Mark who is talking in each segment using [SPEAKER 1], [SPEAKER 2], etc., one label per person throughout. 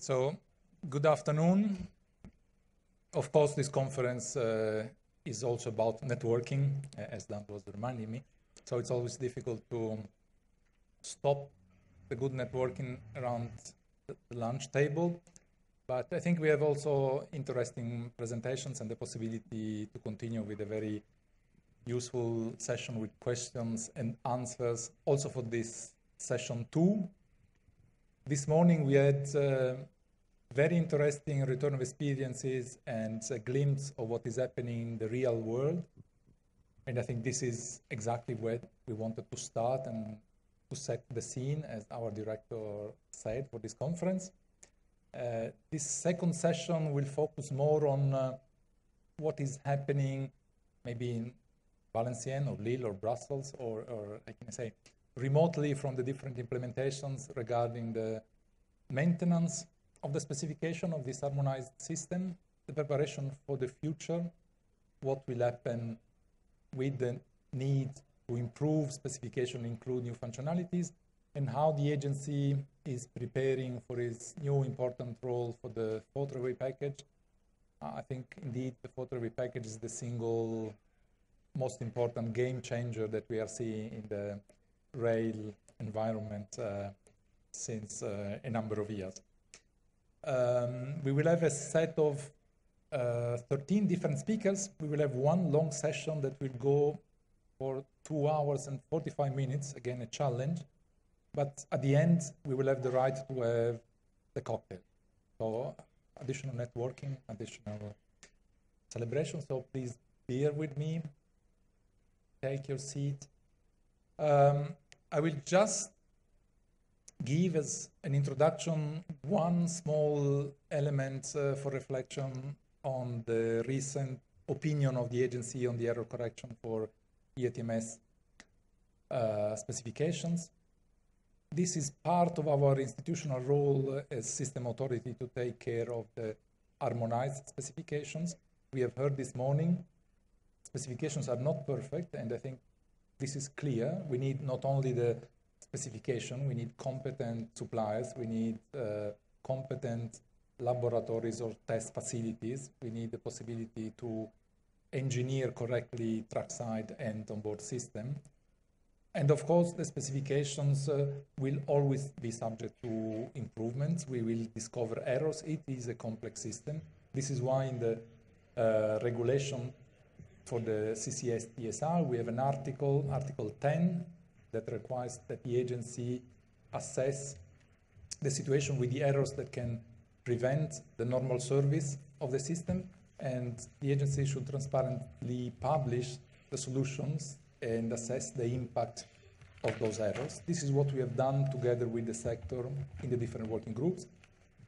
[SPEAKER 1] So, good afternoon. Of course, this conference uh, is also about networking, uh, as Dan was reminding me. So it's always difficult to stop the good networking around the lunch table. But I think we have also interesting presentations and the possibility to continue with a very useful session with questions and answers also for this session two. This morning we had uh, very interesting return of experiences and a glimpse of what is happening in the real world. And I think this is exactly where we wanted to start and to set the scene, as our director said, for this conference. Uh, this second session will focus more on uh, what is happening maybe in Valenciennes or Lille or Brussels or, or I can say remotely from the different implementations regarding the maintenance of the specification of this harmonized system, the preparation for the future, what will happen with the need to improve specification, include new functionalities, and how the agency is preparing for its new important role for the railway package. Uh, I think indeed the railway package is the single most important game changer that we are seeing in the rail environment uh, since uh, a number of years. Um, we will have a set of uh, 13 different speakers. We will have one long session that will go for two hours and 45 minutes, again, a challenge. But at the end, we will have the right to have the cocktail. So additional networking, additional celebration. So please bear with me. Take your seat. Um, I will just give as an introduction one small element uh, for reflection on the recent opinion of the agency on the error correction for ERTMS uh, specifications. This is part of our institutional role as system authority to take care of the harmonized specifications. We have heard this morning, specifications are not perfect, and I think this is clear. We need not only the specification, we need competent suppliers, we need uh, competent laboratories or test facilities, we need the possibility to engineer correctly trackside and onboard system. And of course, the specifications uh, will always be subject to improvements. We will discover errors. It is a complex system. This is why in the uh, regulation for the CCS TSI, we have an article, Article 10, that requires that the agency assess the situation with the errors that can prevent the normal service of the system. And the agency should transparently publish the solutions and assess the impact of those errors. This is what we have done together with the sector in the different working groups.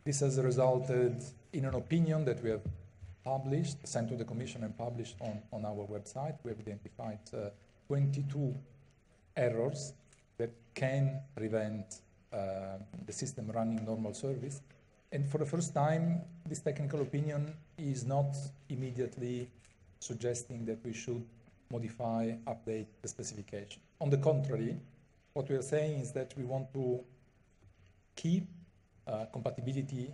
[SPEAKER 1] This has resulted in an opinion that we have published, sent to the Commission and published on, on our website. We have identified uh, 22 errors that can prevent uh, the system running normal service. And for the first time, this technical opinion is not immediately suggesting that we should modify, update the specification. On the contrary, what we are saying is that we want to keep uh, compatibility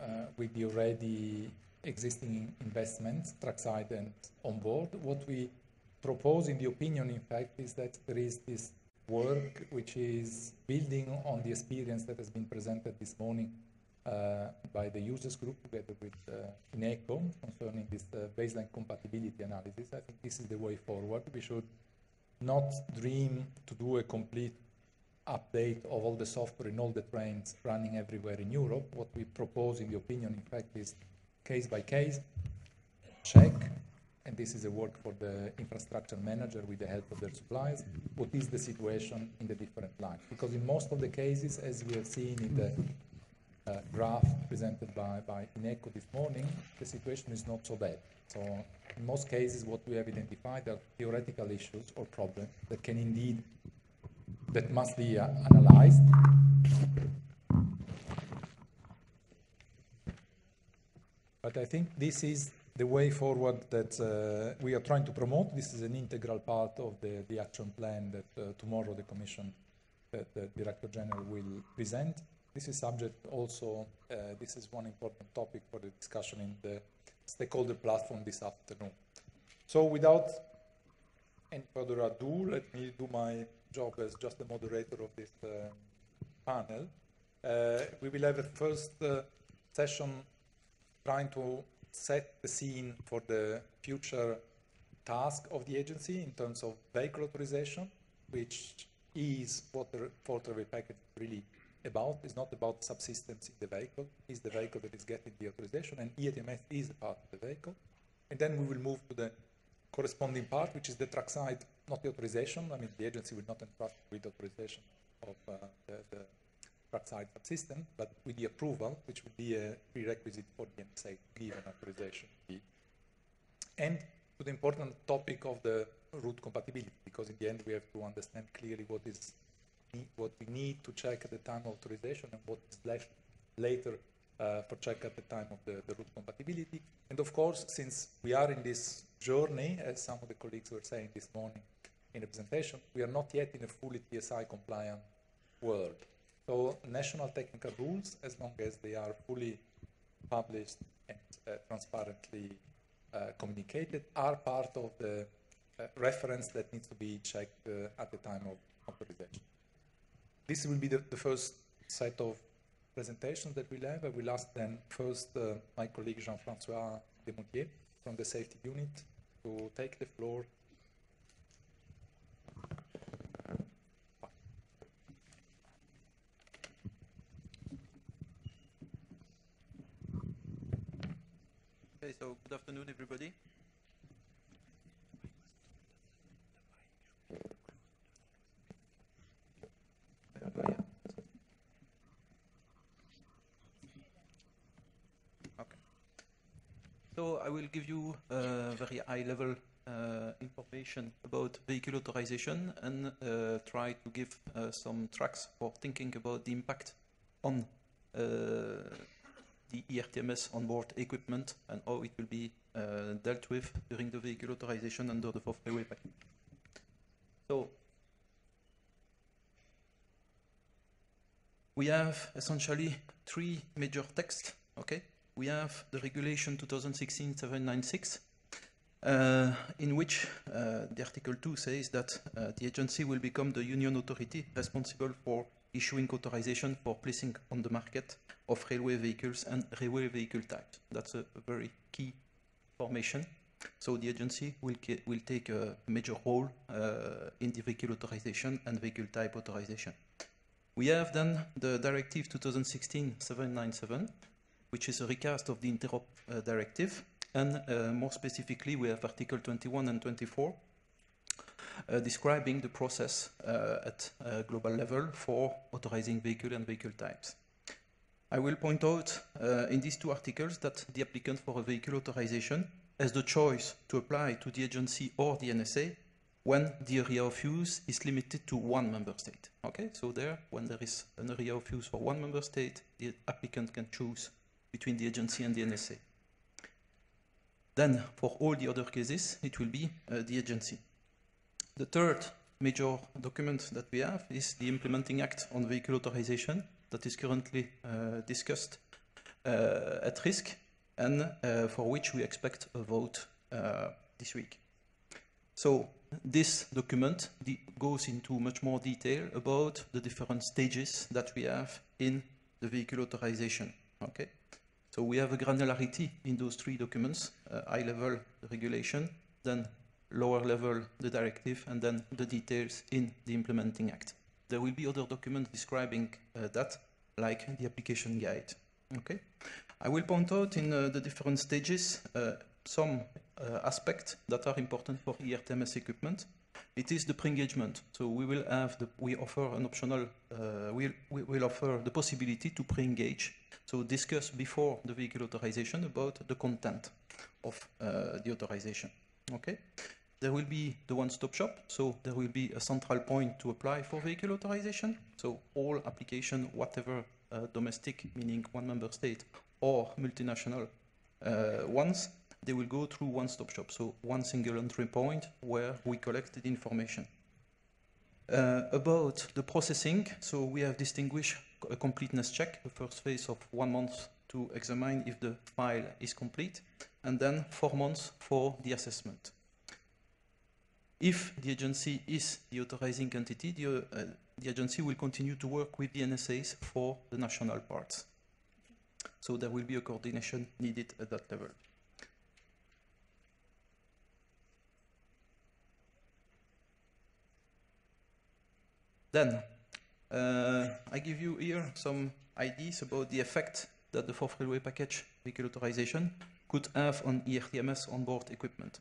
[SPEAKER 1] uh, with the already existing investments, trackside and onboard. What we propose in the opinion, in fact, is that there is this work which is building on the experience that has been presented this morning uh, by the users group together with uh, concerning this uh, baseline compatibility analysis. I think this is the way forward. We should not dream to do a complete update of all the software in all the trains running everywhere in Europe. What we propose in the opinion, in fact, is case by case, check, and this is a work for the infrastructure manager with the help of their suppliers, what is the situation in the different lines. Because in most of the cases, as we have seen in the uh, graph presented by, by INECO this morning, the situation is not so bad. So in most cases, what we have identified are theoretical issues or problems that can indeed, that must be uh, analyzed. But I think this is the way forward that uh, we are trying to promote. This is an integral part of the, the action plan that uh, tomorrow the Commission, that the Director General will present. this is subject also, uh, this is one important topic for the discussion in the stakeholder platform this afternoon. So without any further ado, let me do my job as just the moderator of this uh, panel. Uh, we will have a first uh, session trying to set the scene for the future task of the agency in terms of vehicle authorization, which is what the fourth railway package really about. It's not about subsystems in the vehicle. It's the vehicle that is getting the authorization, and ERTMS is a part of the vehicle. And then we will move to the corresponding part, which is the trackside, not the authorization. I mean, the agency will not entrust with authorization of uh, the, the trackside subsystem, but with the approval, which would be a prerequisite for the NSA to give an authorization. And to the important topic of the route compatibility, because in the end we have to understand clearly what is what we need to check at the time of authorization and what is left later uh, for check at the time of the, the route compatibility. And of course, since we are in this journey, as some of the colleagues were saying this morning in the presentation, we are not yet in a fully TSI compliant world. So national technical rules, as long as they are fully published and uh, transparently uh, communicated, are part of the uh, reference that needs to be checked uh, at the time of authorization. This will be the, the first set of presentations that we'll have. I will ask then first uh, my colleague Jean-François Desmontiers from the safety unit to take the floor.
[SPEAKER 2] Okay, so good afternoon, everybody. Okay. So I will give you uh, very high-level uh, information about vehicle authorization and uh, try to give some tracks for thinking about the impact on the ERTMS onboard equipment and how it will be uh, dealt with during the vehicle authorization under the fourth railway package. So we have essentially three major texts. Okay, we have the regulation 2016-796, uh, in which uh, the Article 2 says that uh, the agency will become the union authority responsible for issuing authorization for placing on the market of railway vehicles and railway vehicle types. That's a, very key formation. So the agency will, will take a major role uh, in the vehicle authorization and vehicle type authorization. We have then the Directive 2016-797, which is a recast of the Interop uh, Directive, and uh, more specifically, we have Article 21 and 24, uh, describing the process uh, at uh, global level for authorizing vehicle and vehicle types. I will point out in these two articles that the applicant for a vehicle authorization has the choice to apply to the agency or the NSA when the area of use is limited to one member state. Okay, so there, when there is an area of use for one member state, the applicant can choose between the agency and the NSA. Then, for all the other cases, it will be uh, the agency. The third major document that we have is the Implementing Act on Vehicle Authorization that is currently uh, discussed uh, at risk and uh, for which we expect a vote uh, this week. So this document goes into much more detail about the different stages that we have in the vehicle authorization. Okay, so we have a granularity in those three documents: uh, high level regulation, then lower level the directive, and then the details in the implementing act. There will be other documents describing uh, that, like the application guide. Okay, I will point out in uh, the different stages uh, some uh, aspects that are important for ERTMS equipment. It is the pre-engagement. So we will have the, we offer an optional, uh, we'll, we will offer the possibility to pre-engage. So discuss before the vehicle authorization about the content of uh, the authorization. Okay. There will be the one-stop shop. So there will be a central point to apply for vehicle authorization. So all application, whatever uh, domestic, meaning one member state, or multinational uh, ones, they will go through one-stop shop, so one single entry point where we collect the information. Uh, about the processing, so we have distinguished a completeness check, the first phase of one month to examine if the file is complete, and then four months for the assessment. If the agency is the authorizing entity, the, uh, the agency will continue to work with the NSAs for the national parts. So there will be a coordination needed at that level. Then, uh, I give you here some ideas about the effect that the fourth railway package vehicle authorization could have on ERTMS onboard equipment.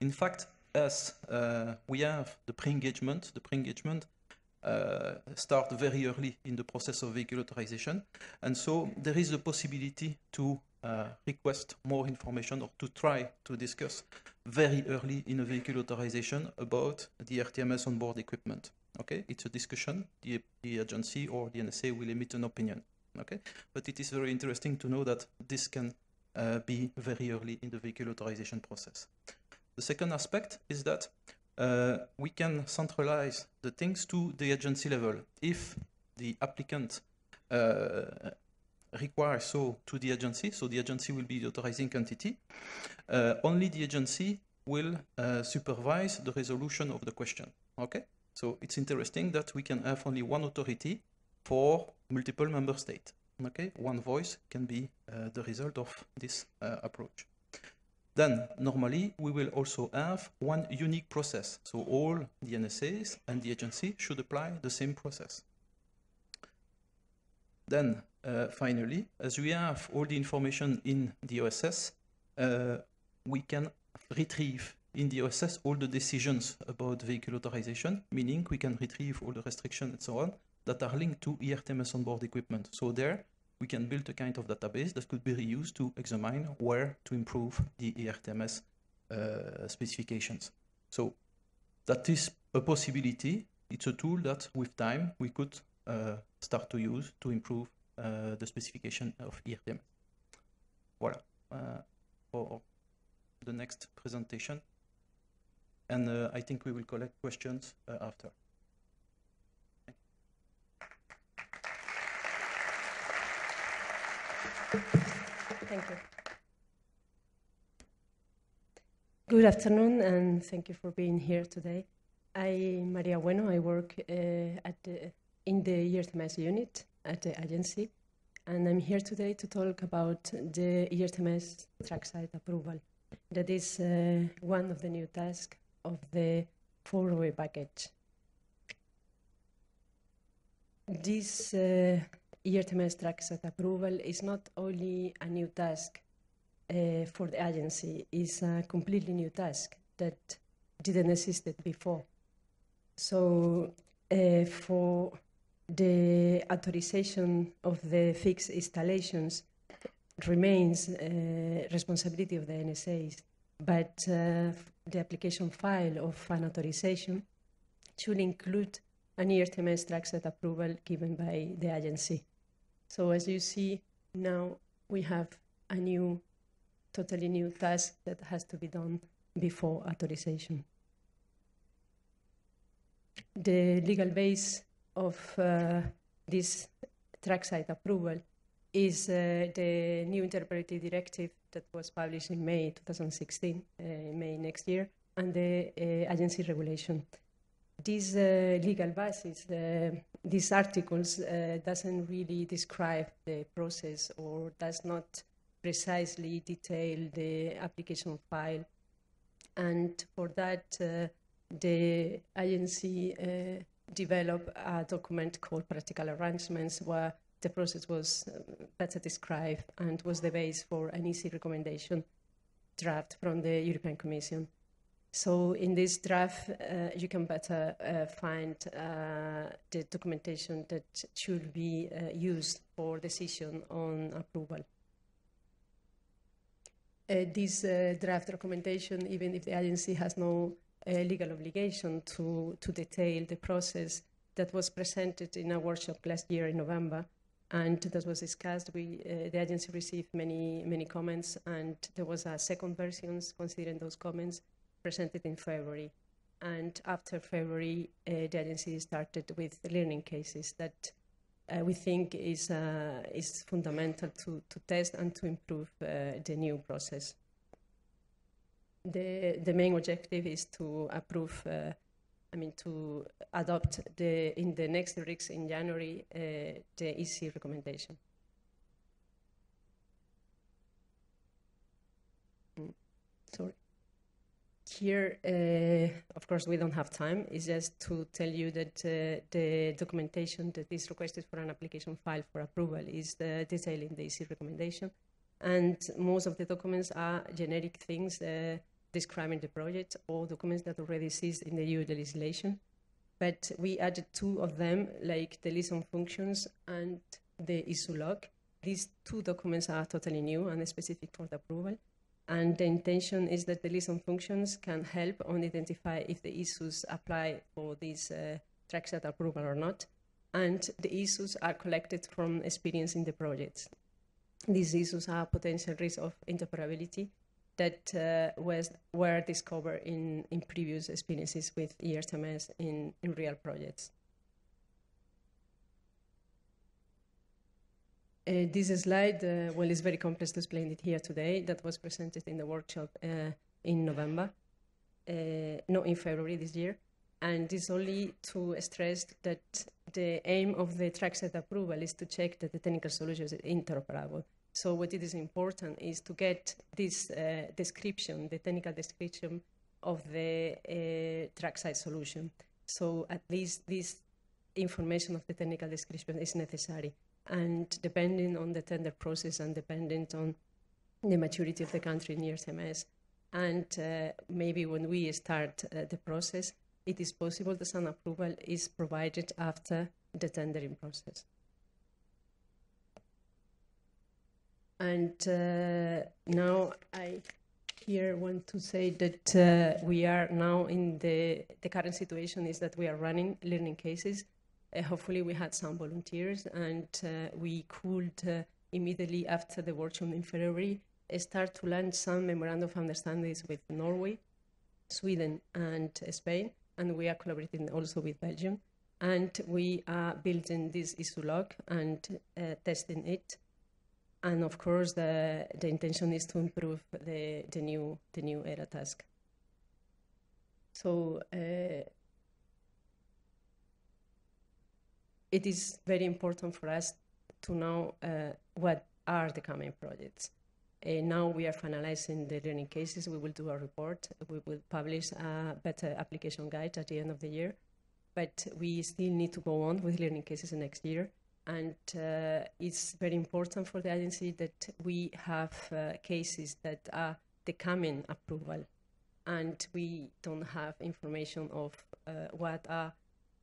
[SPEAKER 2] In fact, as uh, we have the pre-engagement, the pre-engagement uh, start very early in the process of vehicle authorization, and so there is the possibility to uh, request more information or to try to discuss very early in a vehicle authorization about the ERTMS onboard equipment. Okay, it's a discussion. The, the agency or the NSA will emit an opinion. Okay, but it is very interesting to know that this can uh, be very early in the vehicle authorization process. The second aspect is that uh, we can centralize the things to the agency level. If the applicant uh, requires so to the agency, so the agency will be the authorizing entity, uh, only the agency will uh, supervise the resolution of the question. Okay? So it's interesting that we can have only one authority for multiple member states. Okay, one voice can be uh, the result of this uh, approach. Then normally we will also have one unique process. So all the NSAs and the agency should apply the same process. Then uh, finally, as we have all the information in the OSS, uh, we can retrieve in the OSS all the decisions about vehicle authorization, meaning we can retrieve all the restrictions and so on that are linked to ERTMS onboard equipment. So there, we can build a kind of database that could be reused to examine where to improve the ERTMS uh, specifications. So that is a possibility. It's a tool that with time we could uh, start to use to improve uh, the specification of ERTMS. Voilà. Uh, for the next presentation and uh, I think we will collect questions uh, after.
[SPEAKER 3] Thank you. Good afternoon, and thank you for being here today. I'm Maria Bueno. I work uh, at the, in the ERTMS unit at the agency, and I'm here today to talk about the ERTMS trackside approval. That is uh, one of the new tasks of the four-way package. This uh, ERTMS trackside approval is not only a new task uh, for the agency, it's a completely new task that didn't exist before. So uh, for the authorization of the fixed installations remains uh, responsibility of the NSAs, but uh, the application file of an authorization should include an ERTMS trackside approval given by the agency. So as you see now, we have a new, totally new task that has to be done before authorization. The legal base of uh, this trackside approval is uh, the new interpretive directive that was published in May 2016, uh, May next year, and the uh, agency regulation. These uh, legal basis, these articles doesn't really describe the process or does not precisely detail the application file. And for that, the agency developed a document called Practical Arrangements where the process was uh, better described and was the base for an EC recommendation draft from the European Commission. So in this draft, uh, you can better uh, find uh, the documentation that should be uh, used for decision on approval. Uh, this draft recommendation, even if the agency has no legal obligation to, to detail the process that was presented in a workshop last year in November, and that was discussed. We, uh, the agency received many, many comments, and there was a second version considering those comments presented in February. And after February, uh, the agency started with learning cases that uh, we think is, uh, is fundamental to, to test and to improve uh, the new process. The, the main objective is to approve, uh, I mean, to adopt the, in the next RISC in January uh, the EC recommendation. Mm, sorry. Here, uh, of course, we don't have time. It's just to tell you that uh, the documentation that is requested for an application file for approval is detailed in the EC recommendation. And most of the documents are generic things uh, describing the project or documents that already exist in the EU legislation. But we added two of them, like the list of functions and the issue log. These two documents are totally new and specific for the approval. And the intention is that the list of functions can help on identify if the issues apply for these uh, trackside approval or not. And the issues are collected from experience in the project. These issues are potential risks of interoperability that uh, was, were discovered in, in previous experiences with ERTMS in, in real projects. Uh, this slide, uh, well, it's very complex to explain it here today. That was presented in the workshop uh, in November, uh, no, in February this year. And it's only to stress that the aim of the trackside approval is to check that the technical solution is interoperable. So what it is important is to get this uh, description, the technical description of the uh, trackside solution. So at least this information of the technical description is necessary. And depending on the tender process and dependent on the maturity of the country in ERTMS, and uh, maybe when we start uh, the process, it is possible that some approval is provided after the tendering process. And uh, now I here want to say that uh, we are now in the, the current situation is that we are running learning cases. Uh, hopefully we had some volunteers and we could immediately after the workshop in February start to launch some memorandum of understandings with Norway, Sweden and Spain. And we are collaborating also with Belgium. And we are building this issue log and uh, testing it and of course the, the intention is to improve the, the new the new ERA task. So uh, it is very important for us to know uh, what are the coming projects. Now we are finalizing the learning cases. We will do a report. We will publish a better application guide at the end of the year. But we still need to go on with learning cases next year and uh, it's very important for the agency that we have uh, cases that are the coming approval and we don't have information of uh, what are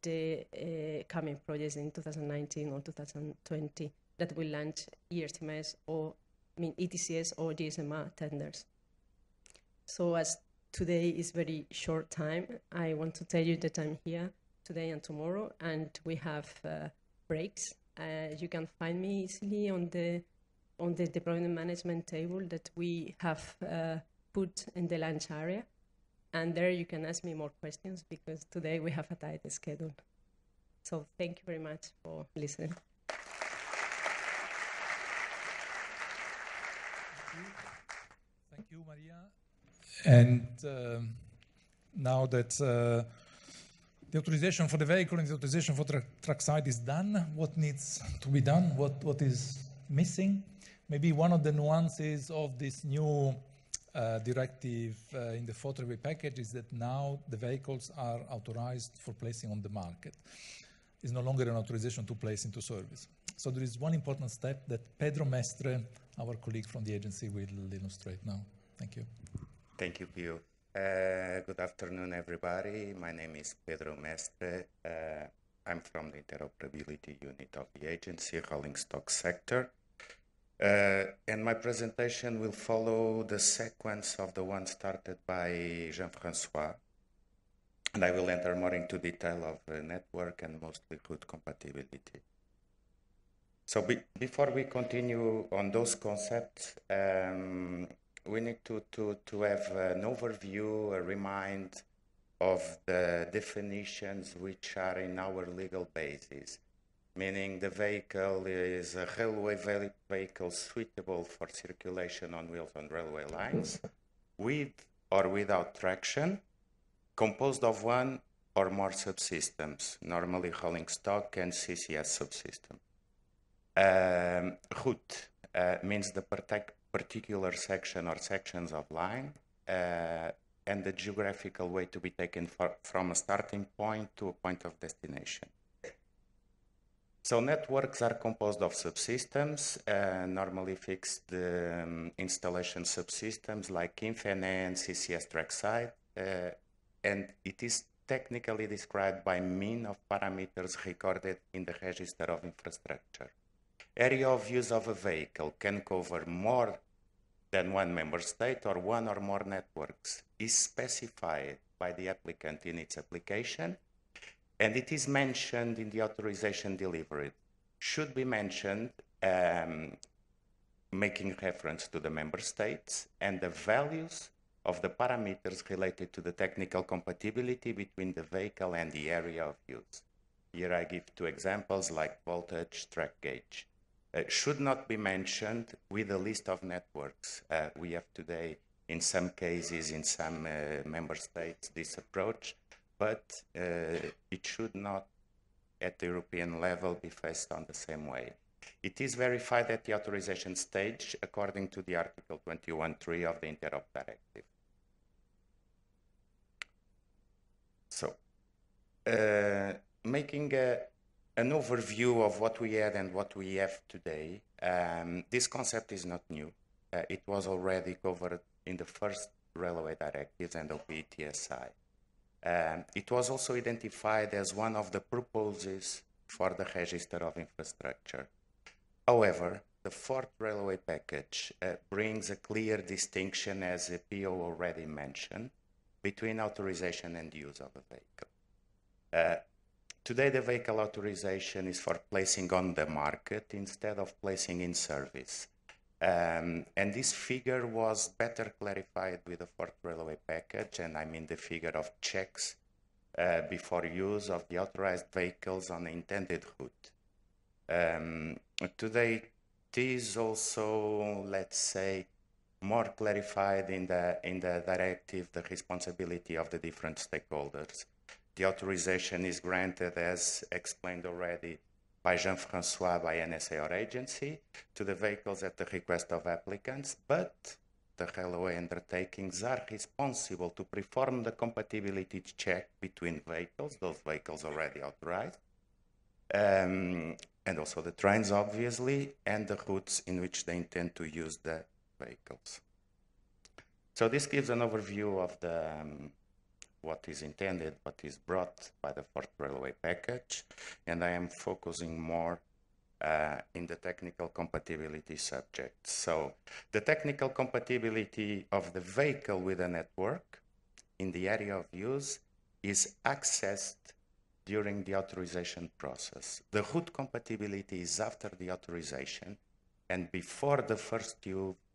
[SPEAKER 3] the uh, coming projects in 2019 or 2020 that will launch ERTMS or I mean ETCS or GSM-R tenders. So as today is very short time, I want to tell you that I'm here today and tomorrow and we have uh, breaks uh, you can find me easily on the on the deployment management table that we have uh, put in the lunch area. And there you can ask me more questions because today we have a tight schedule. So thank you very much for listening.
[SPEAKER 1] Thank you, Maria. And um, now that uh, the authorization for the vehicle and the authorization for the track side is done. What needs to be done? What, what is missing? Maybe one of the nuances of this new uh, directive uh, in the photo package is that now the vehicles are authorized for placing on the market. It's no longer an authorization to place into service. So there is one important step that Pedro Mestre, our colleague from the agency, will illustrate now. Thank you.
[SPEAKER 4] Thank you, Pio. Uh, good afternoon, everybody. My name is Pedro Mestre. Uh, I'm from the interoperability unit of the agency, rolling stock sector. Uh, and my presentation will follow the sequence of the one started by Jean-Francois. And I will enter more into detail of the network and mostly route compatibility. So be before we continue on those concepts, um, we need to, to, to have an overview, a remind of the definitions which are in our legal basis, meaning the vehicle is a railway vehicle suitable for circulation on wheels on railway lines, with or without traction, composed of one or more subsystems, normally rolling stock and CCS subsystem. Um, route uh, means the partic- particular section or sections of line uh, and the geographical way to be taken for, from a starting point to a point of destination. So networks are composed of subsystems, uh, normally fixed um, installation subsystems like InfNA and CCS trackside, uh, and it is technically described by mean of parameters recorded in the register of infrastructure. Area of use of a vehicle can cover more than one member state or one or more networks is specified by the applicant in its application and it is mentioned in the authorization delivered. Should be mentioned um, making reference to the member states and the values of the parameters related to the technical compatibility between the vehicle and the area of use. Here I give two examples like voltage, track gauge. Uh, should not be mentioned with a list of networks. Uh, we have today, in some cases, in some uh, member states, this approach, but uh, it should not, at the European level, be faced on the same way. It is verified at the authorization stage according to the Article 21.3 of the Interop Directive. So, uh, making a, an overview of what we had and what we have today, um, this concept is not new. Uh, it was already covered in the first railway directives and OPTSI. Um, it was also identified as one of the purposes for the register of infrastructure. However, the fourth railway package uh, brings a clear distinction, as the Pio already mentioned, between authorization and use of a vehicle. Uh, today, the vehicle authorization is for placing on the market instead of placing in service. Um, and this figure was better clarified with the fourth railway package, and I mean the figure of checks uh, before use of the authorized vehicles on the intended route. Um, today, it is also, let's say, more clarified in the, in the directive the responsibility of the different stakeholders. The authorization is granted, as explained already, by Jean-Francois by NSA or agency to the vehicles at the request of applicants, but the railway undertakings are responsible to perform the compatibility check between vehicles, those vehicles already authorized, um, and also the trains, obviously, and the routes in which they intend to use the vehicles. So this gives an overview of the um, what is intended, what is brought by the fourth railway package, and I am focusing more uh, in the technical compatibility subject. So the technical compatibility of the vehicle with a network in the area of use is accessed during the authorization process. The route compatibility is after the authorization and before the first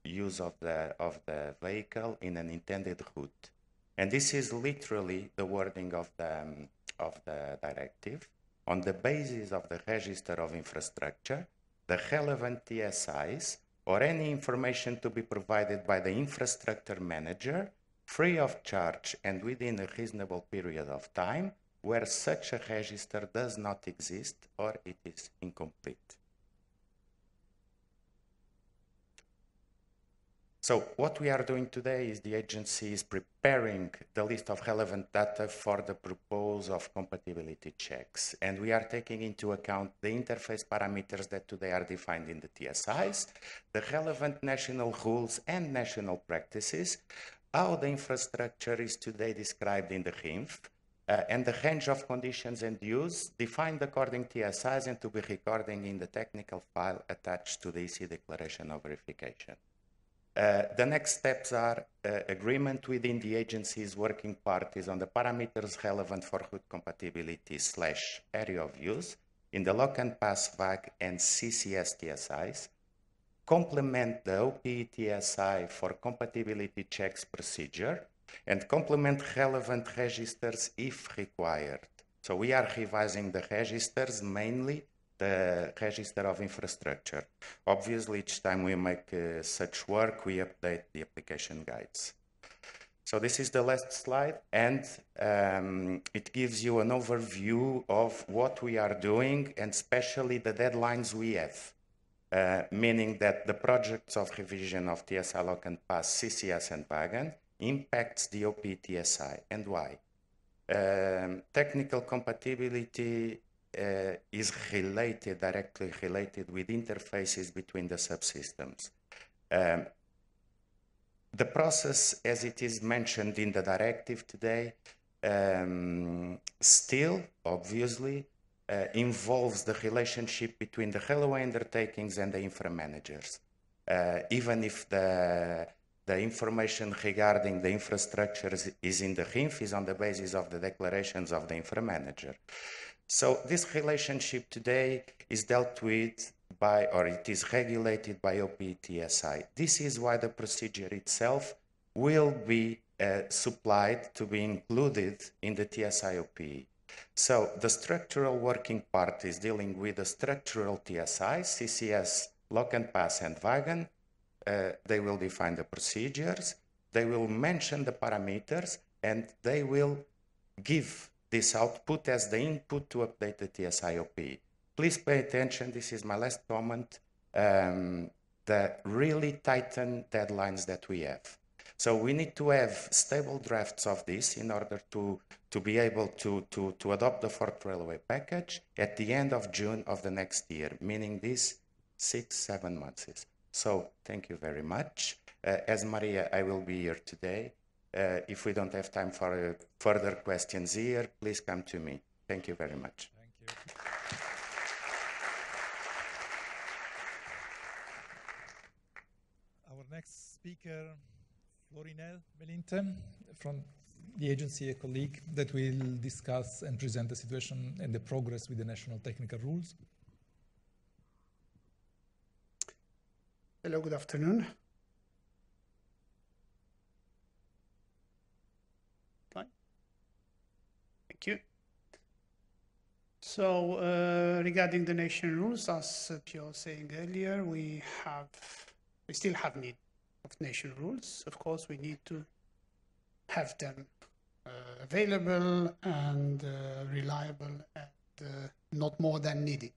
[SPEAKER 4] use of the, of the vehicle in an intended route. And this is literally the wording of the, um, of the directive. On the basis of the register of infrastructure, the relevant TSIs or any information to be provided by the infrastructure manager free of charge and within a reasonable period of time where such a register does not exist or it is incomplete. So what we are doing today is the agency is preparing the list of relevant data for the purpose of compatibility checks. And we are taking into account the interface parameters that today are defined in the TSIs, the relevant national rules and national practices, how the infrastructure is today described in the RINF, uh, and the range of conditions and use defined according to TSIs and to be recording in the technical file attached to the EC declaration of verification. Uh, the next steps are uh, agreement within the agency's working parties on the parameters relevant for route compatibility slash area of use in the lock and pass VAG and CCS TSIs, complement the OPE TSI for compatibility checks procedure and complement relevant registers if required. So we are revising the registers, mainly the register of infrastructure. Obviously, each time we make uh, such work, we update the application guides. So this is the last slide, and um, it gives you an overview of what we are doing and especially the deadlines we have, uh, meaning that the projects of revision of TSI Lock and Pass, CCS and WAGN impacts the OP TSI, and why? Um, technical compatibility is related, directly related with interfaces between the subsystems. Um, the process, as it is mentioned in the directive today, um, still, obviously, uh, involves the relationship between the railway undertakings and the infra managers. Uh, even if the, the information regarding the infrastructures is in the RINF, is on the basis of the declarations of the infra manager. So this relationship today is dealt with by, or it is regulated by OPTSI. This is why the procedure itself will be uh, supplied to be included in the TSIOP. So the structural working part is dealing with the structural TSI, CCS, lock and pass, and WAGN. Uh, they will define the procedures, they will mention the parameters, and they will give this output as the input to update the TSIOP. Please pay attention, this is my last comment, um, the really tighten deadlines that we have. So we need to have stable drafts of this in order to, to be able to, to, to adopt the fourth railway package at the end of June of the next year, meaning this six, seven months. So thank you very much. Uh, as Maria, I will be here today. Uh, if we don't have time for uh, further questions here, please come to me. Thank you very much.
[SPEAKER 1] Thank you. Our next speaker, Florinel Belinte, from the agency, a colleague that will discuss and present the situation and the progress with the national technical rules.
[SPEAKER 5] Hello, good afternoon. Fine. Thank you. So, uh, regarding the nation rules, as Pio was saying earlier, we have, we still have need of nation rules. Of course, we need to have them uh, available and uh, reliable and uh, not more than needed.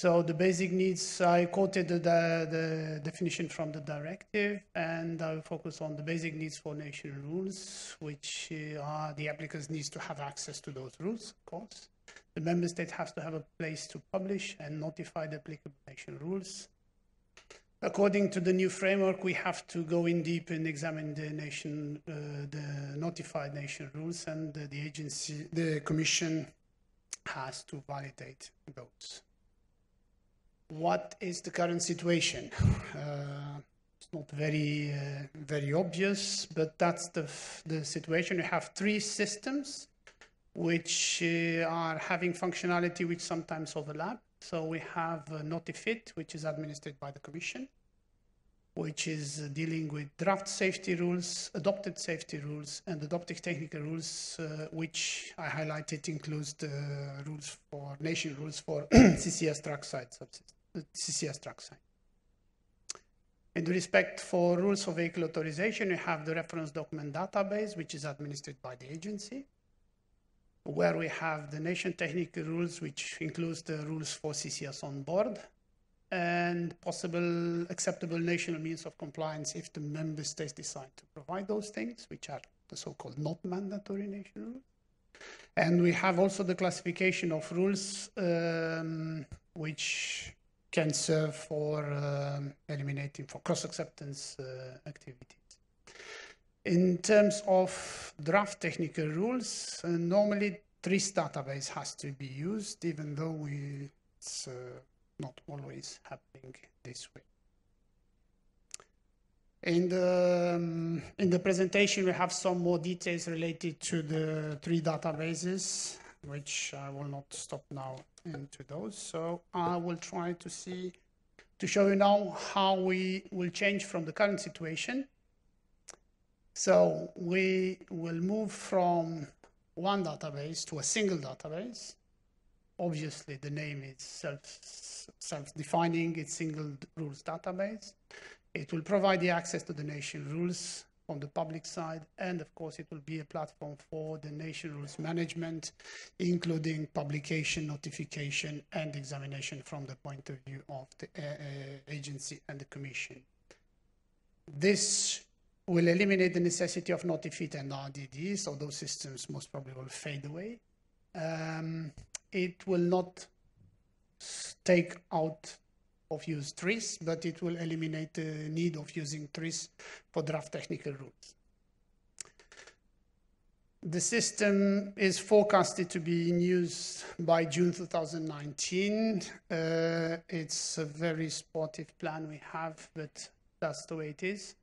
[SPEAKER 5] So the basic needs, I quoted the, the, definition from the directive, and I will focus on the basic needs for nation rules, which uh, are the applicants needs to have access to those rules, of course. The member state has to have a place to publish and notify the applicable nation rules. According to the new framework, we have to go in deep and examine the nation, uh, the notified nation rules, and the agency, the commission has to validate those what is the current situation? Uh, it's not very, uh, very obvious, but that's the, the situation. You have three systems which uh, are having functionality which sometimes overlap. So we have uh, NOTIF-IT, which is administered by the Commission, which is uh, dealing with draft safety rules, adopted safety rules, and adopted technical rules, uh, which I highlighted includes the rules for nation rules for CCS trackside subsystem the CCS track sign. In respect for rules for vehicle authorization, we have the reference document database, which is administered by the agency, where we have the nation technical rules, which includes the rules for CCS on board, and possible acceptable national means of compliance if the member states decide to provide those things, which are the so-called not mandatory national rules. And we have also the classification of rules um, which can serve for um, eliminating for cross-acceptance uh, activities. In terms of draft technical rules, uh, normally TRIS database has to be used, even though it's uh, not always happening this way. In the, um, in the presentation, we have some more details related to the three databases, which I will not stop now into those. So I will try to see, to show you now how we will change from the current situation. So we will move from one database to a single database. Obviously, the name is self, self-defining, it's single rules database. It will provide the access to the nation rules on the public side, and of course, it will be a platform for the nation rules management, including publication, notification, and examination from the point of view of the uh, uh, agency and the commission. This will eliminate the necessity of NOTIF-IT and RDD, so those systems most probably will fade away. Um, it will not take out of use TRIS, but it will eliminate the need of using TRIS for draft technical rules. The system is forecasted to be in use by June 2019. Uh, it's a very sportive plan we have, but that's the way it is.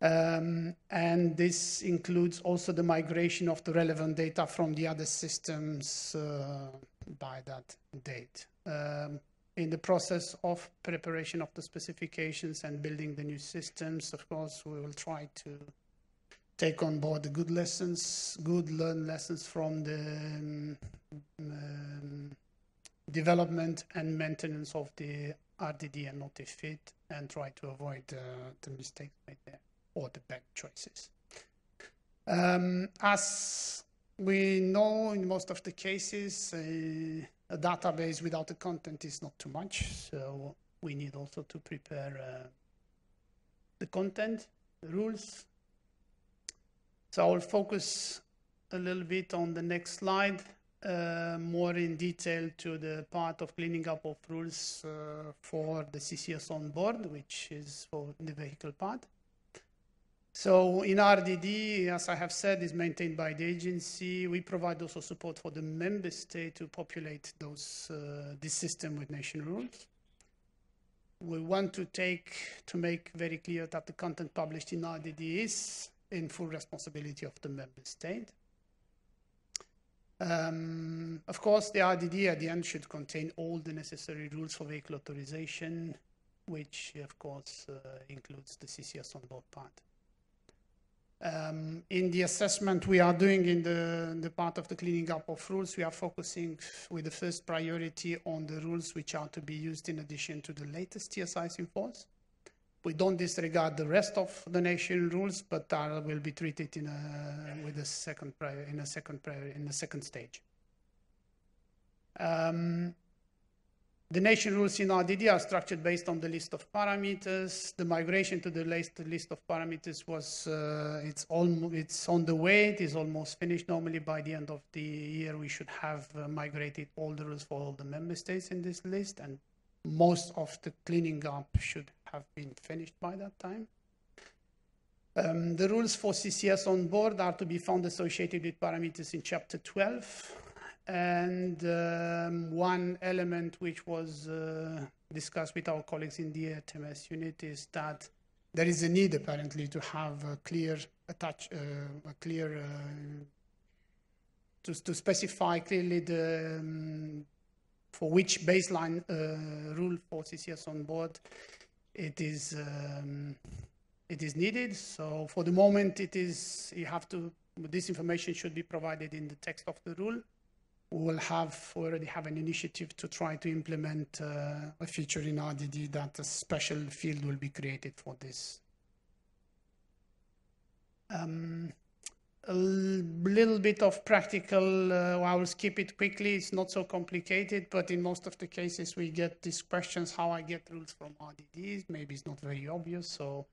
[SPEAKER 5] Um, and this includes also the migration of the relevant data from the other systems uh, by that date. Um, in the process of preparation of the specifications and building the new systems, of course, we will try to take on board the good lessons, good learned lessons from the um, um, development and maintenance of the RDD and NOTIF-IT and try to avoid uh, the mistakes made there or the bad choices. Um, as we know in most of the cases, uh, a database without the content is not too much. So we need also to prepare uh, the content, the rules. So I'll focus a little bit on the next slide, uh, more in detail to the part of cleaning up of rules uh, for the CCS on board, which is for the vehicle part. So in RDD, as I have said, is maintained by the agency. We provide also support for the member state to populate those uh, this system with nation rules. We want to take to make very clear that the content published in RDD is in full responsibility of the member state. Um, of course, the RDD at the end should contain all the necessary rules for vehicle authorization, which of course uh, includes the CCS on board part. Um, in the assessment we are doing in the, the part of the cleaning up of rules, we are focusing with the first priority on the rules which are to be used in addition to the latest TSIs in force. We don't disregard the rest of the nation rules, but are, will be treated in a, with a second prior, in a second prior, in the second stage. Um, the nation rules in RDD are structured based on the list of parameters. The migration to the list, list of parameters was, uh, it's, almost, it's on the way. It is almost finished. Normally by the end of the year, we should have uh, migrated all the rules for all the member states in this list. And most of the cleaning up should have been finished by that time. Um, the rules for CCS on board are to be found associated with parameters in chapter 12 and um, one element which was uh, discussed with our colleagues in the TMS unit is that there is a need apparently to have a clear attach, uh, a clear uh, to, to specify clearly the um, for which baseline uh, rule for CCS on board it is um, it is needed. So for the moment, it is you have to this information should be provided in the text of the rule we will have already have an initiative to try to implement uh, a feature in RDD that a special field will be created for this. Um, a little bit of practical, uh, I will skip it quickly, it's not so complicated, but in most of the cases we get these questions, how I get rules from RDDs, maybe it's not very obvious, so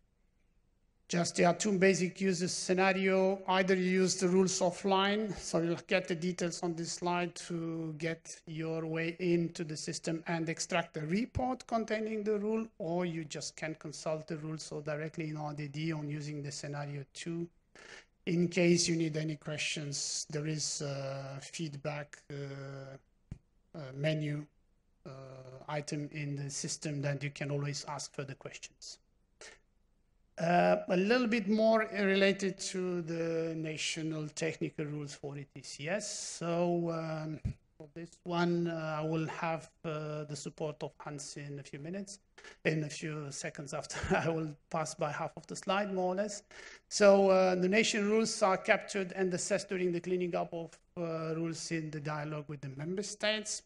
[SPEAKER 5] just there are two basic uses scenario. Either you use the rules offline, so you'll get the details on this slide to get your way into the system and extract the report containing the rule, or you just can consult the rules so directly in RDD on using the scenario two. In case you need any questions, there is a feedback uh, uh, menu uh, item in the system that you can always ask further questions. Uh, a little bit more related to the national technical rules for ETCS. So um, For this one, uh, I will have uh, the support of Hans in a few minutes. In a few seconds after, I will pass by half of the slide, more or less. So uh, the national rules are captured and assessed during the cleaning up of uh, rules in the dialogue with the member states.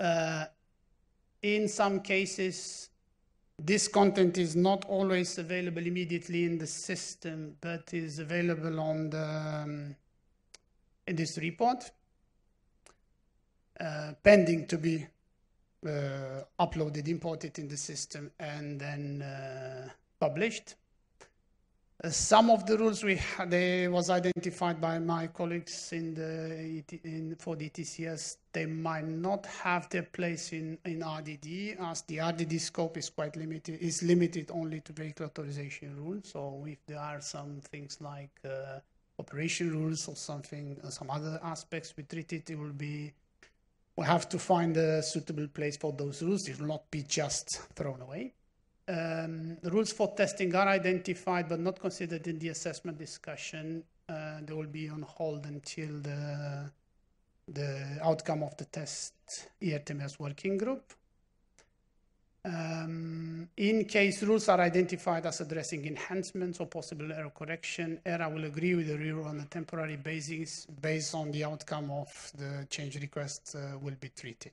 [SPEAKER 5] Uh, in some cases, this content is not always available immediately in the system, but is available on the um, in this report, uh, pending to be uh, uploaded, imported in the system, and then uh, published. Some of the rules we they was identified by my colleagues in the in, for the ETCS They might not have their place in, in RDD, as the RDD scope is quite limited. is limited only to vehicle authorization rules. So if there are some things like uh, operation rules or something, uh, some other aspects we treat it, it will be, we have to find a suitable place for those rules. It will not be just thrown away. Um, the rules for testing are identified but not considered in the assessment discussion. Uh, they will be on hold until the, the outcome of the test ERTMS working group. Um, in case rules are identified as addressing enhancements or possible error correction, ERA will agree with the rule on a temporary basis based on the outcome of the change request uh, will be treated.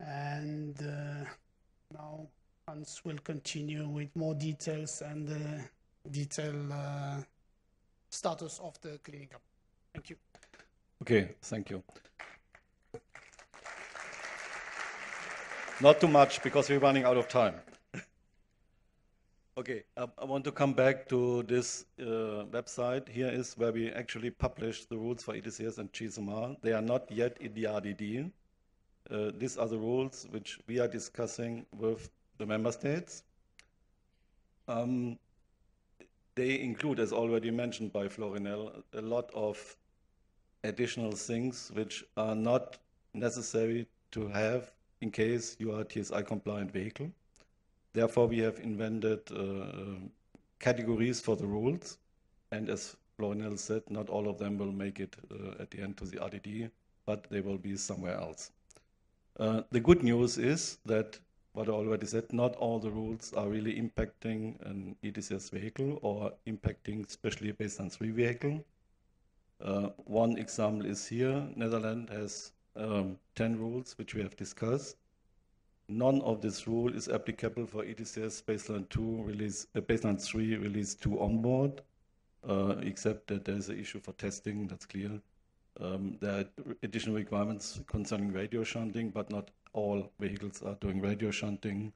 [SPEAKER 5] And uh, now Hans will continue with more details and the detail uh, status of the cleaning up. Thank you.
[SPEAKER 6] Okay, thank you. Not too much because we're running out of time. okay, I, I, want to come back to this uh, website. Here is where we actually publish the rules for ETCS and GSM-R. They are not yet in the RDD. Uh, these are the rules which we are discussing with the member states. Um, they include, as already mentioned by Florinel, a lot of additional things which are not necessary to have in case you are a TSI compliant vehicle. Therefore, we have invented uh, categories for the rules. And as Florinel said, not all of them will make it uh, at the end to the RDD, but they will be somewhere else. Uh, the good news is that what I already said, not all the rules are really impacting an ETCS vehicle or impacting especially based on three vehicle. Uh, one example is here, Netherlands has um, 10 rules which we have discussed. None of this rule is applicable for ETCS baseline 2 release, uh, baseline 3 release 2 onboard, uh, except that there's an issue for testing, that's clear. Um, there are additional requirements concerning radio shunting, but not all vehicles are doing radio shunting.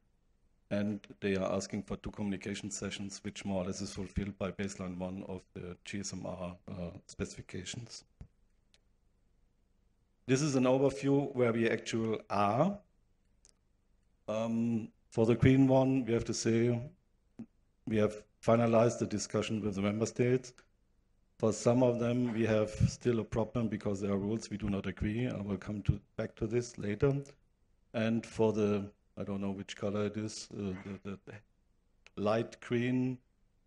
[SPEAKER 6] And they are asking for two communication sessions, which more or less is fulfilled by baseline one of the GSM-R uh, specifications. This is an overview where we actually are. Um, for the green one, we have to say we have finalized the discussion with the member states. For some of them, we have still a problem because there are rules we do not agree. I will come to, back to this later. And for the, I don't know which color it is, uh, the, the, light green,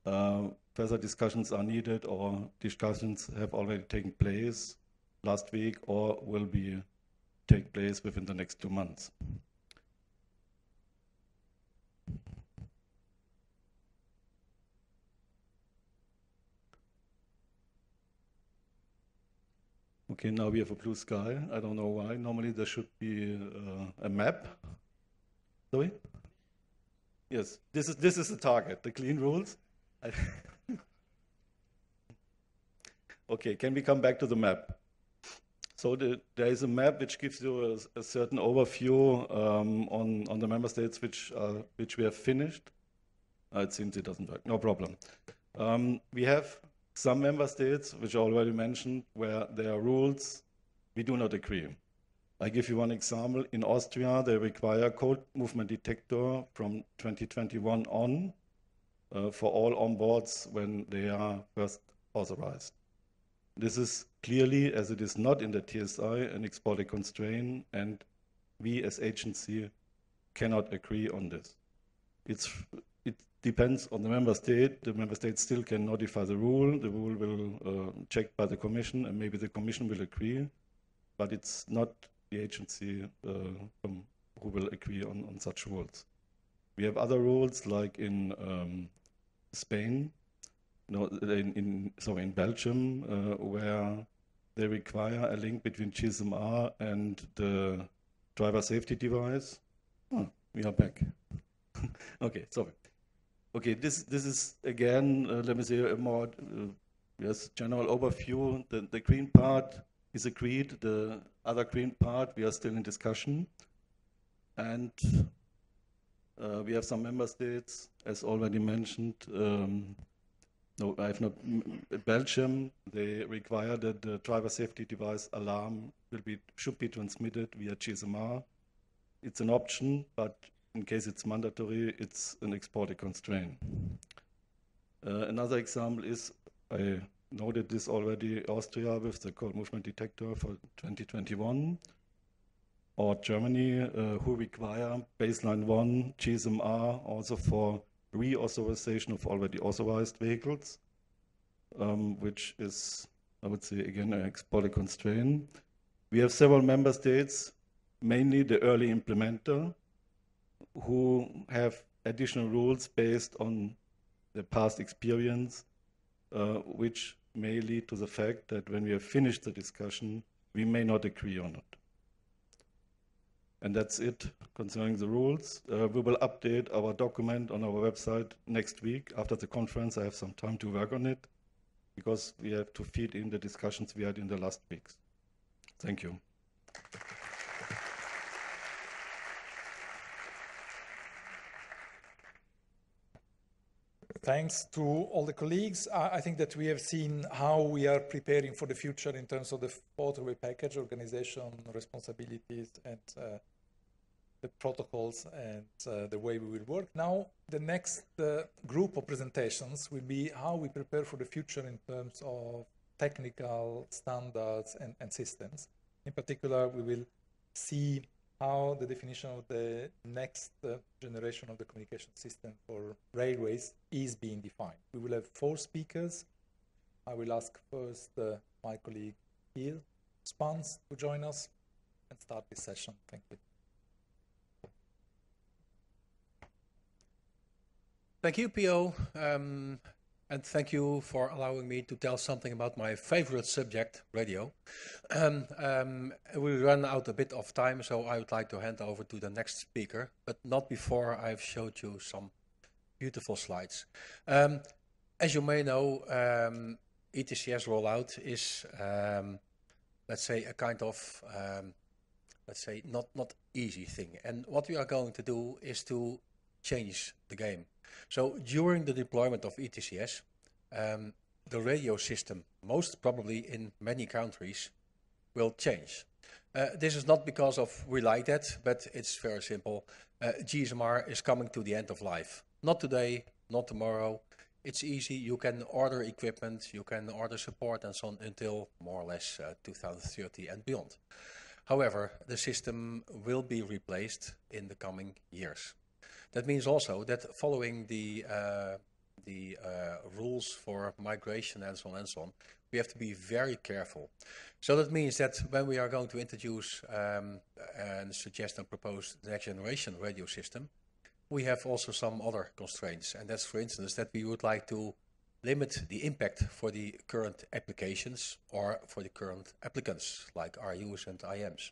[SPEAKER 6] uh, further discussions are needed or discussions have already taken place last week or will be take place within the next two months. Okay, now we have a blue sky. I don't know why. Normally there should be uh, a map. Sorry? Yes, this is this is the target, the clean rules. okay, can we come back to the map? So the, there is a map which gives you a, a certain overview um, on, on the member states which, uh, which we have finished. Uh, it seems it doesn't work, no problem. Um, we have some member states, which I already mentioned, where there are rules we do not agree. I give you one example. In Austria, they require cold movement detector from 2021 on uh, for all onboards when they are first authorized. This is clearly, as it is not in the TSI, an exporter constraint, and we as agency cannot agree on this. It's, it depends on the member state. The member state still can notify the rule. The rule will uh, checked by the commission, and maybe the commission will agree. but it's not the agency uh, um, who will agree on, on such rules. We have other rules like in um, Spain, no, in, in, sorry, in Belgium, uh, where they require a link between GSM-R and the driver safety device. Oh, we are back. okay, sorry. Okay, this this is again, uh, let me say, a more uh, yes general overview. The the green part is agreed. The other green part we are still in discussion, and uh, we have some member states, as already mentioned. Um, no, I have not. Belgium, they require that the driver safety device alarm will be should be transmitted via GSM-R. It's an option, but in case it's mandatory, it's an exporter constraint. Uh, another example is, I noted this already, Austria with the cold movement detector for 2021, or Germany, uh, who require baseline one GSM-R also for reauthorization of already authorized vehicles, um, which is, I would say, again, an exporter constraint. We have several member states, mainly the early implementer, who have additional rules based on their past experience, uh, which may lead to the fact that when we have finished the discussion, we may not agree on it. And that's it concerning the rules. Uh, we will update our document on our website next week. After the conference, I have some time to work on it because we have to feed in the discussions we had in the last weeks. Thank you.
[SPEAKER 1] Thanks to all the colleagues. I think that we have seen how we are preparing for the future in terms of the motorway package organization, responsibilities, and uh, the protocols and uh, the way we will work. Now, the next uh, group of presentations will be how we prepare for the future in terms of technical standards and, and systems. In particular, we will see how the definition of the next uh, generation of the communication system for railways is being defined. We will have four speakers. I will ask first uh, my colleague Giel Spaans to join us and start this session. Thank you.
[SPEAKER 7] Thank you, Pio, um, and thank you for allowing me to tell something about my favorite subject, radio. Um, um, we run out a bit of time, so I would like to hand over to the next speaker, but not before I've showed you some beautiful slides. Um, as you may know, um, ETCS rollout is, um, let's say, a kind of, let's say, not, not easy thing. And what we are going to do is to change the game. So during the deployment of ETCS, um, the radio system, most probably in many countries, will change. Uh, this is not because of we like that, but it's very simple. Uh, GSM-R is coming to the end of life. Not today, not tomorrow. It's easy. You can order equipment, you can order support and so on until more or less uh, 2030 and beyond. However, the system will be replaced in the coming years. That means also that following the uh, the uh, rules for migration and so on and so on, we have to be very careful. So that means that when we are going to introduce um, and suggest and propose the next generation radio system, we have also some other constraints. And that's, for instance, that we would like to limit the impact for the current applications or for the current applicants, like RUs and IMs.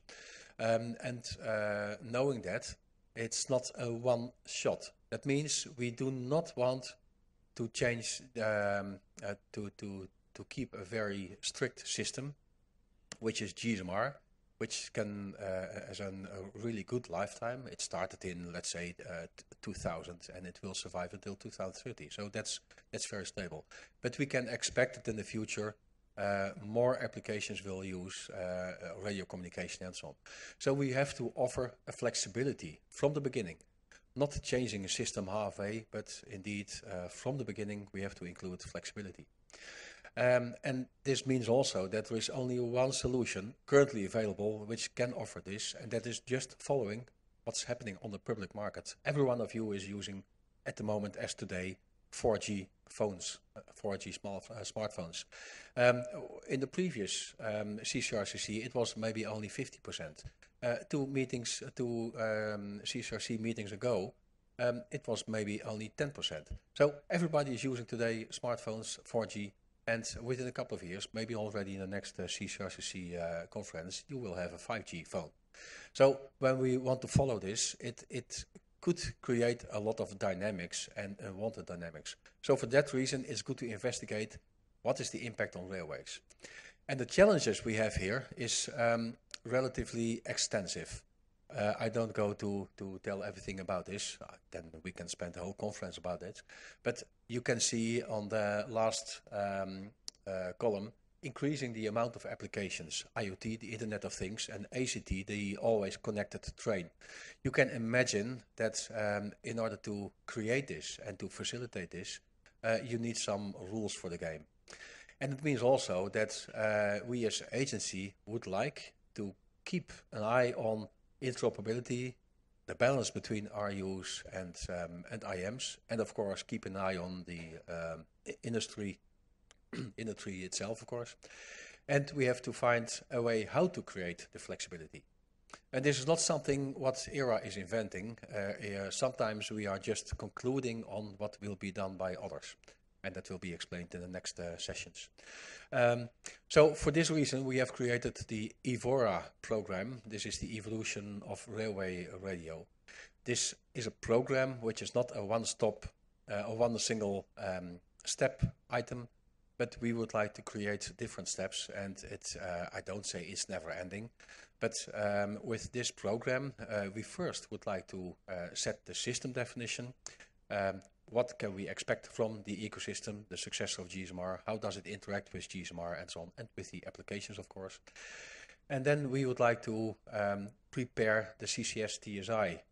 [SPEAKER 7] Um, and uh, knowing that, it's not a one shot. That means we do not want to change, um, uh, to, to, to keep a very strict system, which is GSM-R, which can, uh, has a really good lifetime. It started in, let's say, uh, 2000 and it will survive until 2030. So that's, that's very stable. But we can expect that in the future uh, more applications will use uh, uh, radio communication and so on. So we have to offer a flexibility from the beginning, not changing a system halfway, but indeed uh, from the beginning we have to include flexibility. Um, and this means also that there is only one solution currently available which can offer this, and that is just following what's happening on the public market. Every one of you is using, at the moment as today, 4G phones, uh, 4G small, uh, smartphones. Um, in the previous um, CCRCC, it was maybe only 50%. Uh, two meetings, two um, CCRC meetings ago, um, it was maybe only 10%. So everybody is using today smartphones, 4G, and within a couple of years, maybe already in the next uh, CCRCC uh, conference, you will have a 5G phone. So when we want to follow this, it, it could create a lot of dynamics and unwanted dynamics. So for that reason, it's good to investigate what is the impact on railways. And the challenges we have here is um, relatively extensive. Uh, I don't go to, to tell everything about this, uh, then we can spend a whole conference about it. But you can see on the last um, uh, column increasing the amount of applications, IoT, the Internet of Things, and ACT, the always connected train. You can imagine that um, in order to create this and to facilitate this, uh, you need some rules for the game. And it means also that uh, we as agency would like to keep an eye on interoperability, the balance between RUs and, um, and IMs, and of course keep an eye on the um, industry in the tree itself, of course. And we have to find a way how to create the flexibility. And this is not something what ERA is inventing. Uh, uh, sometimes we are just concluding on what will be done by others. And that will be explained in the next uh, sessions. Um, so for this reason, we have created the EVORA program. This is the evolution of railway radio. This is a program which is not a one-stop uh, or one single um, step item, but we would like to create different steps and it, uh, I don't say it's never ending, but um, with this program, uh, we first would like to uh, set the system definition. Um, what can we expect from the ecosystem, the success of GSM-R, how does it interact with GSM-R and so on, and with the applications, of course. And then we would like to um, prepare the CCS TSI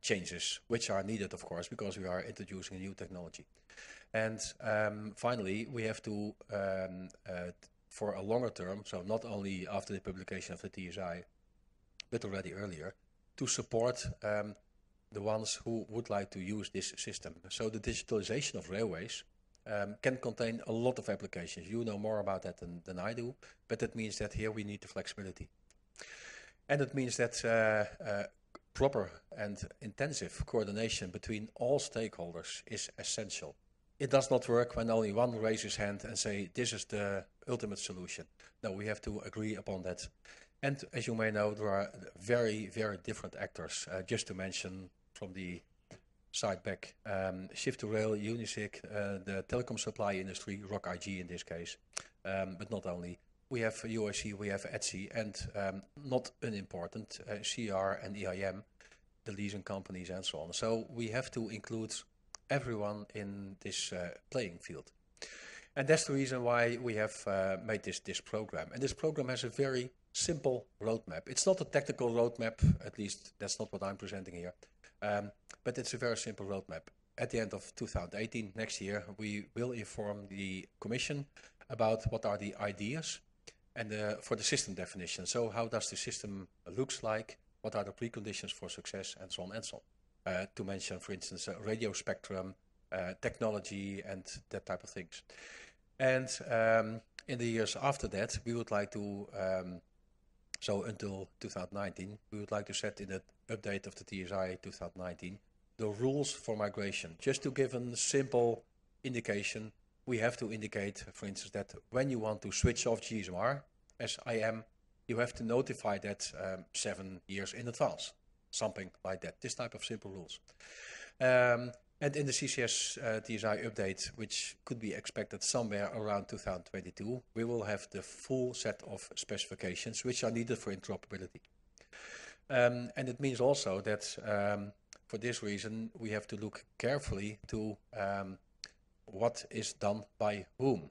[SPEAKER 7] changes, which are needed, of course, because we are introducing a new technology. And um, finally, we have to, um, uh, for a longer term, so not only after the publication of the TSI, but already earlier, to support um, the ones who would like to use this system. So the digitalization of railways um, can contain a lot of applications. You know more about that than, than I do, but that means that here we need the flexibility. And it means that uh, uh, proper and intensive coordination between all stakeholders is essential. It does not work when only one raises hand and say, this is the ultimate solution. No, we have to agree upon that. And as you may know, there are very, very different actors. Uh, just to mention from the side back, um, Shift2Rail, UNISIG, uh, the telecom supply industry, ROC-IG in this case, um, but not only. We have UIC, we have ETSI, and um, not unimportant, uh, CER and EIM, the leasing companies and so on. So we have to include everyone in this uh, playing field. And that's the reason why we have uh, made this, this program. And this program has a very simple roadmap. It's not a technical roadmap, at least that's not what I'm presenting here, um, but it's a very simple roadmap. At the end of 2018, next year, we will inform the Commission about what are the ideas and uh, for the system definition. So how does the system looks like, what are the preconditions for success, and so on and so on. Uh, to mention, for instance, radio spectrum, uh, technology, and that type of things. And um, in the years after that, we would like to, um, so until 2019, we would like to set in the update of the TSI 2019 the rules for migration. Just to give a simple indication, we have to indicate, for instance, that when you want to switch off GSM-R as I am, you have to notify that um, seven years in advance something like that. This type of simple rules. Um, and in the CCS uh, TSI update, which could be expected somewhere around 2022, we will have the full set of specifications which are needed for interoperability. Um, and it means also that um, for this reason, we have to look carefully to um, what is done by whom.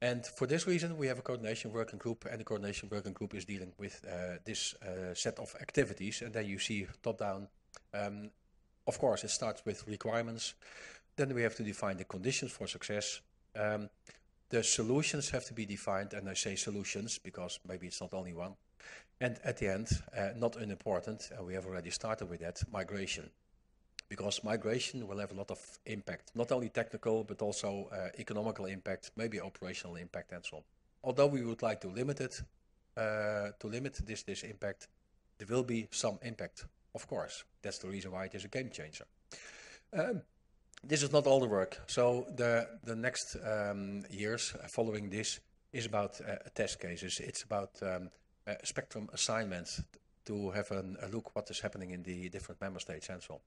[SPEAKER 7] And for this reason, we have a coordination working group, and the coordination working group is dealing with uh, this uh, set of activities. And then you see top down. Um, of course, it starts with requirements. Then we have to define the conditions for success. Um, the solutions have to be defined, and I say solutions because maybe it's not only one. And at the end, uh, not unimportant, and we have already started with that, migration. Because migration will have a lot of impact, not only technical, but also uh, economical impact, maybe operational impact and so on. Although we would like to limit it, uh, to limit this, this impact, there will be some impact, of course. That's the reason why it is a game changer. Um, this is not all the work. So the, the next um, years following this is about uh, test cases. It's about um, uh, spectrum assignments to have an, a look what is happening in the different member states and so on.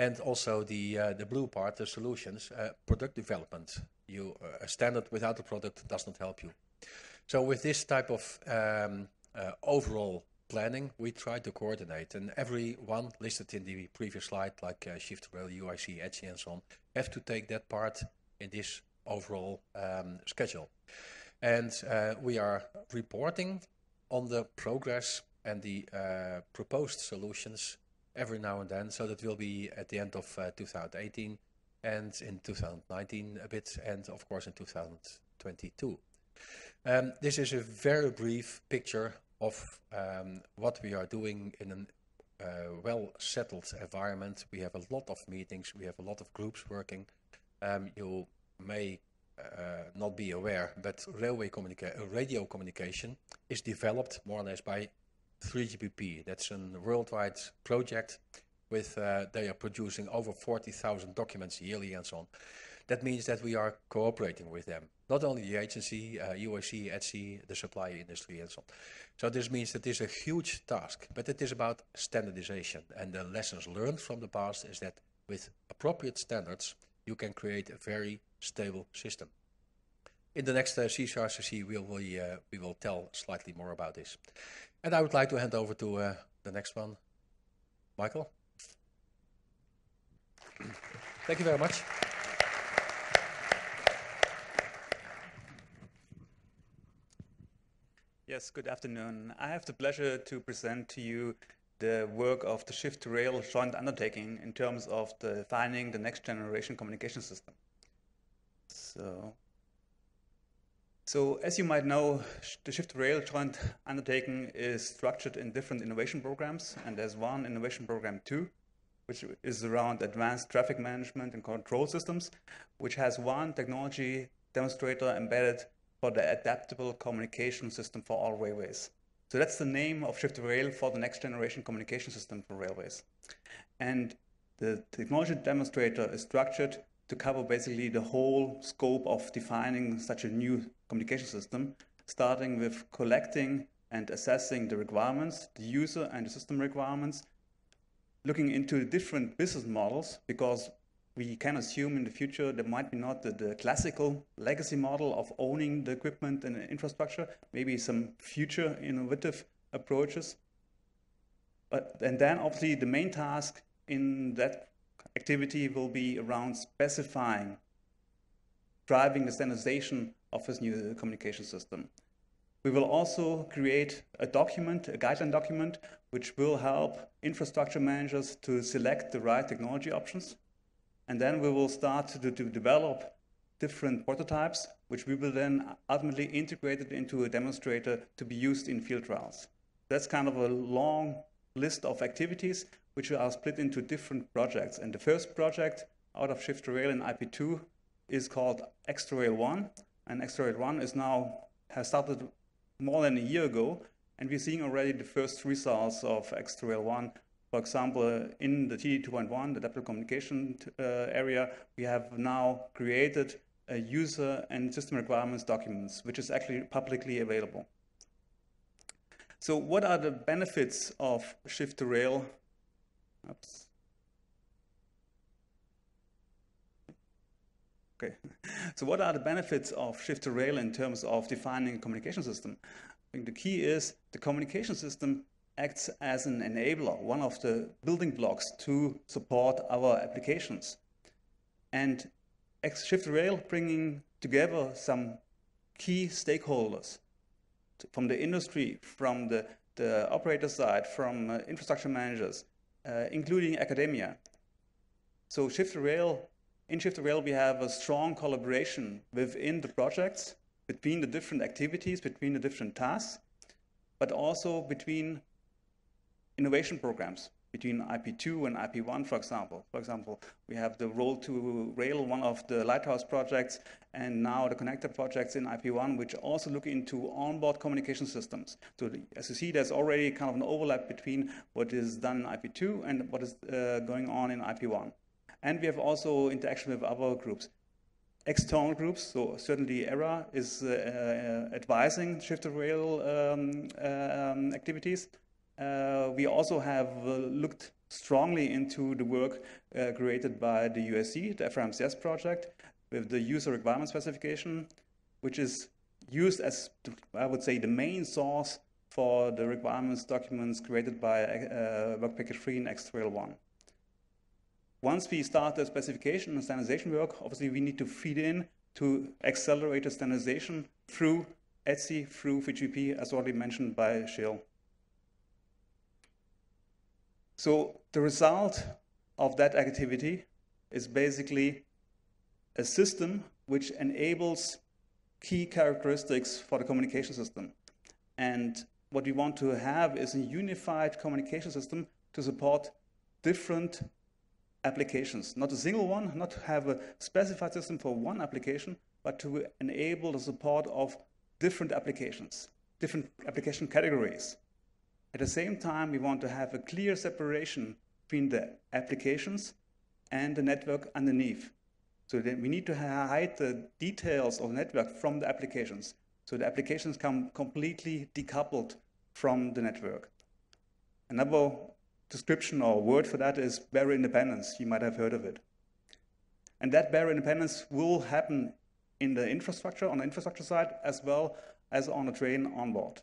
[SPEAKER 7] And also the uh, the blue part, the solutions, uh, product development. You uh, a standard without a product does not help you. So with this type of um, uh, overall planning, we try to coordinate, and every one listed in the previous slide, like uh, Shift Rail, UIC, ETSI, and so on, have to take that part in this overall um, schedule. And uh, we are reporting on the progress and the proposed solutions every now and then. So that will be at the end of uh, 2018 and in 2019 a bit, and of course in 2022. Um, this is a very brief picture of um, what we are doing in a uh, well settled environment. We have a lot of meetings, we have a lot of groups working. Um, you may uh, not be aware, but railway communica radio communication is developed more or less by 3GPP. That's a worldwide project with, uh, they are producing over 40,000 documents yearly and so on. That means that we are cooperating with them, not only the agency, uh, UIC, ETSI, the supply industry and so on. So this means that this is a huge task, but it is about standardization. And the lessons learned from the past is that with appropriate standards, you can create a very stable system. In the next uh, we will, uh, we will tell slightly more about this. And I would like to hand over to uh, the next one, Michael. Thank you very much.
[SPEAKER 8] Yes, good afternoon. I have the pleasure to present to you the work of the Shift to Rail joint undertaking in terms of defining the next generation communication system. So so as you might know, the Shift Rail joint undertaking is structured in different innovation programs, and there's one innovation program two, which is around advanced traffic management and control systems, which has one technology demonstrator embedded for the adaptable communication system for all railways. So that's the name of Shift Rail for the next generation communication system for railways. And the technology demonstrator is structured to cover basically the whole scope of defining such a new communication system, starting with collecting and assessing the requirements, the user and the system requirements, looking into different business models, because we can assume in the future there might be not the, the classical legacy model of owning the equipment and infrastructure, maybe some future innovative approaches. But, and then obviously the main task in that activity will be around specifying, driving the standardization of this new communication system. We will also create a document, a guideline document, which will help infrastructure managers to select the right technology options. And then we will start to, to develop different prototypes, which we will then ultimately integrate it into a demonstrator to be used in field trials. That's kind of a long list of activities which are split into different projects. And the first project out of Shift Rail in IP2 is called Extra 1. And Extra 1 is now has started more than a year ago, and we're seeing already the first results of Extra 1. For example, in the TD2.1, the adaptive communication uh, area, we have now created a user and system requirements documents, which is actually publicly available. So what are the benefits of Shift to Rail Oops. Okay, so what are the benefits of shift to rail in terms of defining a communication system? I think the key is the communication system acts as an enabler, one of the building blocks to support our applications. And shift rail bringing together some key stakeholders from the industry, from the, the operator side, from uh, infrastructure managers, uh, including academia. So Shift Rail, in Shift Rail, we have a strong collaboration within the projects, between the different activities, between the different tasks, but also between innovation programs. Between IP2 and IP1, for example. For example, we have the Roll to Rail, one of the Lighthouse projects, and now the connector projects in IP1, which also look into onboard communication systems. So as you see, there's already kind of an overlap between what is done in IP2 and what is uh, going on in IP1. And we have also interaction with other groups. External groups, so certainly ERA is uh, uh, advising shift to rail um, um, activities. Uh, we also have uh, looked strongly into the work uh, created by the UIC, the FRMCS project, with the user requirement specification, which is used as, I would say, the main source for the requirements documents created by uh, Work Package 3 and X2Rail-1. Once we start the specification and standardization work, obviously we need to feed in to accelerate the standardization through ETSI, through 3GPP, as already mentioned by Giel. So the result of that activity is basically a system which enables key characteristics for the communication system. And what we want to have is a unified communication system to support different applications. Not a single one, not to have a specified system for one application, but to enable the support of different applications, different application categories. At the same time, we want to have a clear separation between the applications and the network underneath. So that we need to hide the details of the network from the applications. So the applications come completely decoupled from the network. Another description or word for that is bearer independence. You might have heard of it. And that bearer independence will happen in the infrastructure, on the infrastructure side, as well as on the train on board.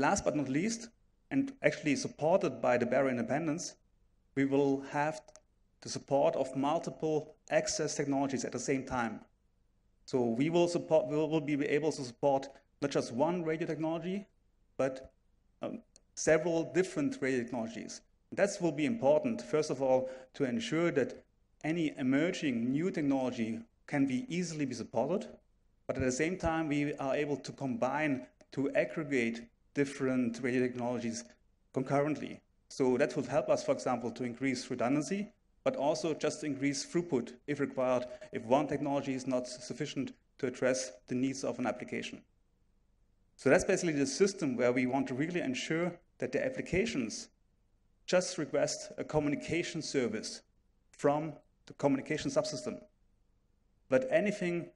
[SPEAKER 8] Last but not least, and actually supported by the bearer independence, we will have the support of multiple access technologies at the same time. So we will support, we will be able to support not just one radio technology, but um, several different radio technologies. That will be important, first of all, to ensure that any emerging new technology can be easily be supported, but at the same time, we are able to combine, to aggregate different radio technologies concurrently. So that would help us, for example, to increase redundancy, but also just increase throughput if required, if one technology is not sufficient to address the needs of an application. So that's basically the system where we want to really ensure that the applications just request a communication service from the communication subsystem. But anything,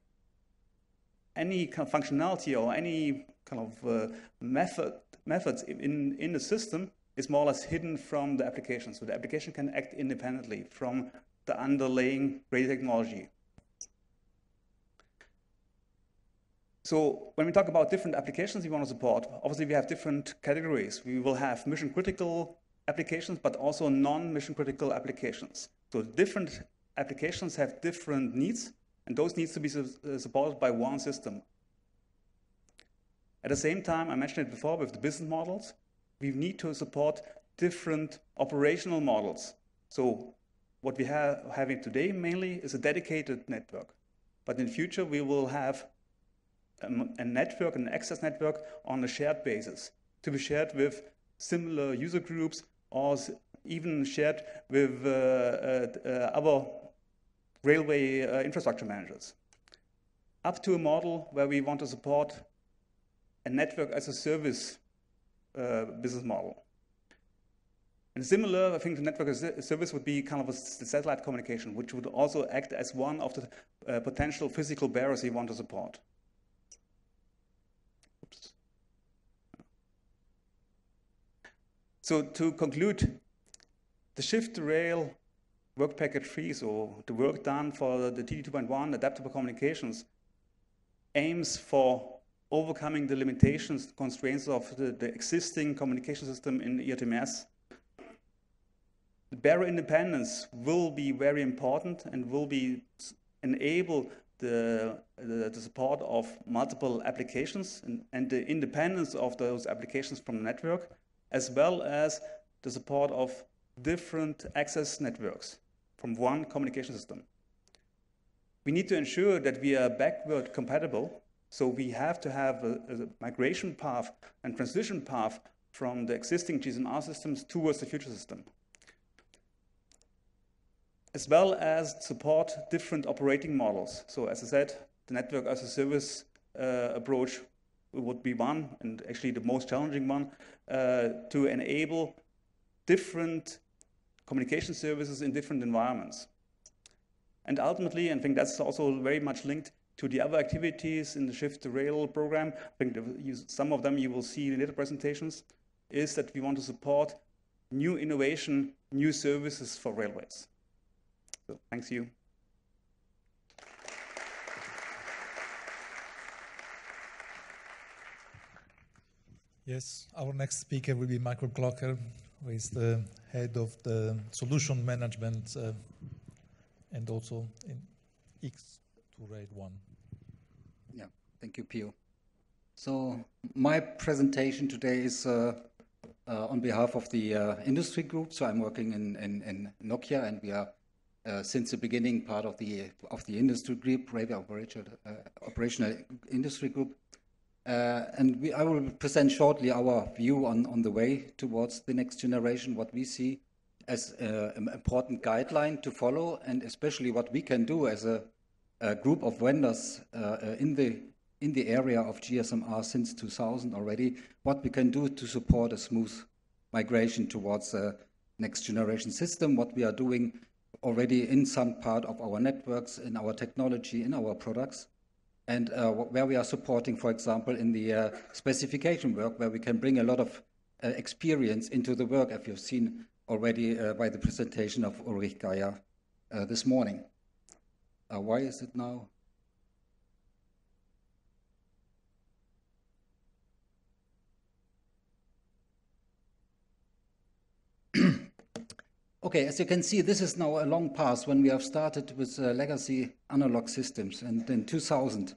[SPEAKER 8] any functionality or any kind of uh, method, methods in, in the system is more or less hidden from the application. So the application can act independently from the underlying radio technology. So when we talk about different applications we want to support, obviously we have different categories. We will have mission critical applications, but also non-mission critical applications. So different applications have different needs, and those needs to be su uh, supported by one system. At the same time, I mentioned it before with the business models, we need to support different operational models. So what we have having today mainly is a dedicated network. But in the future, we will have a network, an access network on a shared basis to be shared with similar user groups or even shared with uh, uh, uh, other railway uh, infrastructure managers. Up to a model where we want to support a network as a service uh, business model. And similar, I think the network as a service would be kind of a satellite communication, which would also act as one of the uh, potential physical bearers you want to support. Oops. So to conclude, the shift to rail work package 3, so the work done for the TD2.1 adaptable communications, aims for overcoming the limitations, constraints of the, the existing communication system in ERTMS. The bearer independence will be very important and will be enable the, the, the, support of multiple applications and, and, the independence of those applications from the network, as well as the support of different access networks from one communication system. We need to ensure that we are backward compatible, so we have to have a, a migration path and transition path from the existing GSM-R systems towards the future system. As well as support different operating models. So as I said, the network as a service uh, approach would be one, and actually the most challenging one, uh, to enable different communication services in different environments. And ultimately, I think that's also very much linked to the other activities in the Shift to Rail program. I think the, some of them you will see in later presentations, is that we want to support new innovation, new services for railways. So thanks you.
[SPEAKER 1] Yes, our next speaker will be Michael Glocker, who is the head of the solution management uh, and also in X2Rail-1.
[SPEAKER 9] Yeah, thank you, Pio. So my presentation today is uh, uh, on behalf of the uh, industry group. So I'm working in, in, in Nokia, and we are uh, since the beginning part of the of the industry group, Railway Operational, uh, Operational Industry Group. Uh, and we, I will present shortly our view on, on the way towards the next generation, what we see as an important guideline to follow, and especially what we can do as a, a group of vendors uh, uh in the in the area of GSM-R since 2000 already, what we can do to support a smooth migration towards a next generation system, what we are doing already in some part of our networks, in our technology, in our products, and uh, where we are supporting, for example, in the uh, specification work, where we can bring a lot of uh, experience into the work, as you've seen already uh, by the presentation of Ulrich Geier this morning. Uh, why is it now? Okay, as you can see, this is now a long path when we have started with uh, legacy analog systems and in 2000.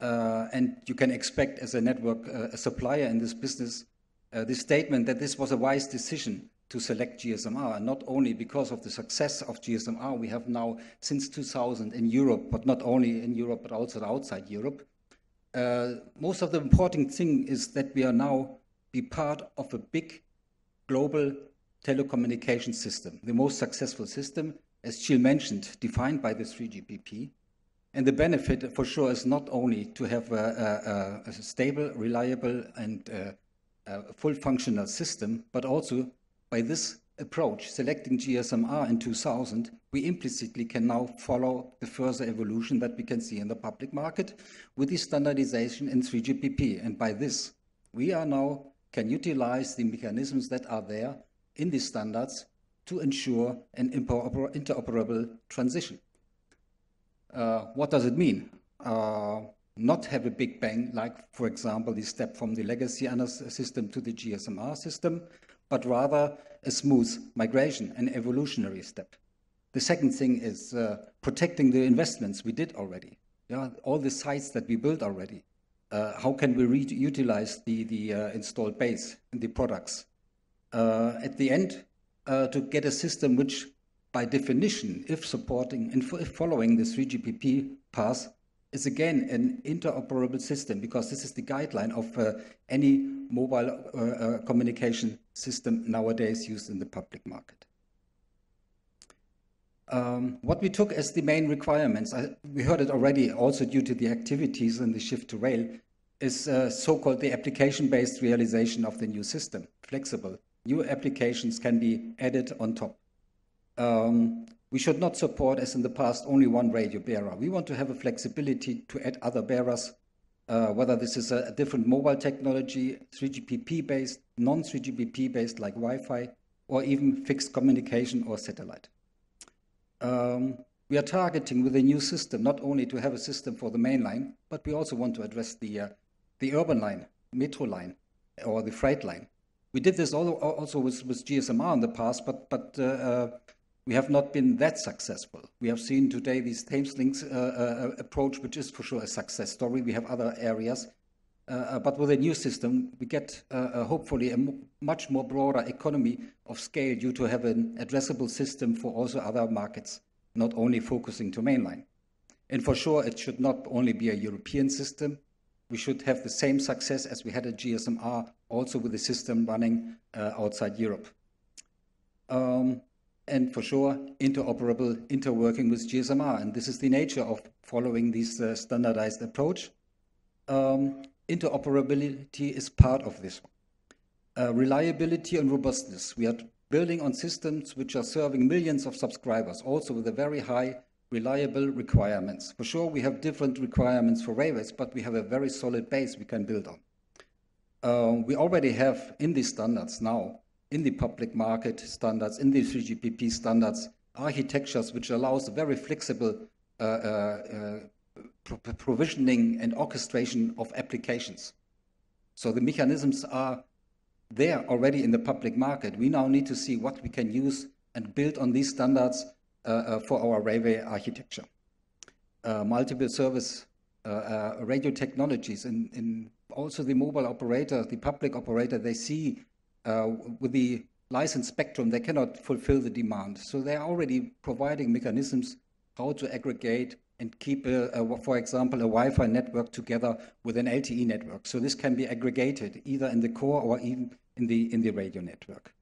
[SPEAKER 9] Uh, and you can expect as a network uh, a supplier in this business uh, this statement that this was a wise decision to select GSM-R, and not only because of the success of GSM-R we have now since 2000 in Europe, but not only in Europe, but also outside Europe. Uh, most of the important thing is that we are now be part of a big global telecommunication system, the most successful system, as Giel mentioned, defined by the 3GPP. And the benefit, for sure, is not only to have a, a, a stable, reliable, and uh, full functional system, but also by this approach, selecting GSM-R in 2000, we implicitly can now follow the further evolution that we can see in the public market with the standardization in 3GPP. And by this, we are now can utilize the mechanisms that are there in these standards to ensure an interoperable transition. Uh, what does it mean? Uh, not have a big bang, like, for example, the step from the legacy system to the GSM-R system, but rather a smooth migration, an evolutionary step. The second thing is uh, protecting the investments we did already. Yeah, all the sites that we built already. Uh, how can we reutilize the, the uh, installed base and the products? uh, at the end uh, to get a system which, by definition, if supporting and if following the 3GPP path, is again an interoperable system because this is the guideline of uh, any mobile uh, uh, communication system nowadays used in the public market. Um, what we took as the main requirements, I, we heard it already also due to the activities in the Shift2Rail, is uh, so-called the application-based realization of the new system, flexible, new applications can be added on top. Um, we should not support, as in the past, only one radio bearer. We want to have a flexibility to add other bearers, uh, whether this is a, a different mobile technology, 3GPP based, non 3GPP based like Wi Fi, or even fixed communication or satellite. Um, we are targeting with a new system not only to have a system for the main line, but we also want to address the, uh, the urban line, metro line, or the freight line. We did this also with, with GSM-R in the past, but, but uh, uh, we have not been that successful. We have seen today this Thames uh, uh, approach, which is for sure a success story. We have other areas. Uh, uh, but with a new system, we get hopefully a much more broader economy of scale due to have an addressable system for also other markets, not only focusing to mainline. And for sure, it should not only be a European system. We should have the same success as we had at GSM-R also with the system running uh, outside Europe. Um, and for sure, interoperable interworking with GSM-R. And this is the nature of following this uh, standardized approach. Um, interoperability is part of this. Uh, reliability and robustness. We are building on systems which are serving millions of subscribers, also with a very high reliable requirements. For sure, we have different requirements for railways, but we have a very solid base we can build on. Uh, we already have in these standards now in the public market standards, in the 3GPP standards, architectures which allows very flexible uh, uh, pro provisioning and orchestration of applications. So the mechanisms are there already in the public market. We now need to see what we can use and build on these standards uh, uh for our railway architecture. Uh, multiple service uh, radio technologies and also the mobile operator, the public operator, they see uh, with the license spectrum, they cannot fulfill the demand. So they are already providing mechanisms how to aggregate and keep, a, a, for example, a Wi-Fi network together with an LTE network. So this can be aggregated either in the core or even in the, in the radio network.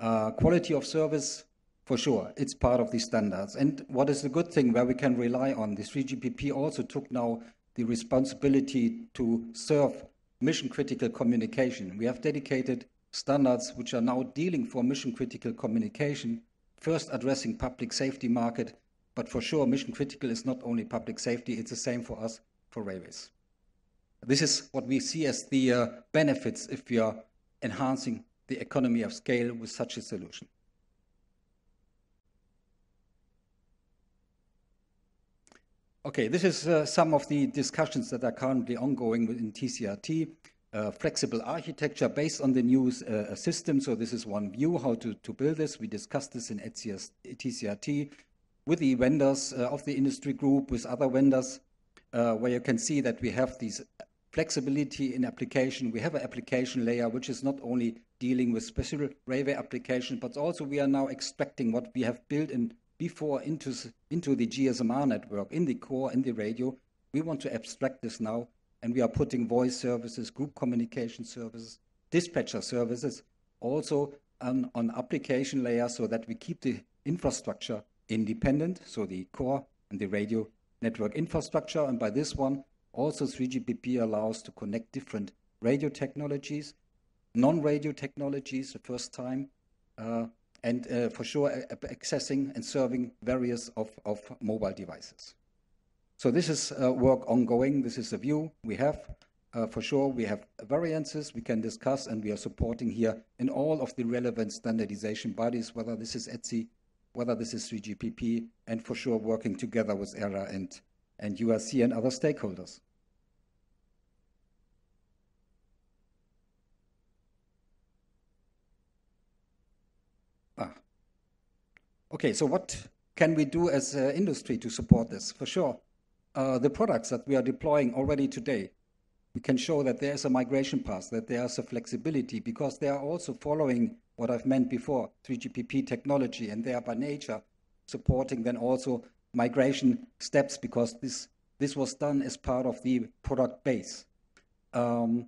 [SPEAKER 9] Uh, quality of service, for sure, it's part of the standards. And what is the good thing where we can rely on, the 3GPP also took now the responsibility to serve mission critical communication. We have dedicated standards which are now dealing for mission critical communication, first addressing public safety market, but for sure mission critical is not only public safety, it's the same for us for railways. This is what we see as the uh, benefits if we are enhancing the economy of scale with such a solution. Okay, this is uh, some of the discussions that are currently ongoing within TCRT uh, flexible architecture based on the new uh, system. So this is one view how to, to build this. We discussed this in TCRT with the vendors uh, of the industry group, with other vendors, uh, where you can see that we have these flexibility in application. We have an application layer which is not only dealing with special railway application, but also we are now extracting what we have built in before into, into the GSM-R network, in the core, in the radio. We want to abstract this now and we are putting voice services, group communication services, dispatcher services also on, on application layer so that we keep the infrastructure independent, so the core and the radio network infrastructure. And by this one, also 3GPP allows to connect different radio technologies, non-radio technologies the first time, uh, and uh, for sure accessing and serving various of, of mobile devices. So this is uh, work ongoing. This is a view we have. Uh, for sure, we have variances we can discuss, and we are supporting here in all of the relevant standardization bodies, whether this is ETSI, whether this is 3GPP, and for sure working together with ERA and, and UIC and other stakeholders. Ah. Okay, so what can we do as uh, industry to support this? For sure, uh, the products that we are deploying already today, we can show that there is a migration path, that there is a flexibility, because they are also following what I've meant before, 3GPP technology, and they are by nature supporting then also migration steps because this, this was done as part of the product base. Um,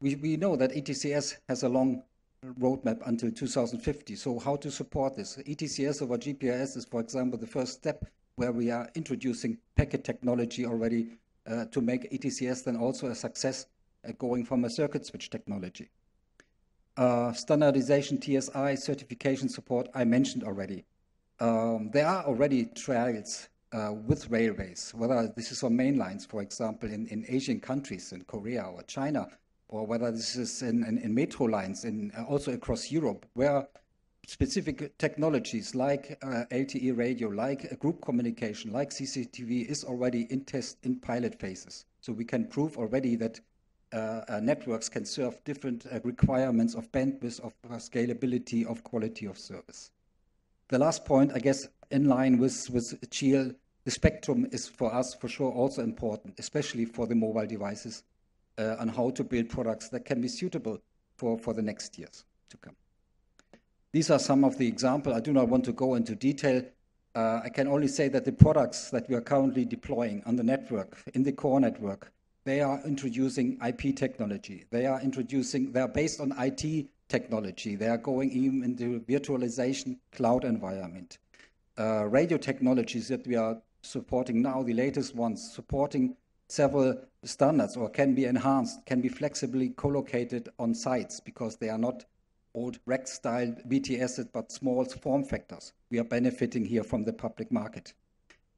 [SPEAKER 9] we, we know that ETCS has a long roadmap until 2050. So how to support this? ETCS over GPRS is, for example, the first step where we are introducing packet technology already uh, to make ETCS then also a success uh, going from a circuit switch technology. Uh, standardization, TSI, certification support, I mentioned already. Um, there are already trials uh, with railways, whether this is on main lines, for example, in, in Asian countries, in Korea or China, or whether this is in, in, in metro lines, in, uh, also across Europe, where specific technologies like uh, LTE radio, like group communication, like CCTV is already in test in pilot phases. So we can prove already that uh, uh, networks can serve different uh, requirements of bandwidth, of uh, scalability, of quality of service. The last point, I guess, in line with, with Giel, the spectrum is for us for sure also important, especially for the mobile devices, uh, on how to build products that can be suitable for, for the next years to come. These are some of the examples. I do not want to go into detail. Uh, I can only say that the products that we are currently deploying on the network, in the core network, they are introducing IP technology. They are introducing, they are based on IT technology. They are going even into virtualization cloud environment. Uh, radio technologies that we are supporting now, the latest ones, supporting several standards or can be enhanced, can be flexibly co-located on sites because they are not old rack style BTS, but small form factors. We are benefiting here from the public market.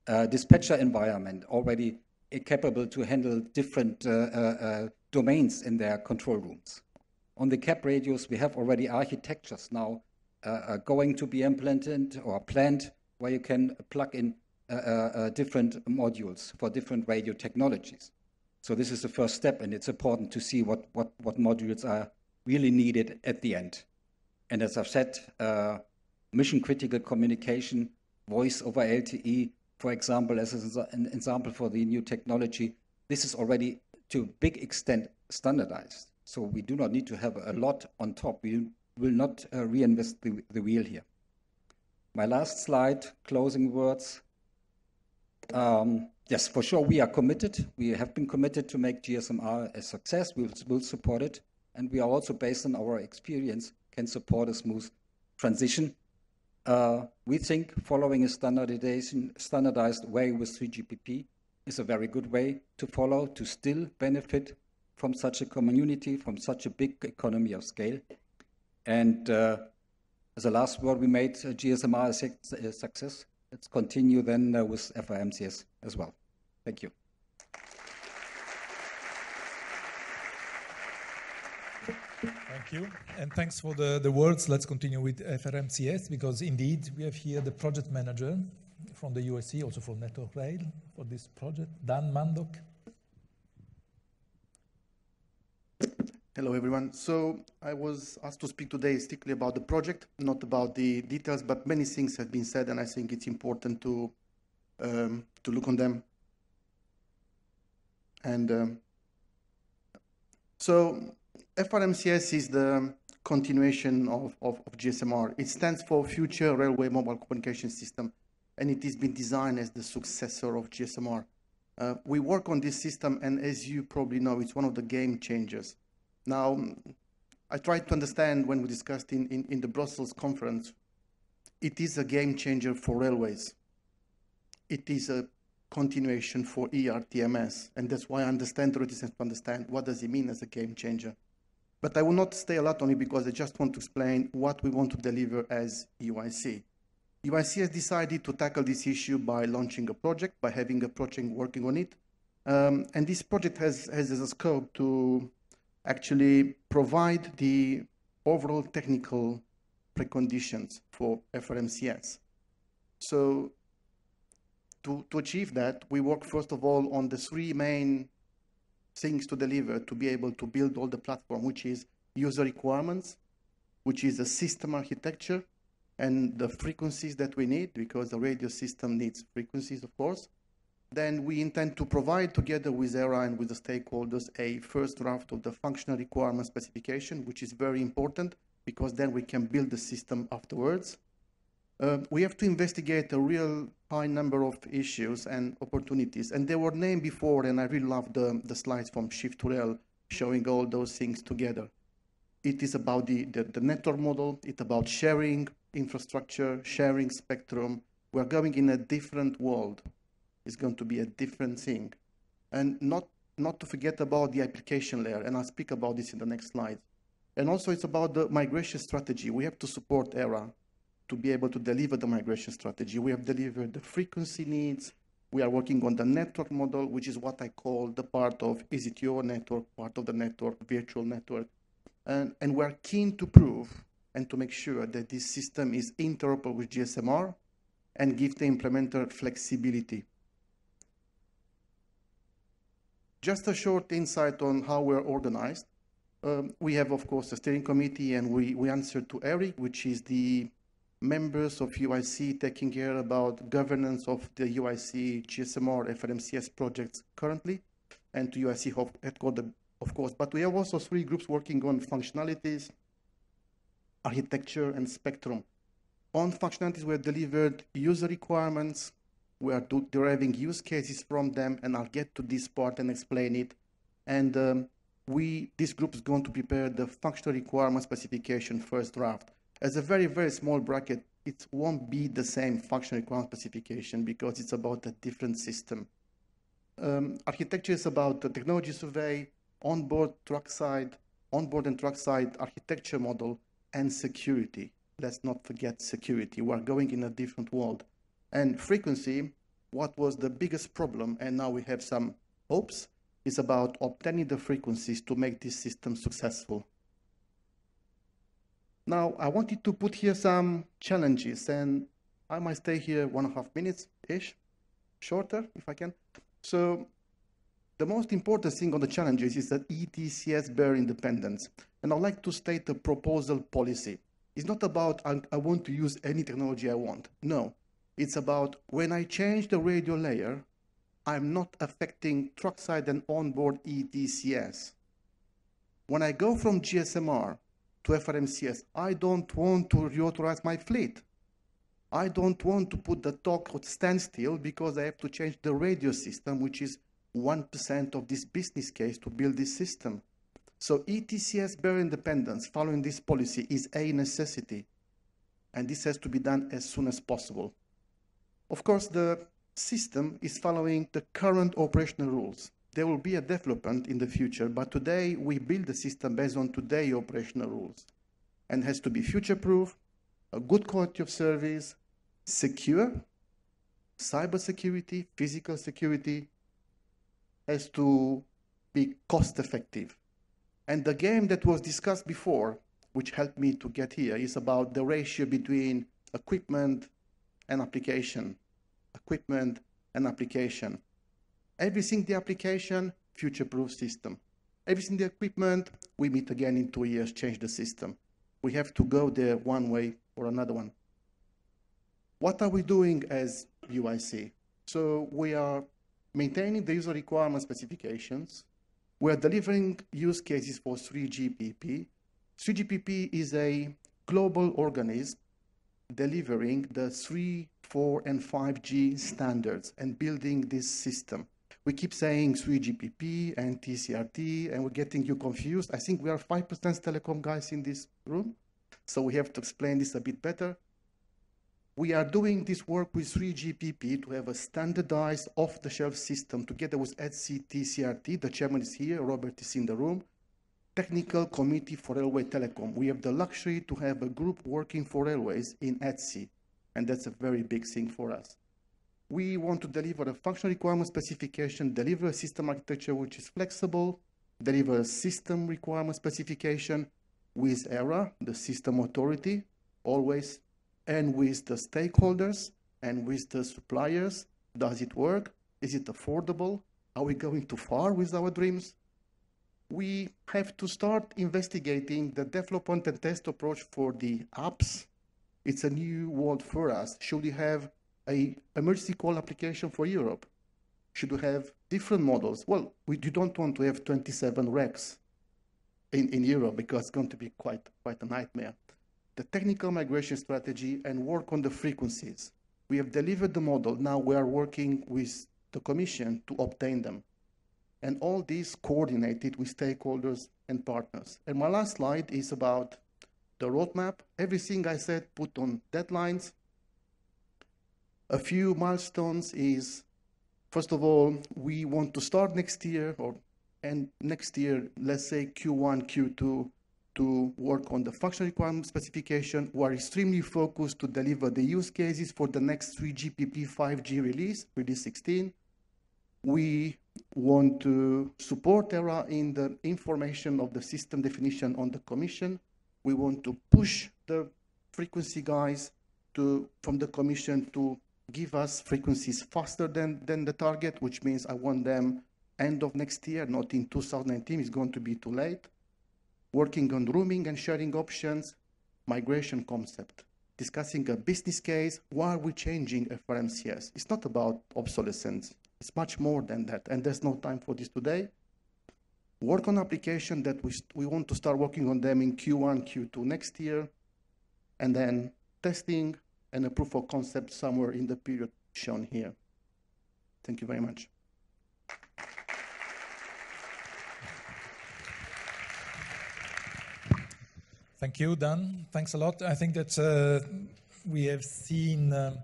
[SPEAKER 9] Uh, dispatcher environment already capable to handle different uh, uh, uh, domains in their control rooms. On the cab radios, we have already architectures now uh, going to be implemented or planned where you can plug in different modules for different radio technologies. So this is the first step, and it's important to see what, what, what modules are really needed at the end. And as I've said, uh, mission critical communication, voice over LTE, for example, as an example for the new technology, this is already to a big extent standardized. So we do not need to have a lot on top. We will not uh, reinvest the, the wheel here. My last slide, closing words. Um, yes, for sure, we are committed. We have been committed to make GSM-R a success. We will, will support it. And we are also, based on our experience, can support a smooth transition. Uh, we think following a standardization, standardized way with 3GPP is a very good way to follow to still benefit from such a community, from such a big economy of scale. And uh, as a last word, we made uh, GSM-R a, success. Let's continue then with FRMCS as well. Thank you.
[SPEAKER 1] Thank you. And thanks for the, the words. Let's continue with FRMCS because indeed we have here the project manager from the UIC, also from Network Rail for this project, Dan Mandoc.
[SPEAKER 10] Hello, everyone. So I was asked to speak today strictly about the project, not about the details, but many things have been said, and I think it's important to um, to look on them. And um, so FRMCS is the continuation of, of, of, GSM-R. It stands for Future Railway Mobile Communication System, and it has been designed as the successor of GSM-R. Uh, we work on this system, and as you probably know, it's one of the game changers. Now, I tried to understand when we discussed in, in, in the Brussels conference, it is a game changer for railways. It is a continuation for ERTMS, and that's why I understand the reticence to understand what does it mean as a game changer. But I will not stay a lot on it because I just want to explain what we want to deliver as UIC. UIC has decided to tackle this issue by launching a project, by having a project working on it. Um, and this project has, has as a scope to actually provide the overall technical preconditions for FRMCS. So to, to achieve that, we work first of all on the three main things to deliver to be able to build all the platform, which is user requirements, which is a system architecture, and the frequencies that we need, because the radio system needs frequencies, of course. Then we intend to provide, together with ERA and with the stakeholders, a first draft of the functional requirement specification, which is very important, because then we can build the system afterwards. Uh, we have to investigate a real high number of issues and opportunities. And they were named before, and I really love the, the slides from Shift2Rail showing all those things together. It is about the, the, the network model, it's about sharing infrastructure, sharing spectrum. We're going in a different world. It's going to be a different thing. And not, not to forget about the application layer, and I'll speak about this in the next slide. And also it's about the migration strategy. We have to support ERA to be able to deliver the migration strategy. We have delivered the frequency needs. We are working on the network model, which is what I call the part of is it your network, part of the network, virtual network. And, and we're keen to prove and to make sure that this system is interoperable with GSM-R and give the implementer flexibility. Just a short insight on how we're organized. Um, we have, of course, a steering committee, and we, we answer to ERIG, which is the members of UIC taking care about governance of the UIC GSM-R FRMCS projects currently, and to UIC headquarters, of course. But we have also three groups working on functionalities, architecture, and spectrum. On functionalities, we have delivered user requirements. We are deriving use cases from them, and I'll get to this part and explain it. And um, we, this group is going to prepare the functional requirement specification first draft. As a very, very small bracket, it won't be the same functional requirement specification because it's about a different system. Um, architecture is about the technology survey, onboard trackside, onboard and trackside architecture model, and security. Let's not forget security. We are going in a different world. And frequency, what was the biggest problem, and now we have some hopes, is about obtaining the frequencies to make this system successful. Now, I wanted to put here some challenges, and I might stay here one and a half minutes-ish, shorter if I can. So the most important thing on the challenges is that ETCS bearer independence. And I'd like to state the proposal policy. It's not about I, I want to use any technology I want. No, it's about when I change the radio layer, I'm not affecting trackside and onboard ETCS. When I go from GSM-R to FRMCS, I don't want to reauthorize my fleet. I don't want to put the talk at standstill because I have to change the radio system, which is 1% of this business case to build this system. So ETCS bearer independence following this policy is a necessity, and this has to be done as soon as possible. Of course, the system is following the current operational rules. There will be a development in the future, but today we build the system based on today operational rules and has to be future-proof, a good quality of service, secure, cyber security, physical security, has to be cost effective. And the game that was discussed before, which helped me to get here, is about the ratio between equipment and application. Equipment and application. Everything the application, future-proof system. Everything the equipment, we meet again in two years, change the system. We have to go there one way or another one. What are we doing as UIC? So we are maintaining the user requirement specifications. We are delivering use cases for 3GPP. 3GPP is a global organism delivering the 3, 4, and 5G standards and building this system. We keep saying 3GPP and TCRT, and we're getting you confused. I think we are 5% telecom guys in this room, so we have to explain this a bit better. We are doing this work with 3GPP to have a standardized off-the-shelf system together with ETSI TCRT. The chairman is here, Robert is in the room. Technical Committee for Railway Telecom. We have the luxury to have a group working for railways in ETSI, and that's a very big thing for us. We want to deliver a functional requirement specification, deliver a system architecture which is flexible, deliver a system requirement specification with ERA, the system authority, always, and with the stakeholders and with the suppliers. Does it work? Is it affordable? Are we going too far with our dreams? We have to start investigating the development and test approach for the apps. It's a new world for us. Should we have a emergency call application for Europe? Should we have different models? Well, we you don't want to have 27 racks in, in Europe because it's going to be quite, quite a nightmare. The technical migration strategy and work on the frequencies. We have delivered the model. Now we are working with the Commission to obtain them. And all this coordinated with stakeholders and partners. And my last slide is about the roadmap. Everything I said put on deadlines, a few milestones is, first of all, we want to start next year or and next year, let's say Q1, Q2, to work on the functional requirement specification. We are extremely focused to deliver the use cases for the next 3GPP 5G release, release 16. We want to support ERA in the information of the system definition on the commission. We want to push the frequency guys to, from the commission to give us frequencies faster than, than the target, which means I want them end of next year, not in 2019, it's going to be too late. Working on roaming and sharing options, migration concept, discussing a business case, why are we changing FRMCS? It's not about obsolescence, it's much more than that, and there's no time for this today. Work on application that we, we want to start working on them in Q1, Q2 next year, and then testing, and a proof of concept somewhere in the period shown here. Thank you very much.
[SPEAKER 1] Thank you, Dan. Thanks a lot. I think that uh, we have seen uh,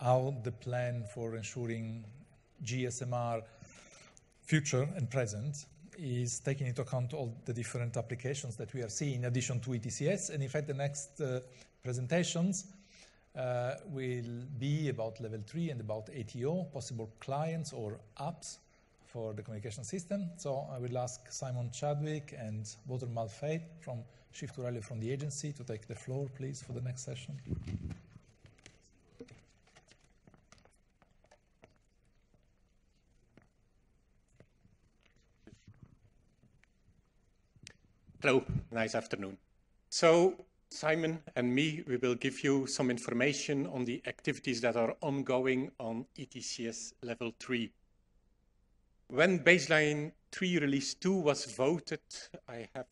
[SPEAKER 1] how the plan for ensuring GSM-R future and present is taking into account all the different applications that we are seeing in addition to ETCS. And in fact, the next uh, presentations uh, will be about level three and about ATO, possible clients or apps for the communication system. So I will ask Simon Chadwick and Wouter Malfait from Shift2Rail from the agency to take the floor, please, for the next session.
[SPEAKER 11] Hello, nice afternoon. So Simon and me, we will give you some information on the activities that are ongoing on ETCS level 3. When baseline 3 release 2 was voted, I have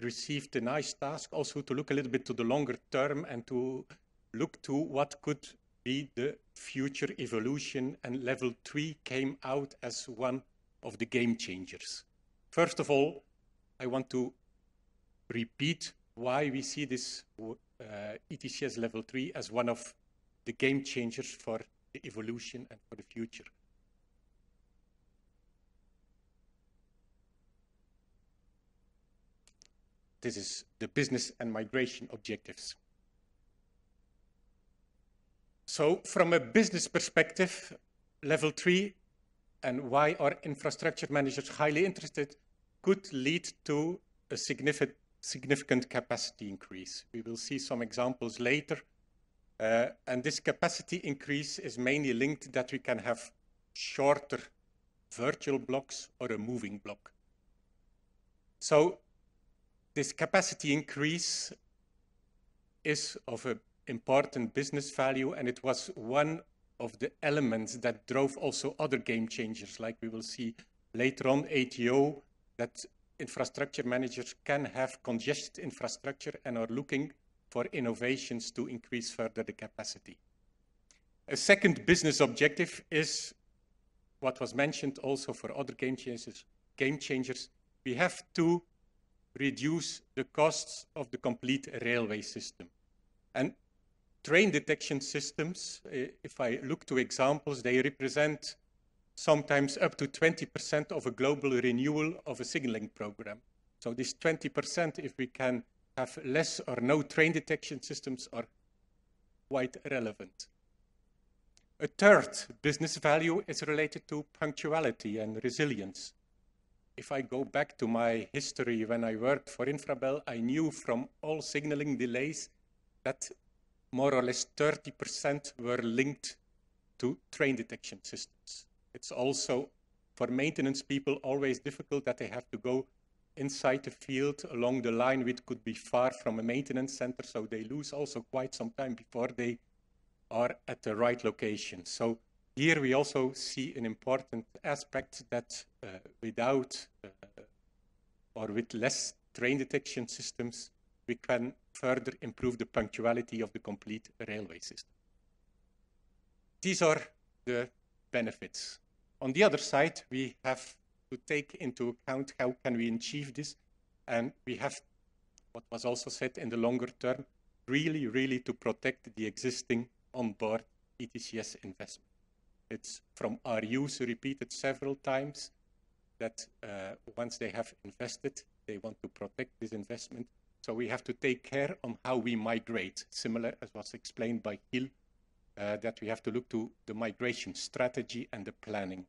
[SPEAKER 11] received a nice task also to look a little bit to the longer term and to look to what could be the future evolution and level 3 came out as one of the game changers. First of all, I want to repeat why we see this uh, ETCS level 3 as one of the game changers for the evolution and for the future. This is the business and migration objectives. So from a business perspective, level three and why are infrastructure managers highly interested could lead to a significant, significant capacity increase. We will see some examples later. Uh, and this capacity increase is mainly linked that we can have shorter virtual blocks or a moving block. So this capacity increase is of an important business value, and it was one of the elements that drove also other game changers, like we will see later on, ATO, that infrastructure managers can have congested infrastructure and are looking for innovations to increase further the capacity. A second business objective is what was mentioned also for other game changers. Game changers. We have to reduce the costs of the complete railway system. And train detection systems, eh, if I look to examples, they represent sometimes up to 20% of a global renewal of a signaling program. So this 20%, if we can have less or no train detection systems, are quite relevant. A third business value is related to punctuality and resilience if I go back to my history when I worked for Infrabel, I knew from all signaling delays that more or less 30% were linked to train detection systems. It's also, for maintenance people, always difficult that they have to go inside the field along the line, which could be far from a maintenance center, so they lose also quite some time before they are at the right location. So here we also see an important aspect that uh, without uh, or with less train detection systems, we can further improve the punctuality of the complete railway system. These are the benefits. On the other side, we have to take into account how can we achieve this, and we have what was also said in the longer term, really, really to protect the existing onboard ETCS investment. It's from our user repeated several times that uh, once they have invested, they want to protect this investment. So we have to take care on how we migrate, similar as was explained by Giel, uh, that we have to look to the migration strategy and the planning.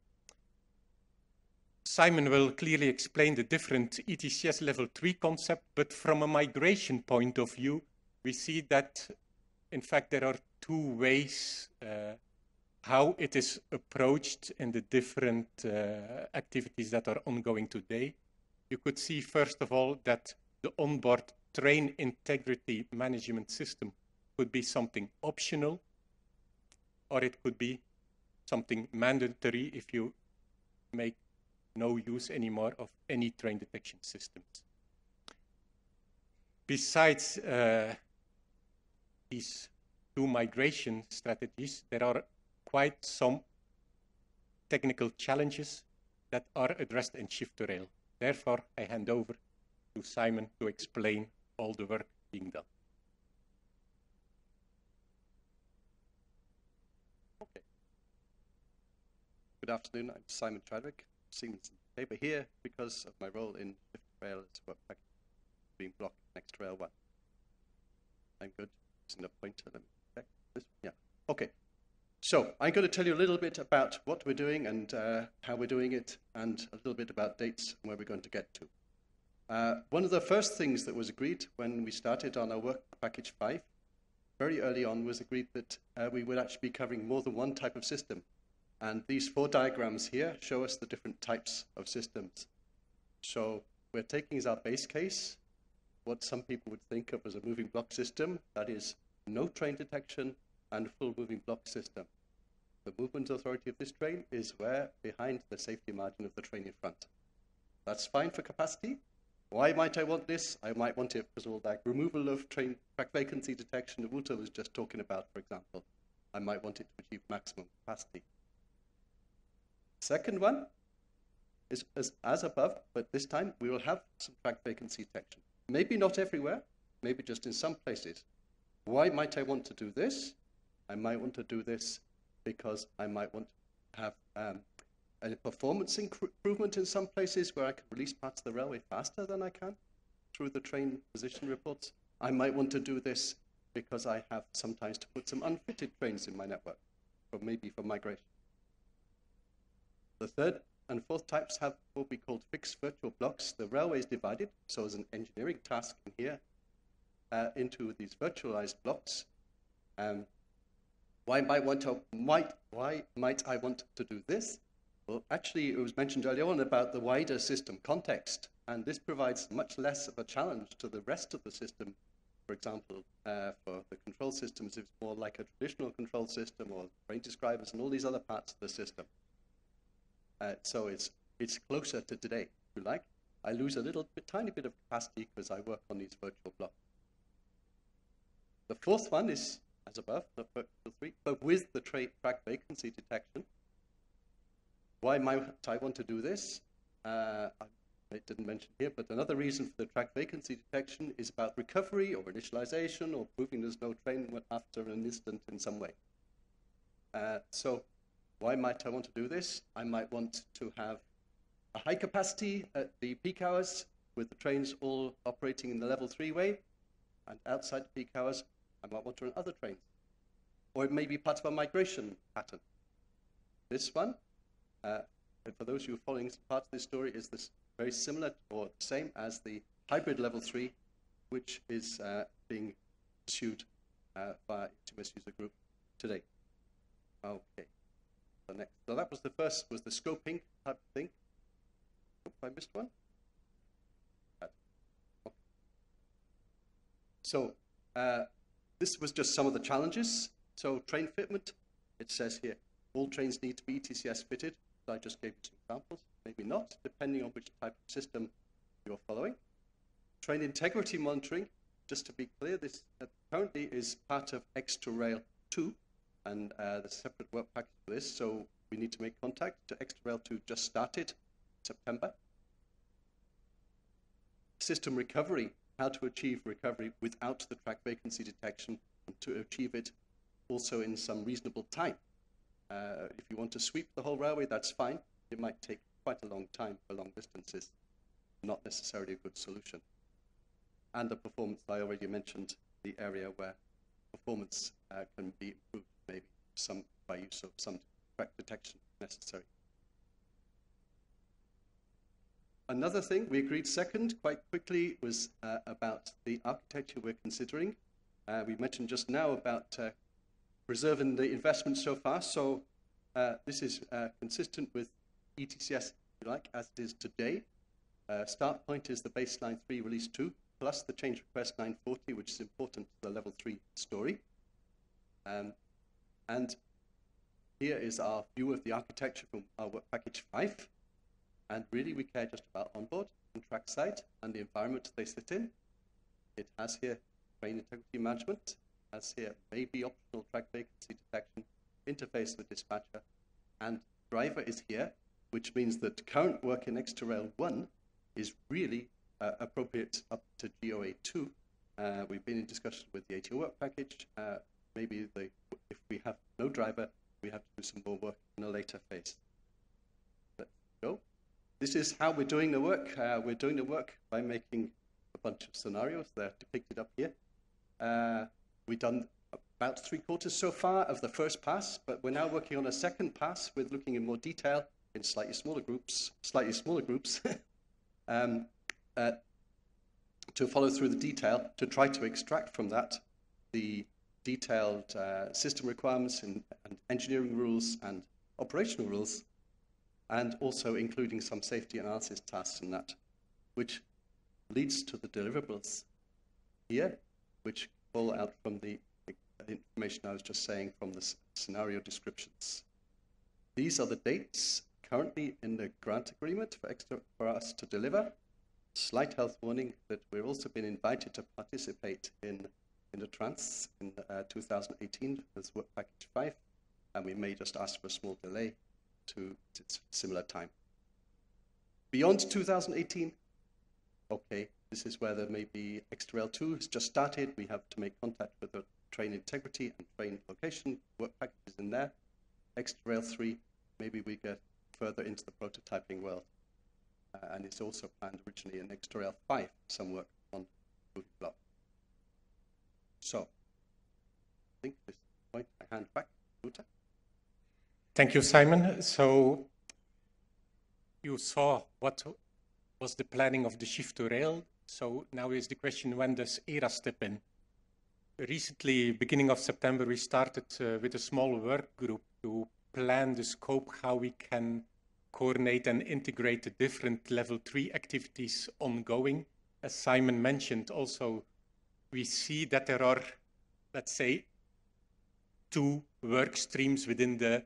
[SPEAKER 11] Simon will clearly explain the different ETCS level 3 concept, but from a migration point of view, we see that, in fact, there are two ways uh, how it is approached in the different uh, activities that are ongoing today. You could see, first of all, that the onboard train integrity management system could be something optional, or it could be something mandatory if you make no use anymore of any train detection systems. Besides uh, these two migration strategies, there are quite some technical challenges that are addressed in Shift2Rail. Therefore, I hand over to Simon to explain all the work being done.
[SPEAKER 12] Good afternoon, I'm Simon Chadwick, Siemens Paper here because of my role in Shift Rail as work package being blocked next rail one. I'm good. Using the pointer. Let me check this. Yeah. Okay. So I'm going to tell you a little bit about what we're doing and uh, how we're doing it, and a little bit about dates and where we're going to get to. Uh, one of the first things that was agreed when we started on our work package five, very early on, was agreed that uh, we would actually be covering more than one type of system. And these four diagrams here show us the different types of systems. So we're taking as our base case what some people would think of as a moving block system, that is no train detection and full moving block system. The movement authority of this train is where behind the safety margin of the train in front. That's fine for capacity. Why might I want this? I might want it because of all that removal of train track vacancy detection that Wouter was just talking about, for example. I might want it to achieve maximum capacity. Second one is as, as above, but this time we will have some track vacancy detection. Maybe not everywhere, maybe just in some places. Why might I want to do this? I might want to do this because I might want to have um, a performance improvement in some places where I can release parts of the railway faster than I can through the train position reports. I might want to do this because I have sometimes to put some unfitted trains in my network, or maybe for migration. The third and fourth types have what we call fixed virtual blocks. The railway is divided, so as an engineering task in here, uh, into these virtualized blocks. Um, why might want to might why might I want to do this? Well, actually, it was mentioned earlier on about the wider system context, and this provides much less of a challenge to the rest of the system. For example, uh, for the control systems, it's more like a traditional control system or train describers and all these other parts of the system. Uh, so it's it's closer to today, if you like. I lose a little bit, tiny bit of capacity because I work on these virtual blocks. The fourth one is as above, the virtual three, but with the track vacancy detection. Why might I want to do this? Uh, I didn't mention here, but another reason for the track vacancy detection is about recovery or initialization or proving there's no train after an incident in some way. Uh, so why might I want to do this? I might want to have a high capacity at the peak hours with the trains all operating in the level three way, and outside peak hours, I might want to run other trains. Or it may be part of a migration pattern. This one, uh, for those who are following part of this story, is this very similar or the same as the hybrid level three, which is uh, being pursued uh, by TMS user group today. Okay. The next. So that was the first, was the scoping type of thing. Hope I missed one. So uh, this was just some of the challenges. So train fitment, it says here, all trains need to be ETCS fitted. I just gave you some examples, maybe not, depending on which type of system you're following. Train integrity monitoring, just to be clear, this uh, currently is part of Extra Rail 2, and uh, separate work package for this, so we need to make contact. X2Rail-2 just started September. System recovery, how to achieve recovery without the track vacancy detection and to achieve it also in some reasonable time. Uh, if you want to sweep the whole railway, that's fine. It might take quite a long time for long distances, not necessarily a good solution. And the performance, I already mentioned the area where performance uh, can be improved, maybe some by use of some track detection necessary. Another thing we agreed second quite quickly was uh, about the architecture we're considering. Uh, we mentioned just now about uh, preserving the investment so far. So uh, this is uh, consistent with ETCS, if you like, as it is today. Uh, start point is the baseline 3 release 2, plus the change request 940, which is important to the level 3 story. Um, and here is our view of the architecture from our work package 5. And really, we care just about onboard and trackside and the environment they sit in. It has here train integrity management, has here maybe optional track vacancy detection, interface with dispatcher, and driver is here, which means that current work in X2Rail-1 is really uh, appropriate up to GOA 2 Uh, we've been in discussion with the ATO work package. Uh, maybe the, we have no driver, we have to do some more work in a later phase. Let's go. This is how we're doing the work. Uh, we're doing the work by making a bunch of scenarios. They're depicted up here. Uh, we've done about three quarters so far of the first pass, but we're now working on a second pass with looking in more detail in slightly smaller groups, slightly smaller groups, um, uh, to follow through the detail to try to extract from that the detailed uh, system requirements and, and engineering rules and operational rules, and also including some safety analysis tasks in that, which leads to the deliverables here, which fall out from the information I was just saying from the scenario descriptions. These are the dates currently in the grant agreement for, extra, for us to deliver. Slight health warning that we've also been invited to participate in, in the trans in uh, 2018 as work package 5, and we may just ask for a small delay to, to similar time. Beyond 2018, okay, this is where there may be X2Rail-2 has just started. We have to make contact with the train integrity and train location work packages in there. X2Rail-3, maybe we get further into the prototyping world. Uh, and it's also planned originally in X2Rail-5, some work on moving block. So, I think this point I hand back to.
[SPEAKER 11] Thank you, Simon. So, you saw what was the planning of the shift to rail so now is the question, when does ERA step in? Recently, beginning of September, we started uh, with a small work group to plan the scope, how we can coordinate and integrate the different level three activities ongoing. As Simon mentioned, also, we see that there are, let's say, two work streams within the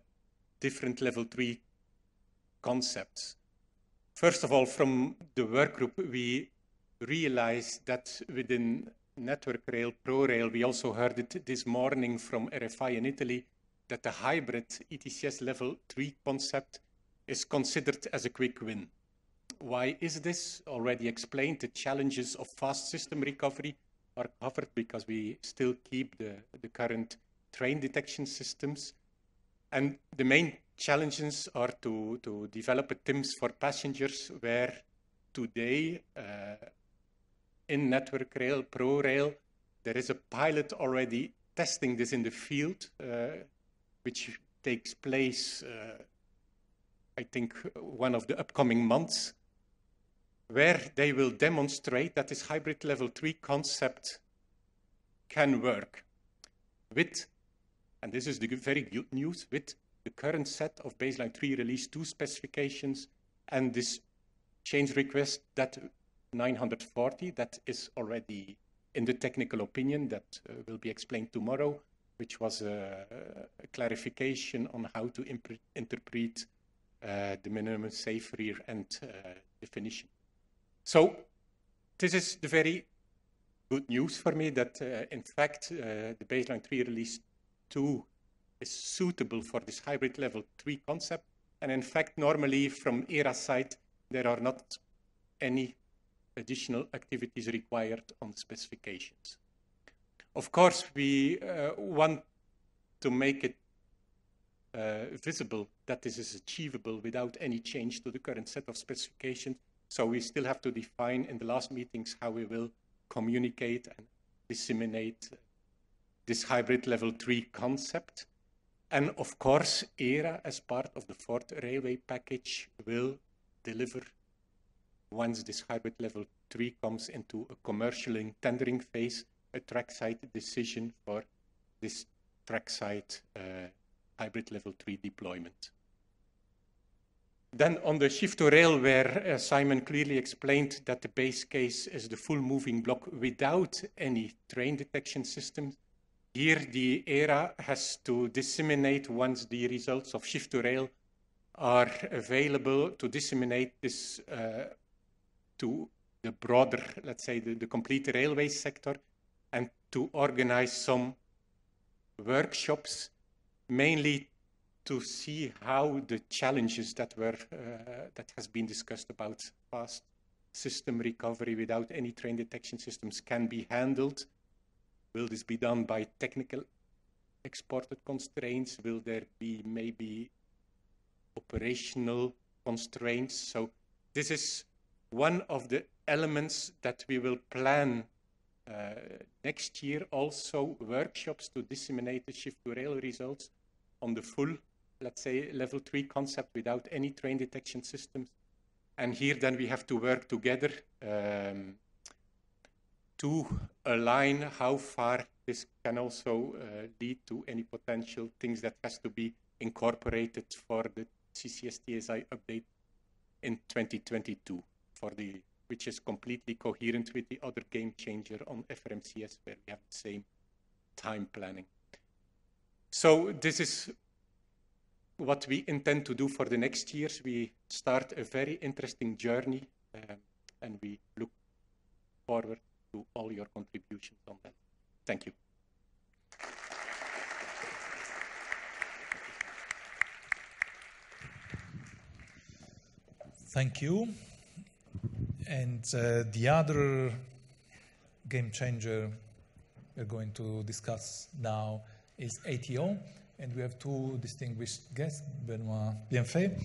[SPEAKER 11] different level three concepts. First of all, from the work group, we realize that within Network Rail, ProRail, we also heard it this morning from RFI in Italy, that the hybrid ETCS level 3 concept is considered as a quick win. Why is this? Already explained, the challenges of fast system recovery are covered because we still keep the, the current train detection systems. And the main challenges are to, to develop a TIMS for passengers where today uh, in Network Rail, ProRail, there is a pilot already testing this in the field, uh, which takes place, uh, I think, one of the upcoming months, where they will demonstrate that this hybrid level 3 concept can work with, and this is the very good news, with the current set of baseline 3 release 2 specifications and this change request that 940 that is already in the technical opinion that uh, will be explained tomorrow, which was a, a clarification on how to interpret uh, the minimum safe rear end uh, definition. So this is the very good news for me that uh, in fact uh, the baseline 3 release 2 is suitable for this hybrid level 3 concept. And in fact, normally from ERA side, there are not any additional activities required on the specifications. Of course, we uh, want to make it uh, visible that this is achievable without any change to the current set of specifications. So we still have to define in the last meetings how we will communicate and disseminate this hybrid level 3 concept. And of course, ERA, as part of the fourth railway package, will deliver once this hybrid level 3 comes into a commercial tendering phase, a trackside decision for this trackside uh, hybrid level 3 deployment. Then on the shift to rail, where uh, Simon clearly explained that the base case is the full moving block without any train detection system, here the ERA has to disseminate once the results of shift to rail are available to disseminate this uh, to the broader, let's say, the, the complete railway sector, and to organize some workshops, mainly to see how the challenges that were uh, that has been discussed about fast system recovery without any train detection systems can be handled? Will this be done by technical exported constraints? Will there be maybe operational constraints? So this is one of the elements that we will plan uh, next year also workshops to disseminate the shift to rail results on the full, let's say, level three concept without any train detection systems. And here then we have to work together um, to align how far this can also uh, lead to any potential things that has to be incorporated for the CCS TSI update in 2022 for the which is completely coherent with the other game changer on FRMCS, where we have the same time planning. So this is what we intend to do for the next years. We start a very interesting journey, um, and we look forward to all your contributions on that. Thank you.
[SPEAKER 1] Thank you. And uh, the other game changer we're going to discuss now is ATO. And we have two distinguished guests, Benoit Bienfait,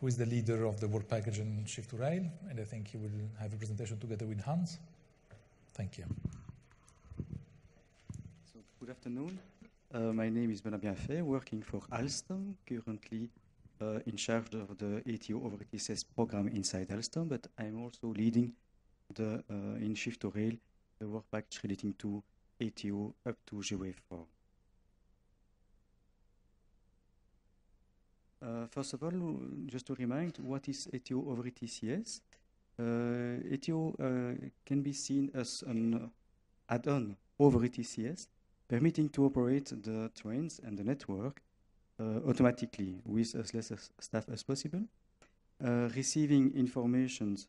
[SPEAKER 1] who is the leader of the work package in Shift to Rail. And I think he will have a presentation together with Hans. Thank you.
[SPEAKER 13] So, good afternoon. Uh, my name is Benoit Bienfait, working for Alstom, currently uh, in charge of the ATO over ETCS program inside Alstom, but I'm also leading the uh, in Shift to Rail the work package relating to ATO up to GOA4. Uh, first of all, just to remind, what is ATO over ETCS? Uh, ATO uh, can be seen as an add-on over ETCS, permitting to operate the trains and the network uh, automatically with as less staff as possible, uh, receiving informations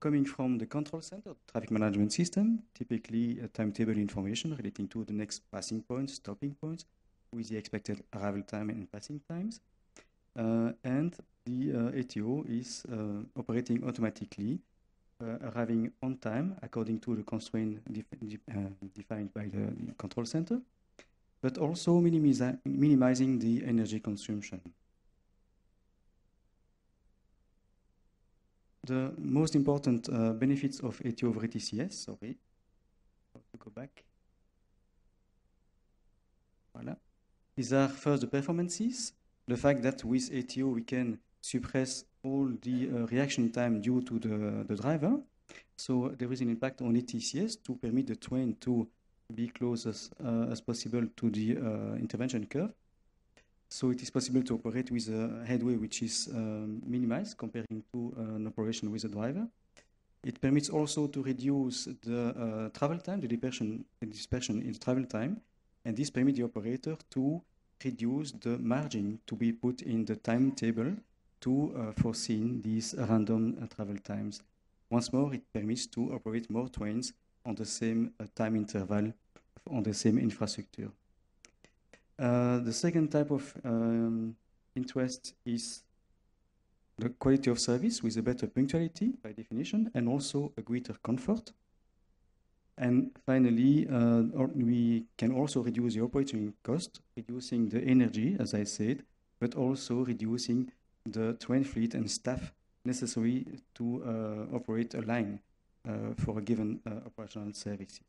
[SPEAKER 13] coming from the control center, traffic management system, typically a timetable information relating to the next passing points, stopping points, with the expected arrival time and passing times. Uh, and the uh, ATO is uh, operating automatically, arriving on time according to the constraint def defined by the, the control center, but also minimizing the energy consumption. The most important uh, benefits of ATO over ETCS, sorry, to go back. Voilà. These are first the performances, the fact that with ATO we can suppress all the uh, reaction time due to the, the driver. So there is an impact on ETCS to permit the train to be close as, uh, as possible to the uh, intervention curve. So it is possible to operate with a headway which is um, minimized comparing to uh, an operation with a driver. It permits also to reduce the uh, travel time, the dispersion, the dispersion in travel time, and this permits the operator to reduce the margin to be put in the timetable to uh, foresee these random uh, travel times. Once more, it permits to operate more trains on the same uh, time interval on the same infrastructure. The second type of um, interest is the quality of service with a better punctuality by definition and also a greater comfort. And finally, uh, we can also reduce the operating cost, reducing the energy, as I said, but also reducing the train fleet and staff necessary to uh, operate a line uh, for a given uh, operational service.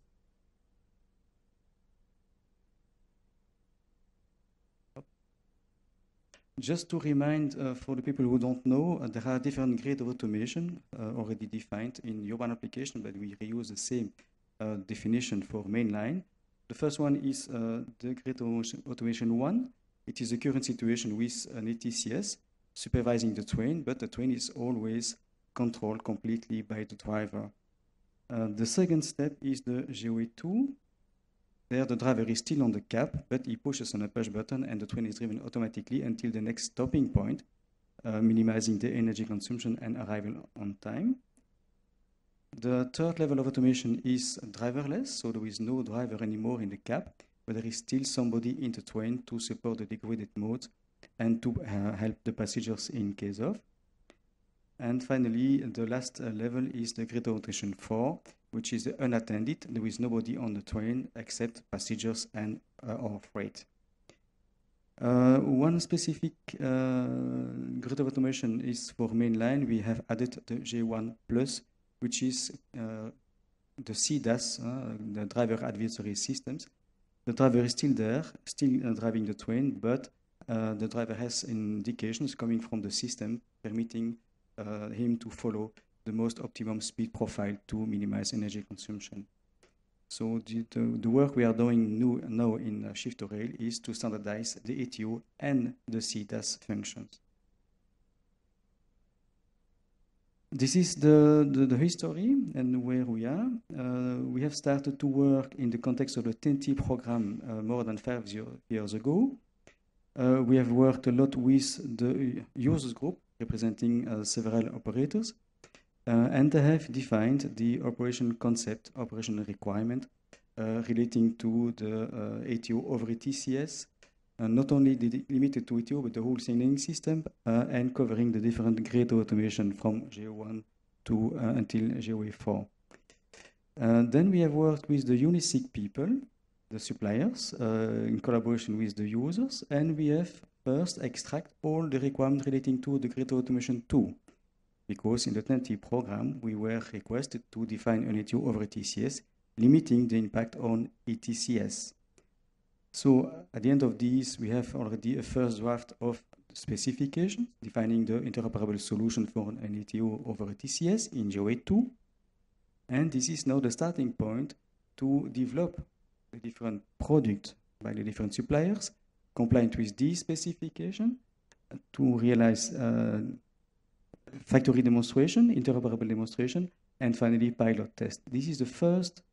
[SPEAKER 13] Just to remind uh, for the people who don't know, uh, there are different grades of automation already defined in urban application, but we reuse the same uh, definition for mainline. The first one is uh, the grade automation one. It is the current situation with an ETCS supervising the train, but the train is always controlled completely by the driver. Uh, the second step is the GOA2, there, the driver is still on the cap, but he pushes on a push button and the train is driven automatically until the next stopping point, uh, minimizing the energy consumption and arrival on time. The third level of automation is driverless, so there is no driver anymore in the cab, but there is still somebody in the train to support the degraded mode and to uh, help the passengers in case of. And finally, the last uh, level is the grid rotation 4, which is unattended. There is nobody on the train except passengers and uh, or freight. Uh, one specific uh, grid of automation is for mainline. We have added the J1 Plus, which is uh, the CDAS, uh, the driver advisory systems. The driver is still there, still uh, driving the train, but the driver has indications coming from the system permitting him to follow the most optimum speed profile to minimize energy consumption. So the, the, the, work we are doing new, now in Shift to Rail is to standardize the ATO and the CDAS functions. This is the, the, the, history and where we are. Uh, we have started to work in the context of the TEN-T program uh, more than five year, years ago. Uh, we have worked a lot with the users group representing uh, several operators. Uh, and they have defined the operation concept, operation requirement uh, relating to the ATO over ETCS, Uh, not only limited to ATO, but the whole signaling system, uh, and covering the different grid automation from GO1 to uh, until GOA4. then we have worked with the UNISIG people, the suppliers, in collaboration with the users, and we have first extract all the requirements relating to the grid automation 2 because in the TEN-T program, we were requested to define an ATO over ETCS, limiting the impact on ETCS. So at the end of this, we have already a first draft of specification defining the interoperable solution for an ATO over a TCS in GOA2. And this is now the starting point to develop the different products by the different suppliers compliant with this specification to realize uh, factory demonstration, interoperable demonstration, and finally pilot test. This is the first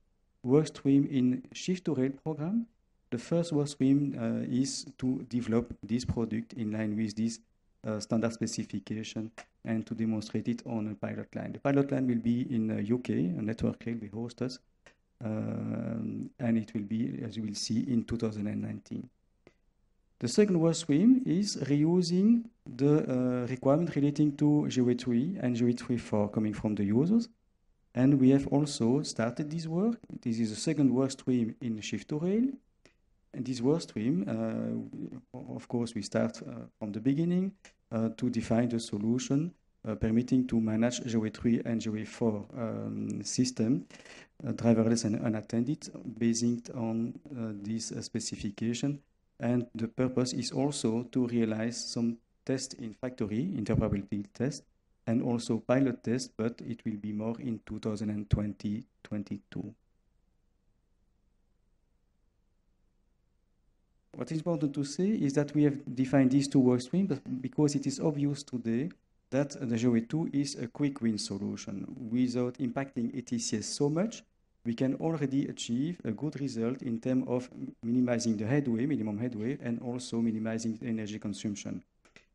[SPEAKER 13] work stream in Shift to Rail program. The first work stream uh, is to develop this product in line with this uh, standard specification and to demonstrate it on a pilot line. The pilot line will be in uh, UK, a network rail will host us, um, and it will be, as you will see, in 2019. The second work stream is reusing the uh, requirement relating to GOA3 and GOA3.4 coming from the users. And we have also started this work. This is the second work stream in Shift2Rail. And this work stream, uh, of course, we start uh, from the beginning uh, to define the solution permitting to manage GOA3 and GOA4 um, system, driverless and unattended, based on this specification and the purpose is also to realize some tests in factory, interoperability test, and also pilot test, but it will be more in 2020-22. What is important to say is that we have defined these two work streams because it is obvious today that the GOA2 is a quick win solution without impacting ETCS so much we can already achieve a good result in terms of minimizing the headway, minimum headway, and also minimizing energy consumption.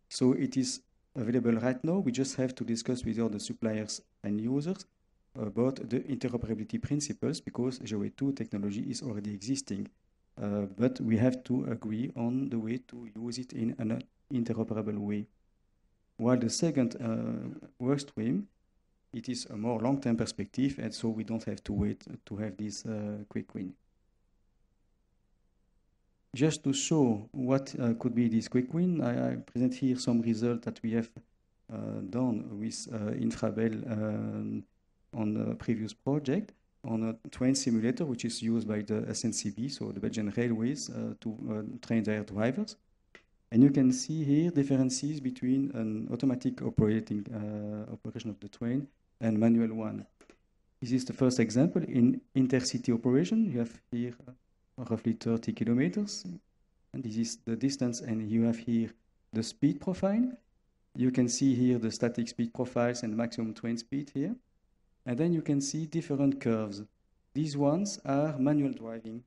[SPEAKER 13] So it is available right now. We just have to discuss with all the suppliers and users about the interoperability principles because GOA2 technology is already existing. Uh, but we have to agree on the way to use it in an interoperable way. While the second uh, work stream it is a more long-term perspective, and so we don't have to wait to have this uh, quick win. Just to show what uh, could be this quick win, I, I, present here some results that we have uh, done with uh, Infrabel um, on a previous project on a train simulator, which is used by the SNCB, so the Belgian Railways, uh, to uh, train their drivers. And you can see here differences between an automatic operating uh, operation of the train and manual one. This is the first example in intercity operation. You have here roughly 30 kilometers, and this is the distance, and you have here the speed profile. You can see here the static speed profiles and maximum train speed here. And then you can see different curves. These ones are manual driving,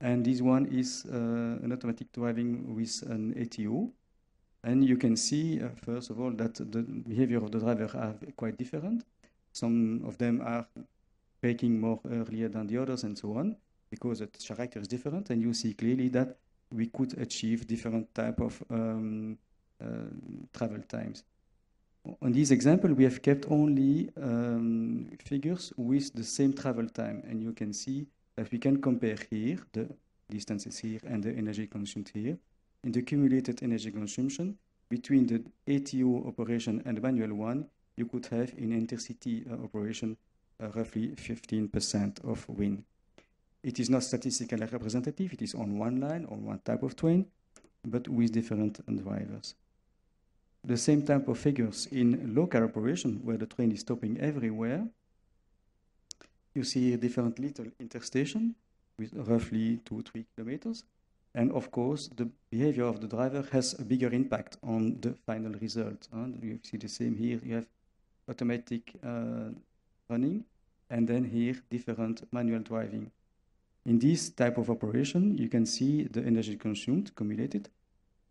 [SPEAKER 13] and this one is uh, an automatic driving with an ATO. And you can see, uh, first of all, that the behavior of the driver are quite different. Some of them are braking more earlier than the others and so on, because the character is different, and you see clearly that we could achieve different type of um, uh, travel times. On this example, we have kept only um, figures with the same travel time, and you can see that we can compare here the distances here and the energy consumed here. In the accumulated energy consumption between the ATO operation and the manual one, you could have in intercity uh, operation uh, roughly 15% of win. It is not statistically representative, it is on one line, on one type of train, but with different drivers. The same type of figures in local operation, where the train is stopping everywhere. You see different little interstation with roughly two, three kilometers. And of course, the behavior of the driver has a bigger impact on the final result. Huh? You see the same here. You have automatic uh, running, and then here different manual driving. In this type of operation, you can see the energy consumed, cumulated.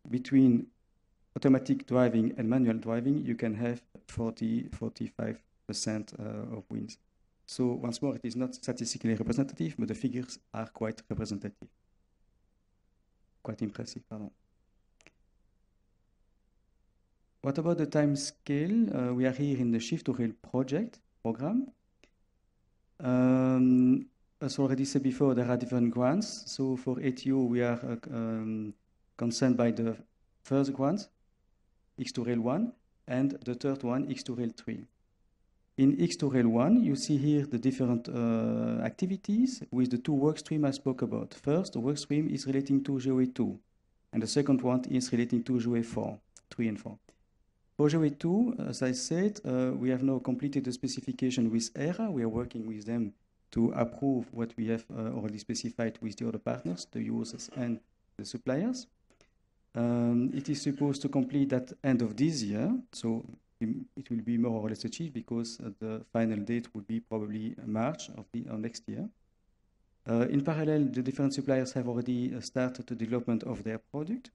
[SPEAKER 13] Between automatic driving and manual driving, you can have 40, 45% uh, of wins. So once more, it is not statistically representative, but the figures are quite representative. Quite impressive, pardon. What about the time scale? Uh, we are here in the Shift to Rail project program. Um, as already said before, there are different grants. So for ATO, we are uh, um, concerned by the first grant, X2Rail 1, and the third one, X2Rail 3. In X2Rail 1, you see here the different uh, activities with the two work streams I spoke about. First, the work stream is relating to GOA 2, and the second one is relating to GOA 4, 3 and 4. For GOA 2, as I said, uh, we have now completed the specification with ERA. We are working with them to approve what we have uh, already specified with the other partners, the users and the suppliers. Um, it is supposed to complete at end of this year, so it will be more or less achieved because uh, the final date will be probably March of the next year. Uh, in parallel, the different suppliers have already uh, started the development of their product,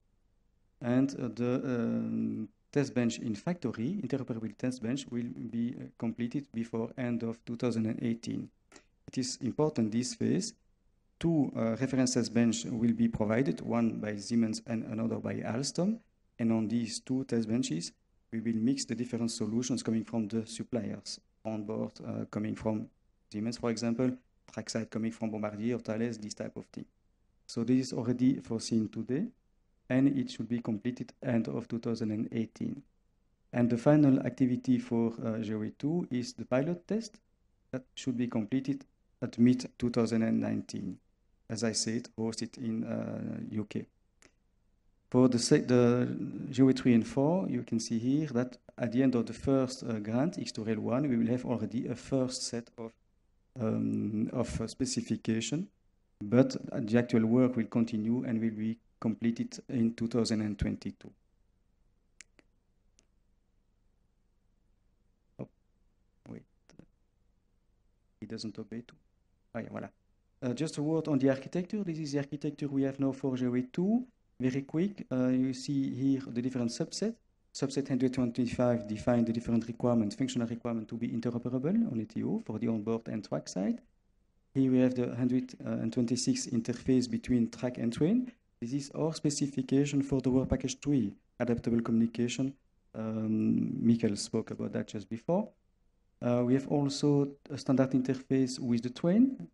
[SPEAKER 13] and uh, the um, test bench in factory, interoperability test bench, will be completed before end of 2018. It is important this phase. Two uh, reference test bench will be provided, one by Siemens and another by Alstom, and on these two test benches, we will mix the different solutions coming from the suppliers on board, uh, coming from Siemens, for example, trackside coming from Bombardier or Thales, this type of thing. So this is already foreseen today, and it should be completed end of 2018. And the final activity for uh, GOA2 is the pilot test that should be completed at mid 2019. As I said, hosted in uh, UK. For the, the 3 and 4, you can see here that at the end of the first uh, grant, X2Rail 1, we will have already a first set of, um, of uh, specification, but the actual work will continue and will be completed in 2022. Oh, wait. It doesn't obey. Oh, yeah, voilà. Uh, just a word on the architecture. This is the architecture we have now for GOA 2 very quick. Uh, you see here the different subsets. Subset 125 define the different requirements, functional requirements to be interoperable on ATO for the onboard and track side. Here we have the 126 interface between track and train. This is our specification for the work package 3, adaptable communication. Um, spoke about that just before. Uh, we have also a standard interface with the train,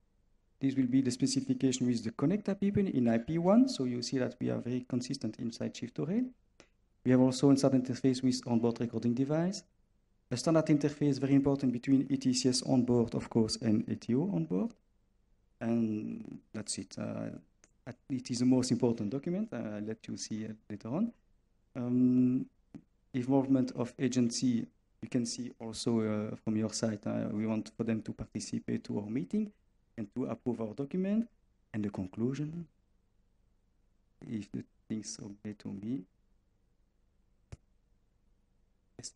[SPEAKER 13] this will be the specification with the Connecta IP in IP1, so you see that we are very consistent inside Shift2Rail. We have also a standard interface with onboard recording device. A standard interface, very important, between ETCS onboard, of course, and ATO onboard. And that's it. Uh, it is the most important document. Uh, I'll let you see later on. Um, involvement of agency, you can see also uh, from your side, uh, we want for them to participate to our meeting and to approve our document. And the conclusion, if the things obey to me, yes.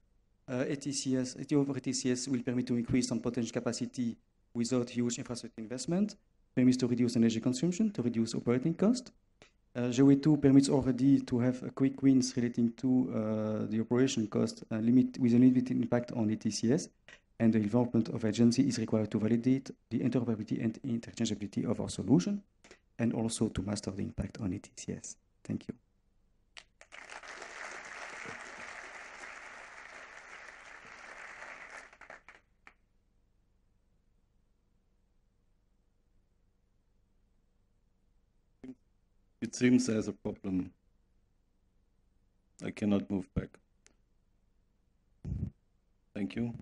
[SPEAKER 13] Uh, ETCS, ATO over ETCS will permit to increase on potential capacity without huge infrastructure investment, permits to reduce energy consumption, to reduce operating cost. Uh, GOA2 permits already to have a quick wins relating to uh, the operation cost uh, limit with a limited impact on ETCS and the involvement of agency is required to validate the interoperability and interchangeability of our solution and also to master the impact on ETCS. Thank you.
[SPEAKER 6] It seems there's a problem. I cannot move back. Thank you.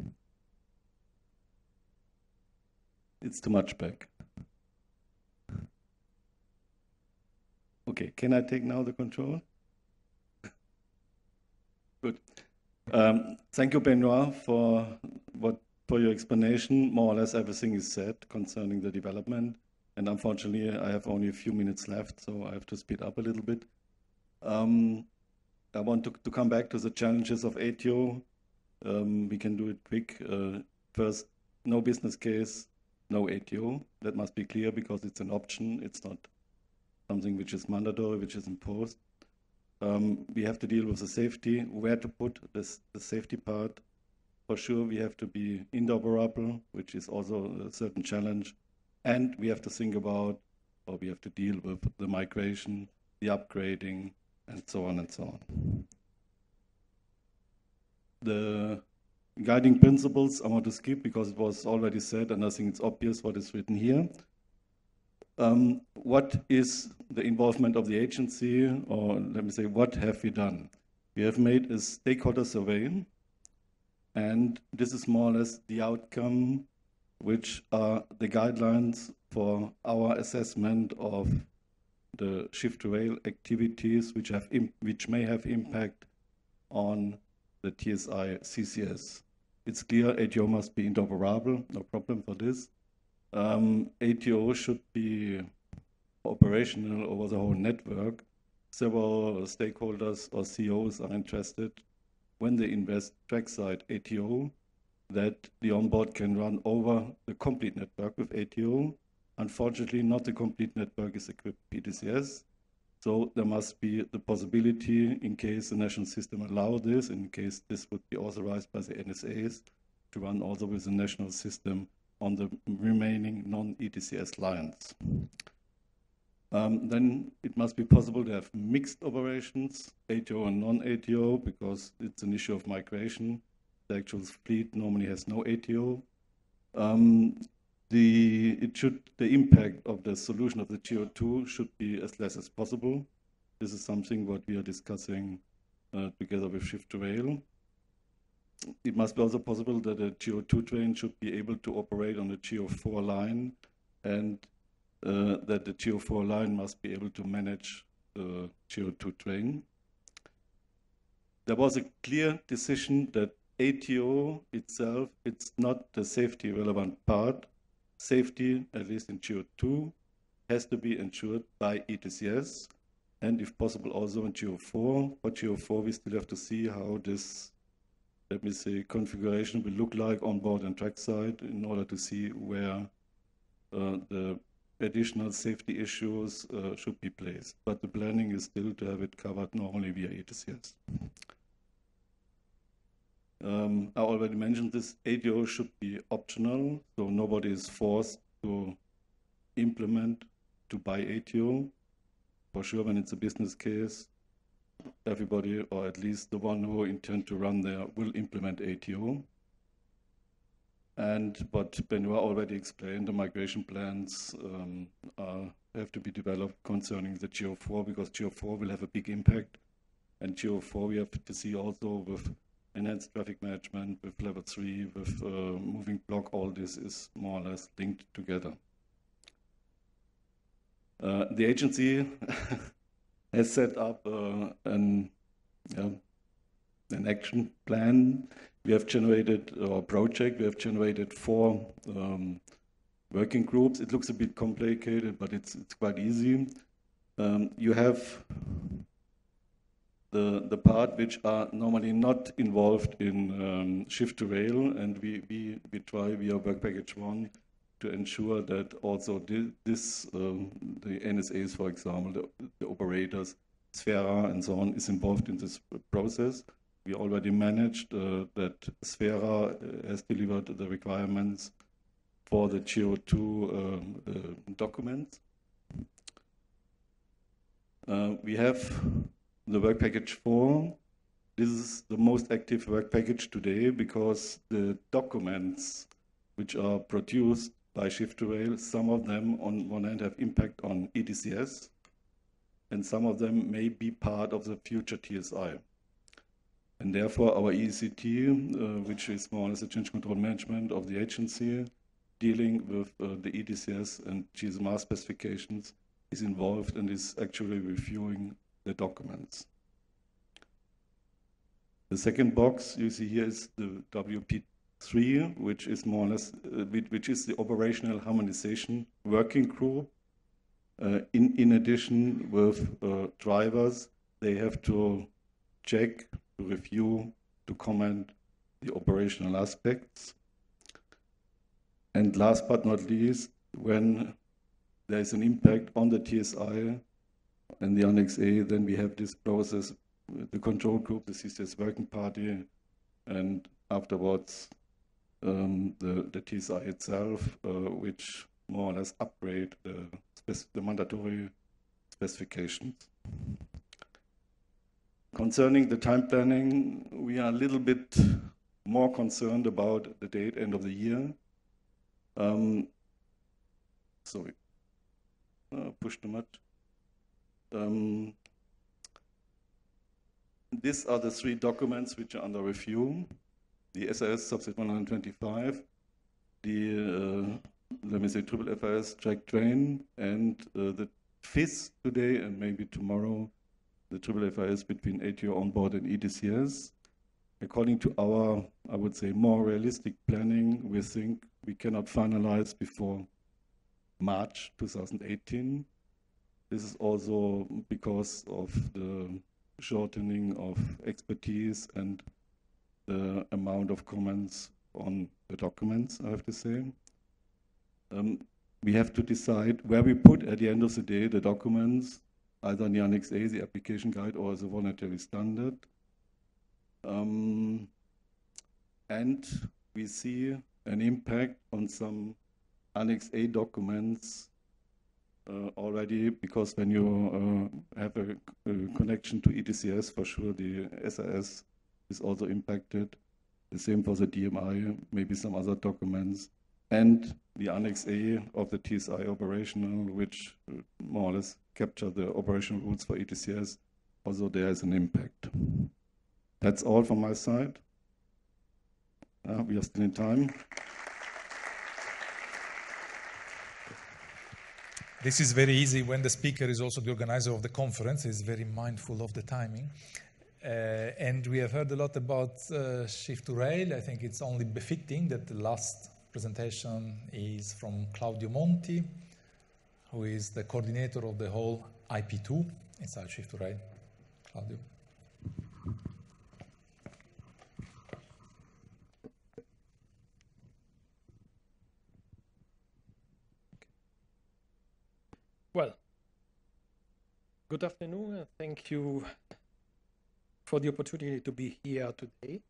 [SPEAKER 6] It's too much back. Okay, can I take now the control? Good. Um, thank you, Benoit, for what for your explanation. More or less everything is said concerning the development. And unfortunately, I have only a few minutes left, so I have to speed up a little bit. Um, I want to, to come back to the challenges of ATO. Um, we can do it quick. Uh, first, no business case, no ATO. That must be clear because it's an option. It's not something which is mandatory, which is imposed. Um, we have to deal with the safety, where to put this, the safety part. For sure, we have to be interoperable, which is also a certain challenge. And we have to think about, or we have to deal with the migration, the upgrading, and so on and so on. The guiding principles I want to skip because it was already said, and I think it's obvious what is written here. Um, what is the involvement of the agency, or let me say, what have we done? We have made a stakeholder survey, and this is more or less the outcome, which are the guidelines for our assessment of the shift rail activities, which have which may have impact on the TSI CCS. It's clear ATO must be interoperable, no problem for this. Um, ATO should be operational over the whole network. Several stakeholders or CEOs are interested when they invest trackside ATO that the onboard can run over the complete network with ATO. Unfortunately, not the complete network is equipped ETCS. So there must be the possibility, in case the national system allow this, in case this would be authorized by the NSAs, to run also with the national system on the remaining non-ETCS lines. Um, then it must be possible to have mixed operations, ATO and non-ATO, because it's an issue of migration. The actual fleet normally has no ATO. Um, the, it should, the impact of the solution of the CO2 should be as less as possible. This is something what we are discussing uh, together with Shift to Rail it must be also possible that a GO2 train should be able to operate on a GO4 line and uh, that the GO4 line must be able to manage the GO2 train. There was a clear decision that ATO itself, it's not the safety relevant part. Safety, at least in GO2, has to be ensured by ETCS and if possible also in GO4. For GO4, we still have to see how this let me say, configuration will look like on board and track side in order to see where uh, the additional safety issues uh, should be placed. But the planning is still to have it covered normally via ETCS. Um, I already mentioned this, ATO should be optional, so nobody is forced to implement to buy ATO. For sure, when it's a business case, everybody, or at least the one who intend to run there, will implement ATO. And what Benoit already explained, the migration plans um, have to be developed concerning the GO4 because GO4 will have a big impact. And GO4 we have to see also with enhanced traffic management, with level 3, with uh, moving block, all this is more or less linked together. Uh, the agency has set up uh, an, yeah, an action plan. We have generated a project. We have generated four um, working groups. It looks a bit complicated, but it's it's quite easy. Um, you have the the part which are normally not involved in um, shift to rail, and we we we try via work package one to ensure that also this, um, the NSAs, for example, the, the operators, Sphera and so on, is involved in this process. We already managed uh, that Sphera uh, has delivered the requirements for the GO2 um, uh, documents. Uh, we have the work package 4. This is the most active work package today because the documents which are produced by Shift to Rail, some of them on one hand have impact on ETCS, and some of them may be part of the future TSI. And therefore, our ECT, uh, which is more or less the change control management of the agency, dealing with uh, the ETCS and GSM-R specifications, is involved and is actually reviewing the documents. The second box you see here is the WP3, which is more or less, uh, which is the operational harmonization working group. Uh, in, in addition with uh, drivers, they have to check, to review, to comment the operational aspects. And last but not least, when there is an impact on the TSI and the Annex A, then we have this process the control group, the CCS working party, and afterwards um, the, the TSI itself, uh, which more or less upgrade the, the mandatory specifications. Concerning the time planning, we are a little bit more concerned about the date end of the year. Um, sorry, uh, push too much. Um, these are the three documents which are under review. The SIS subset 125, the, uh, let me say, triple FIS track train, and uh, the FIS today and maybe tomorrow, the triple FIS between ATO on board and ETCS. According to our, I would say, more realistic planning, we think we cannot finalize before March 2018. This is also because of the shortening of expertise and the amount of comments on the documents, I have to say. Um, we have to decide where we put at the end of the day the documents, either in the Annex A, the application guide, or a voluntary standard. Um, and we see an impact on some Annex A documents already because when you uh, have a, connection to ETCS, for sure the SIS is also impacted. The same for the DMI, maybe some other documents, and the Annex A of the TSI operational, which uh, more or less capture the operational rules for ETCS. Also, there is an impact. That's all from my side. Uh, we are still in time.
[SPEAKER 1] This is very easy when the speaker is also the organizer of the conference, is very mindful of the timing. Uh, and we have heard a lot about uh, Shift to Rail. I think it's only befitting that the last presentation is from Claudio Monti, who is the coordinator of the whole IP2 inside Shift to Rail. Claudio.
[SPEAKER 14] Well, good afternoon and thank you for the opportunity to be here today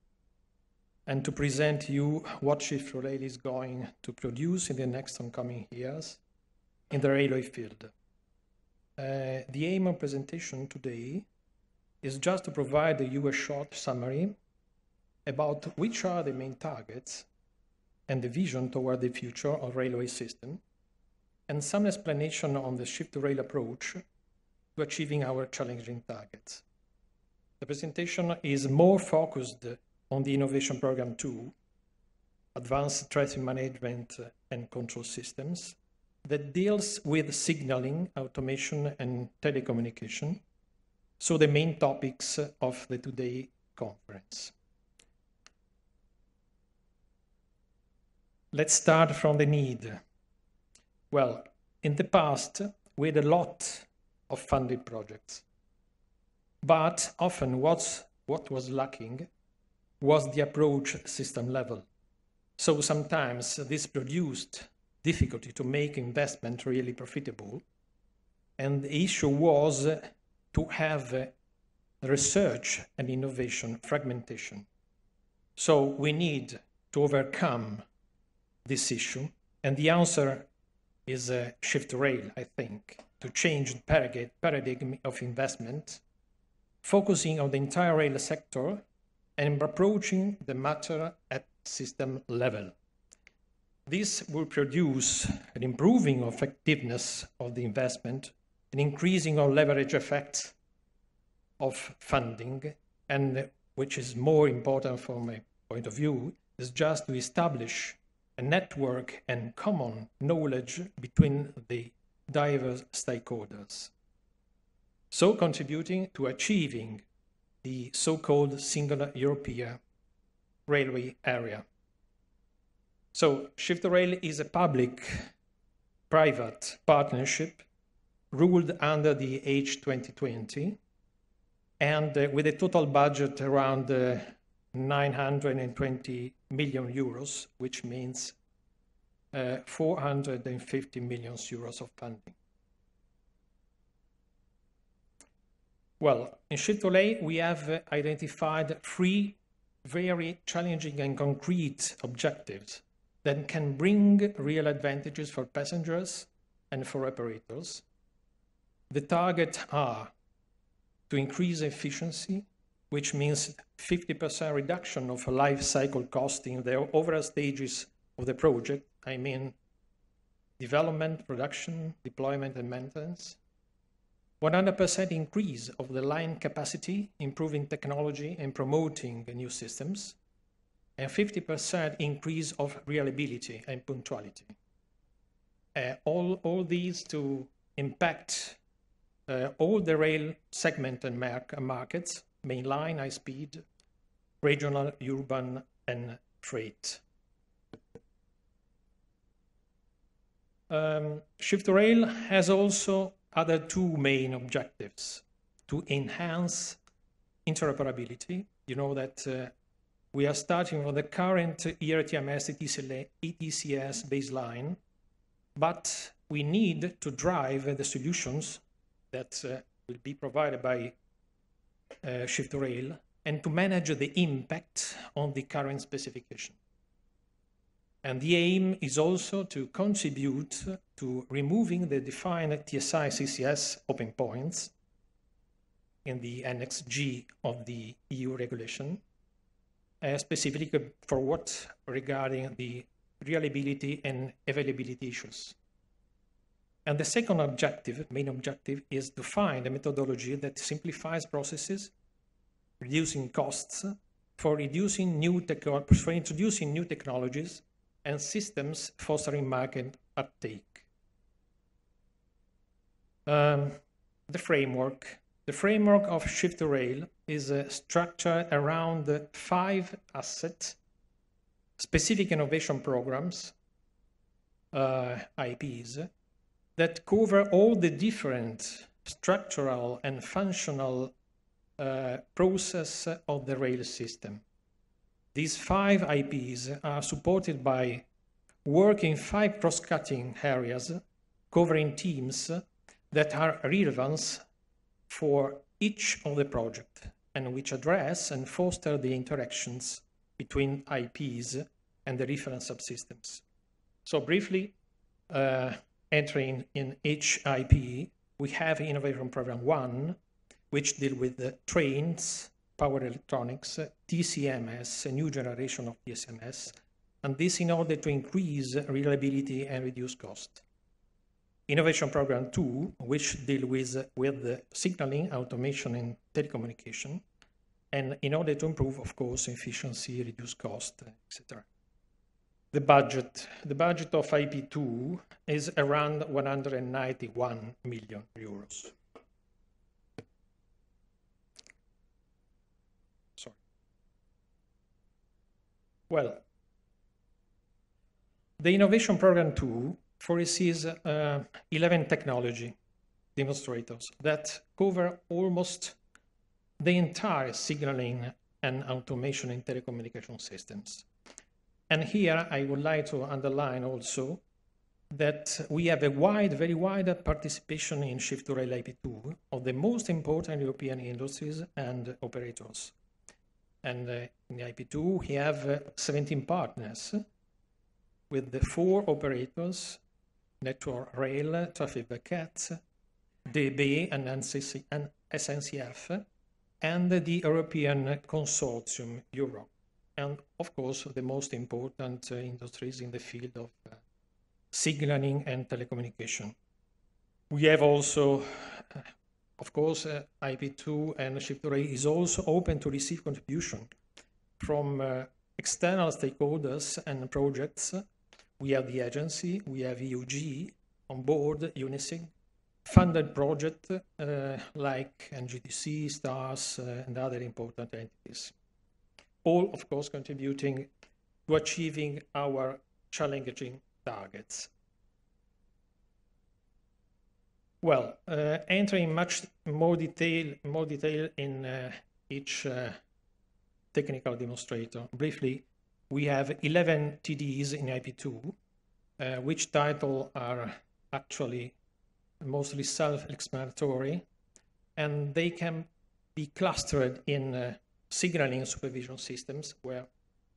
[SPEAKER 14] and to present you what Rail is going to produce in the next oncoming years in the railway field. Uh, the aim of presentation today is just to provide you a short summary about which are the main targets and the vision toward the future of railway system and some explanation on the shift to rail approach to achieving our challenging targets. The presentation is more focused on the Innovation Program 2, Advanced Traffic Management and Control Systems, that deals with signaling, automation, and telecommunication, so the main topics of the today conference. Let's start from the need well, in the past, we had a lot of funded projects, but often what's, what was lacking was the approach system level. So sometimes this produced difficulty to make investment really profitable. And the issue was to have research and innovation fragmentation. So we need to overcome this issue. And the answer is a shift rail, I think, to change the paradigm of investment, focusing on the entire rail sector and approaching the matter at system level. This will produce an improving effectiveness of the investment an increasing or leverage effect of funding, and which is more important from my point of view, is just to establish a network and common knowledge between the diverse stakeholders, so contributing to achieving the so-called single European railway area. So Shift Rail is a public-private partnership ruled under the H2020 and uh, with a total budget around uh, 920 million euros, which means uh, 450 million euros of funding. Well, in Shift2Rail, we have uh, identified three very challenging and concrete objectives that can bring real advantages for passengers and for operators. The targets are to increase efficiency, which means 50% reduction of life cycle cost in the overall stages of the project. I mean, development, production, deployment, and maintenance. 100% increase of the line capacity, improving technology and promoting new systems, and 50% increase of reliability and punctuality. Uh, all, all these to impact uh, all the rail segment and markets, mainline, high speed, regional, urban, and freight. Um, Shift Rail has also other two main objectives to enhance interoperability. You know that uh, we are starting from the current ERTMS ETCS baseline, but we need to drive the solutions that uh, will be provided by uh, Shift Rail and to manage the impact on the current specification. And the aim is also to contribute to removing the defined TSI CCS open points in the Annex G of the EU regulation, uh, specifically for what regarding the reliability and availability issues. And the second objective, main objective, is to find a methodology that simplifies processes, reducing costs, for reducing new for introducing new technologies and systems fostering market uptake. Um, the framework. The framework of Shift to Rail is uh, structured around five asset specific innovation programs, uh, IPs, that cover all the different structural and functional uh, process of the rail system. These five IPs are supported by work in five cross-cutting areas covering teams that are relevant for each of the project and which address and foster the interactions between IPs and the reference subsystems. So briefly, uh, entering in each IP, we have Innovation Program 1, which deal with the trains, power electronics, TCMS, a new generation of TCMS, and this in order to increase reliability and reduce cost. Innovation Program 2, which deal with, with signaling, automation, and telecommunication, and in order to improve, of course, efficiency, reduce cost, etc. The budget, the budget of IP2 is around 191 million euros. Well, the Innovation Program 2 foresees uh, 11 technology demonstrators that cover almost the entire signaling and automation in telecommunication systems. And here I would like to underline also that we have a wide, very wide participation in Shift to Rail IP2 of the most important European industries and operators. And in the IP2, we have uh, 17 partners with the four operators, Network Rail, Packet, DB and, SNCF, and the European Consortium Europe. And of course, the most important uh, industries in the field of uh, signaling and telecommunication. We have also, of course, uh, IP2 and Shift2Rail is also open to receive contribution from uh, external stakeholders and projects. We have the agency, we have EUG on board, UNISIG, funded project uh, like NGTC, STARS, uh, and other important entities. All, of course, contributing to achieving our challenging targets. Well, uh, entering much more detail, more detail in uh, each uh, technical demonstrator. Briefly, we have 11 TDs in IP2, uh, which title are actually mostly self-explanatory, and they can be clustered in uh, signaling supervision systems where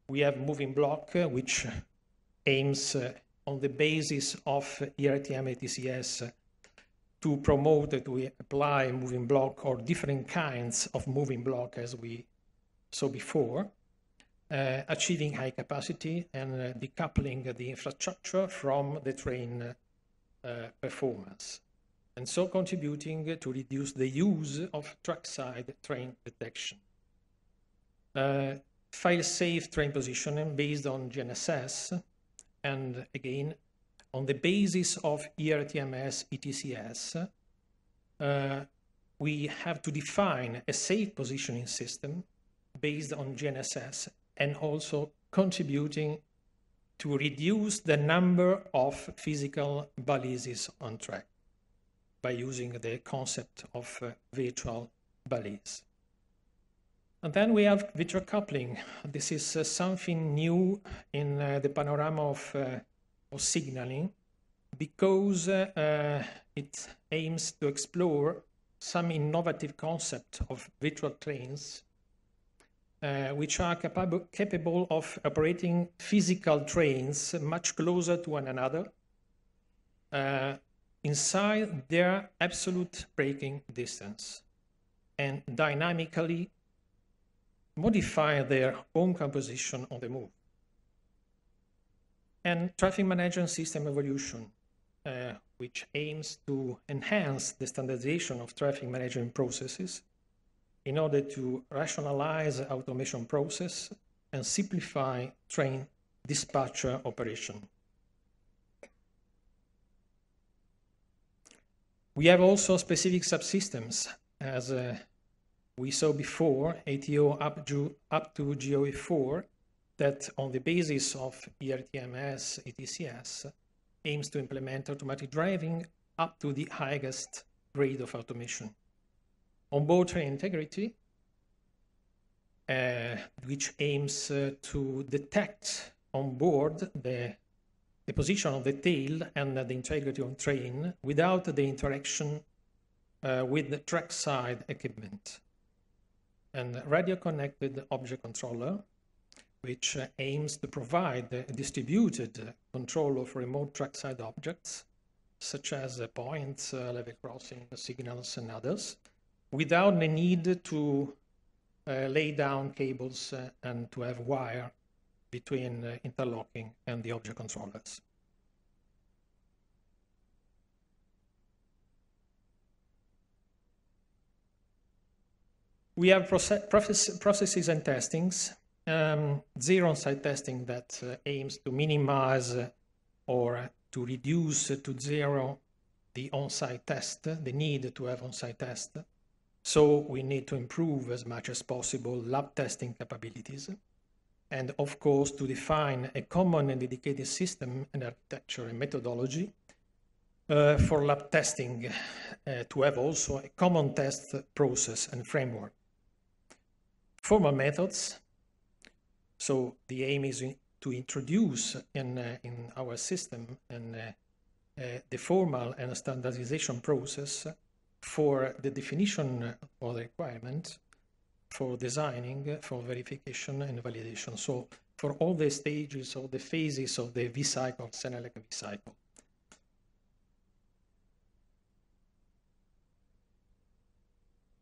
[SPEAKER 14] we have moving block, uh, which aims on the basis of ERTM ETCS to promote to apply moving block or different kinds of moving block as we saw before, uh, achieving high capacity and uh, decoupling the infrastructure from the train uh, performance and so contributing to reduce the use of trackside train detection. Uh, fail-safe train positioning based on GNSS, and again, on the basis of ERTMS ETCS, uh, we have to define a safe positioning system based on GNSS and also contributing to reduce the number of physical balises on track by using the concept of uh, virtual balise. And then we have virtual coupling. This is uh, something new in uh, the panorama of, uh, of signaling because uh, uh, it aims to explore some innovative concept of virtual trains which are capable, capable of operating physical trains much closer to one another inside their absolute braking distance and dynamically modify their own composition on the move. And traffic management system evolution, uh, which aims to enhance the standardization of traffic management processes in order to rationalize automation process and simplify train dispatcher operation. We have also specific subsystems, as uh, we saw before, ATO up up to GOA4, that on the basis of ERTMS, ETCS, aims to implement automatic driving up to the highest grade of automation. Onboard train integrity, uh, which aims uh, to detect on board the the position of the tail and the integrity of train without the interaction uh, with the trackside equipment. And radio connected object controller, which aims to provide distributed control of remote trackside objects, such as points, level crossing, signals, and others, without the need to uh, lay down cables uh, and to have wire between uh, interlocking and the object controllers. We have process processes and testings. Um, zero on-site testing that uh, aims to minimize uh, or to reduce to zero the on-site test, the need to have on-site test. So we need to improve as much as possible lab testing capabilities and of course to define a common and dedicated system and architecture and methodology uh, for lab testing uh, to have also a common test process and framework. Formal methods. So the aim is to introduce in, uh, in our system and uh, uh, the formal and standardization process for the definition of the requirement for designing, for verification and validation. So for all the stages or the phases of the V-cycle, CENELEC V-cycle.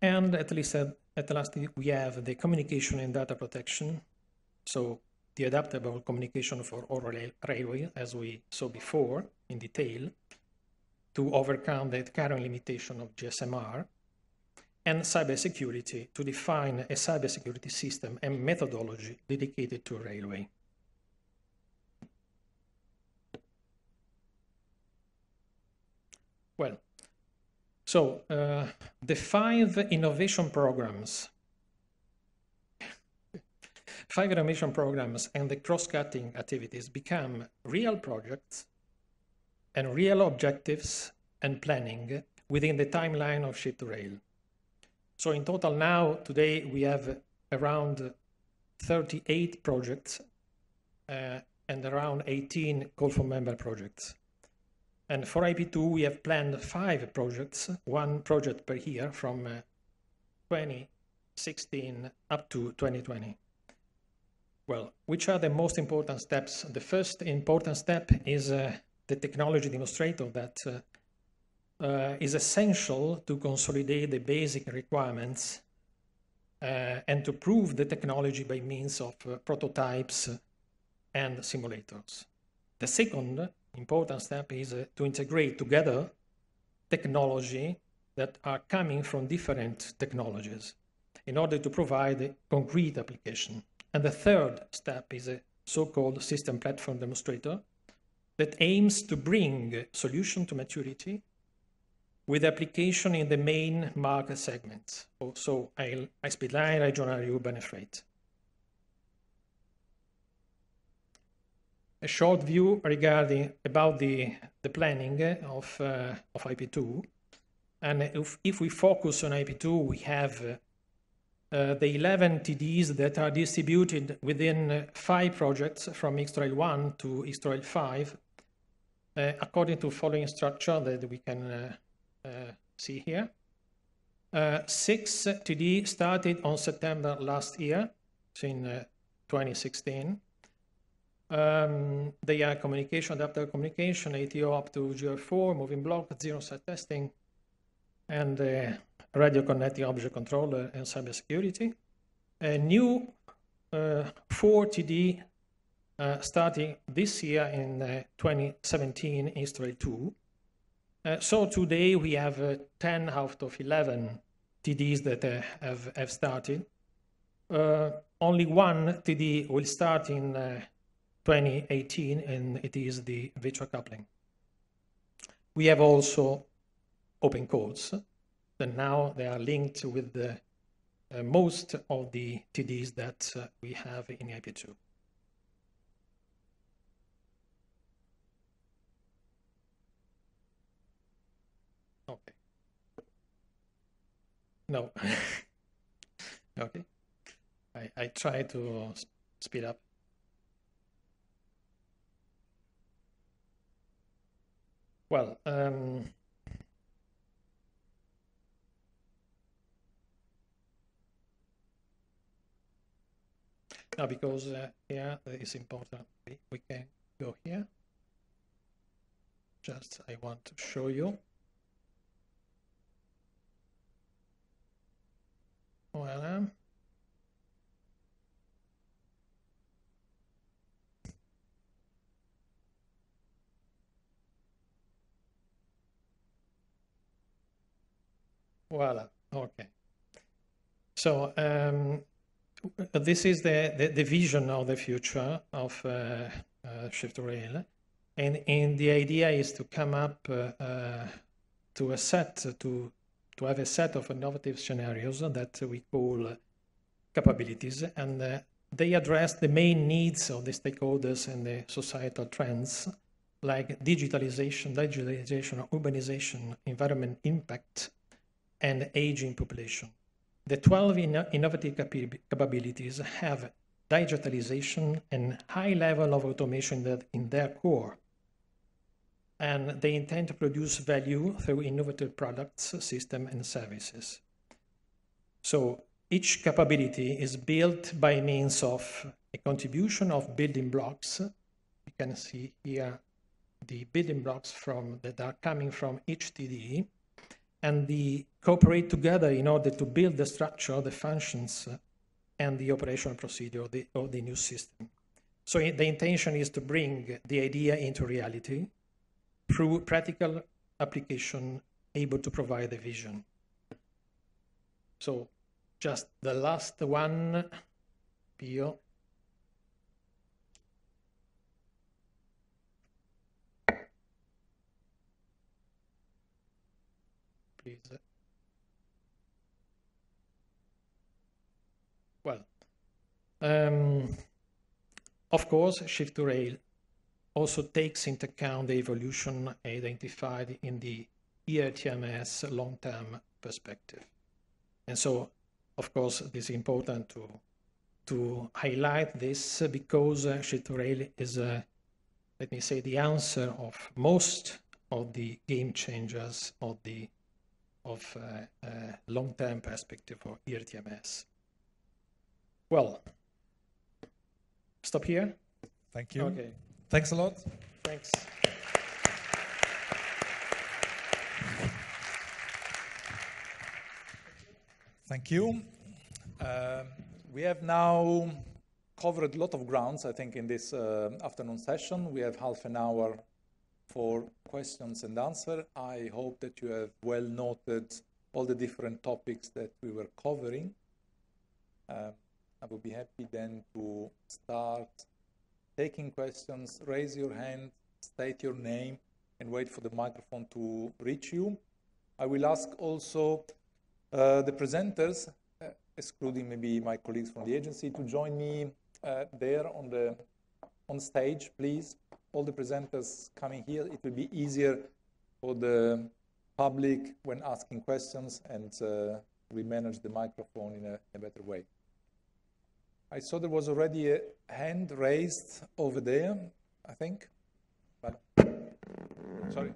[SPEAKER 14] And at least at, at last, we have the communication and data protection. So the adaptable communication for railway, as we saw before in detail. to overcome the current limitation of GSMR, and cybersecurity to define a cybersecurity system and methodology dedicated to railway. Well, so uh, the five innovation programs, five innovation programs and the cross-cutting activities become real projects and real objectives and planning within the timeline of Shift Rail. So in total now, today, we have around 38 projects uh, and around 18 call for member projects. And for IP2, we have planned five projects, one project per year from uh, 2016 up to 2020. Well, which are the most important steps? The first important step is uh, the technology demonstrator that uh, uh, is essential to consolidate the basic requirements uh, and to prove the technology by means of uh, prototypes and simulators. The second important step is uh, to integrate together technology that are coming from different technologies in order to provide a concrete application. And the third step is a so-called system platform demonstrator that aims to bring solution to maturity with application in the main market segments, so high-speed line, regional urban freight. A short view regarding about the, the planning of, uh, of IP2. And if, if we focus on IP2, we have uh, the 11 TDs that are distributed within five projects from X2Rail-1 to X2Rail-5, uh, according to following structure that we can uh, uh, see here. Uh, six TD started on September last year, so in uh, 2016. Um, they are communication, adapter communication, ATO up to GOA4, moving block, zero site testing, and uh, radio connecting object controller and cybersecurity. A new uh, 4 TD uh, starting this year in 2017 in X2Rail-2. Uh, so today we have uh, 10 out of 11 TDs that uh, have, have started. Uh, only one TD will start in uh, 2018, and it is the virtual coupling. We have also open codes, and now they are linked with the, uh, most of the TDs that we have in IP2. Okay. No. okay. I, I try to speed up. Well, um, now because uh, here it's important, we, can go here. Just I want to show you. Voilà. Voila, okay. So um, this is the, the, the, vision of the future of uh, uh, Shift Rail. And, and the idea is to come up uh, uh to a set, to to have a set of innovative scenarios that we call capabilities, and uh, they address the main needs of the stakeholders and the societal trends like digitalization, digitalization, urbanization, environment impact, and aging population. The 12 in innovative capabilities have digitalization and high level of automation that in their core and they intend to produce value through innovative products, systems, and services. So each capability is built by means of a contribution of building blocks. You can see here the building blocks from that are coming from each TDE, and they cooperate together in order to build the structure, the functions, uh, and the operational procedure of the, of the new system. So the intention is to bring the idea into reality through practical application able to provide a vision. So just the last one, Pio. Well, um, of course, Shift to Rail also takes into account the evolution identified in the ERTMS long-term perspective. And so, of course, it is important to, to highlight this because uh, Shift to Rail is, uh, let me say, the answer of most of the game changers of the of uh, uh, long-term perspective for ERTMS. Well, stop here.
[SPEAKER 1] Thank you.
[SPEAKER 14] Okay.
[SPEAKER 1] Thanks a lot.
[SPEAKER 14] Thanks.
[SPEAKER 1] Thank you. Um, we have now covered a lot of grounds, I think, in this uh, afternoon session. We have half an hour for questions and answer. I hope that you have well noted all the different topics that we were covering. Uh, I would be happy then to start taking questions. Raise your hand, state your name, and wait for the microphone to reach you. I will ask also uh, the presenters, uh, excluding maybe my colleagues from the agency, to join me uh, there on the on stage, please. All the presenters coming here. It will be easier for the public when asking questions, and uh, we manage the microphone in a, a better way. I saw there was already a hand raised over there, I think. But, sorry.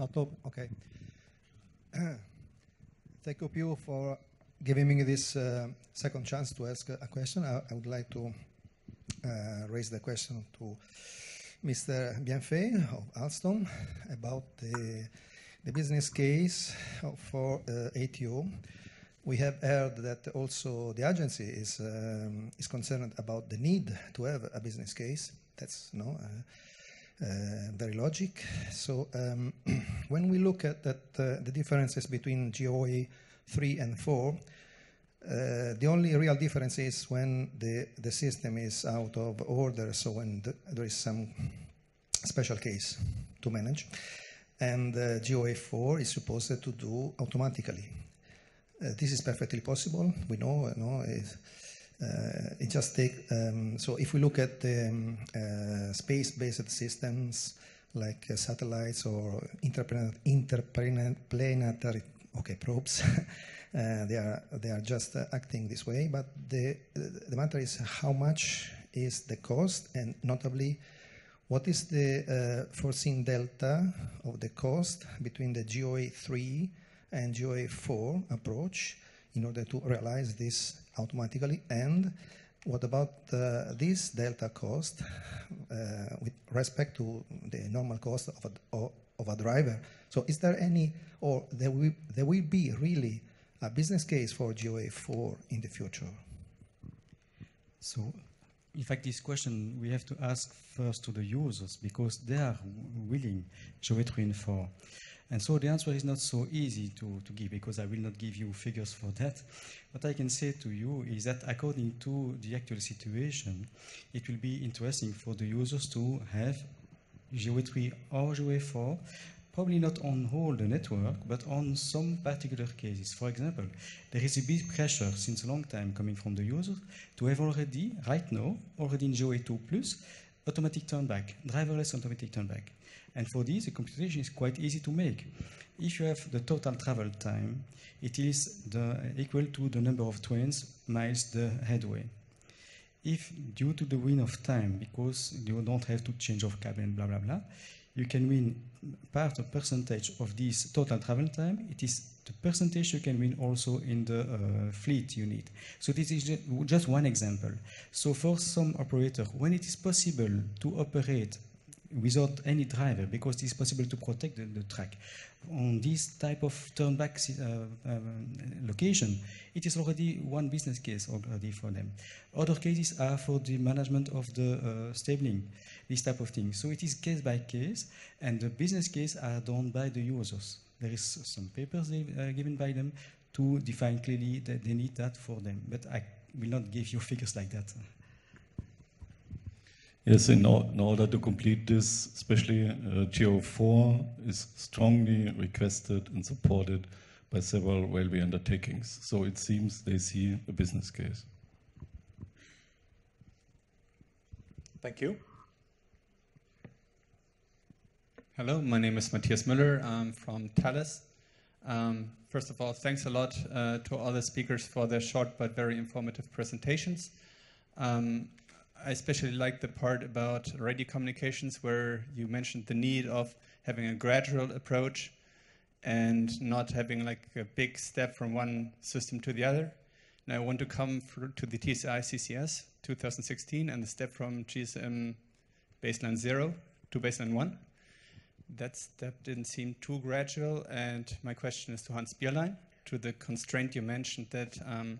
[SPEAKER 15] Not up. Okay. Thank you, Pio, for giving me this uh, second chance to ask a question. I, I would like to uh, raise the question to Mr. Bienfait of Alstom about the, the business case for uh, ATO. We have heard that also the agency is, um, is concerned about the need to have a business case. That's no, uh, uh, very logic. So um, when we look at that, uh, the differences between GOA 3 and 4, uh, the only real difference is when the, the system is out of order, so when the, there is some special case to manage. And uh, GOA4 is supposed to do automatically. Uh, this is perfectly possible. We know, know uh, it just take. Um, so if we look at the um, uh, space-based systems like uh, satellites or interplanet, interplanetary okay probes. They are they are just acting this way. But the the matter is how much is the cost, and notably, what is the uh, foreseen delta of the cost between the GOA three and GOA four approach in order to realize this automatically, and what about uh, this delta cost uh, with respect to the normal cost of a, of a driver? So is there any, or there will, there will be really a business case for GOA4 in the future?
[SPEAKER 13] So, in fact, this question we have to ask first to the users because they are willing GOA3 and 4. And so the answer is not so easy to, to give because I will not give you figures for that. What I can say to you is that according to the actual situation, it will be interesting for the users to have GOA3 or GOA4 probably not on all the network, but on some particular cases. For example, there is a big pressure since a long time coming from the users to have already, right now, already in GOA2 Plus, automatic turnback, driverless automatic turnback. And for this, the computation is quite easy to make. If you have the total travel time, it is the, equal to the number of trains miles the headway. If due to the win of time, because you don't have to change of cabin, blah, blah, blah, you can win part of percentage of this total travel time. It is the percentage you can win also in the uh, fleet unit. So this is just one example. So for some operator, when it is possible to operate without any driver because it is possible to protect the, the track. On this type of turn-back uh, um, location, it is already one business case already for them. Other cases are for the management of the uh, stabling, this type of thing. So it is case by case, and the business case are done by the users. There is some papers uh, given by them to define clearly that they need that for them, but I will not give you figures like that.
[SPEAKER 6] Yes, in, in, order to complete this, especially uh, GOA4 is strongly requested and supported by several railway undertakings. So it seems they see a business case.
[SPEAKER 1] Thank you.
[SPEAKER 16] Hello, my name is Matthias Müller. I'm from Thales. Um, first of all, thanks a lot uh, to all the speakers for their short but very informative presentations. Um, I especially like the part about radio communications where you mentioned the need of having a gradual approach and not having like a big step from one system to the other. And I want to come to the TSI CCS 2016 and the step from GSM baseline 0 to baseline 1. That step didn't seem too gradual, and my question is to Hans Bierlein, to the constraint you mentioned that um,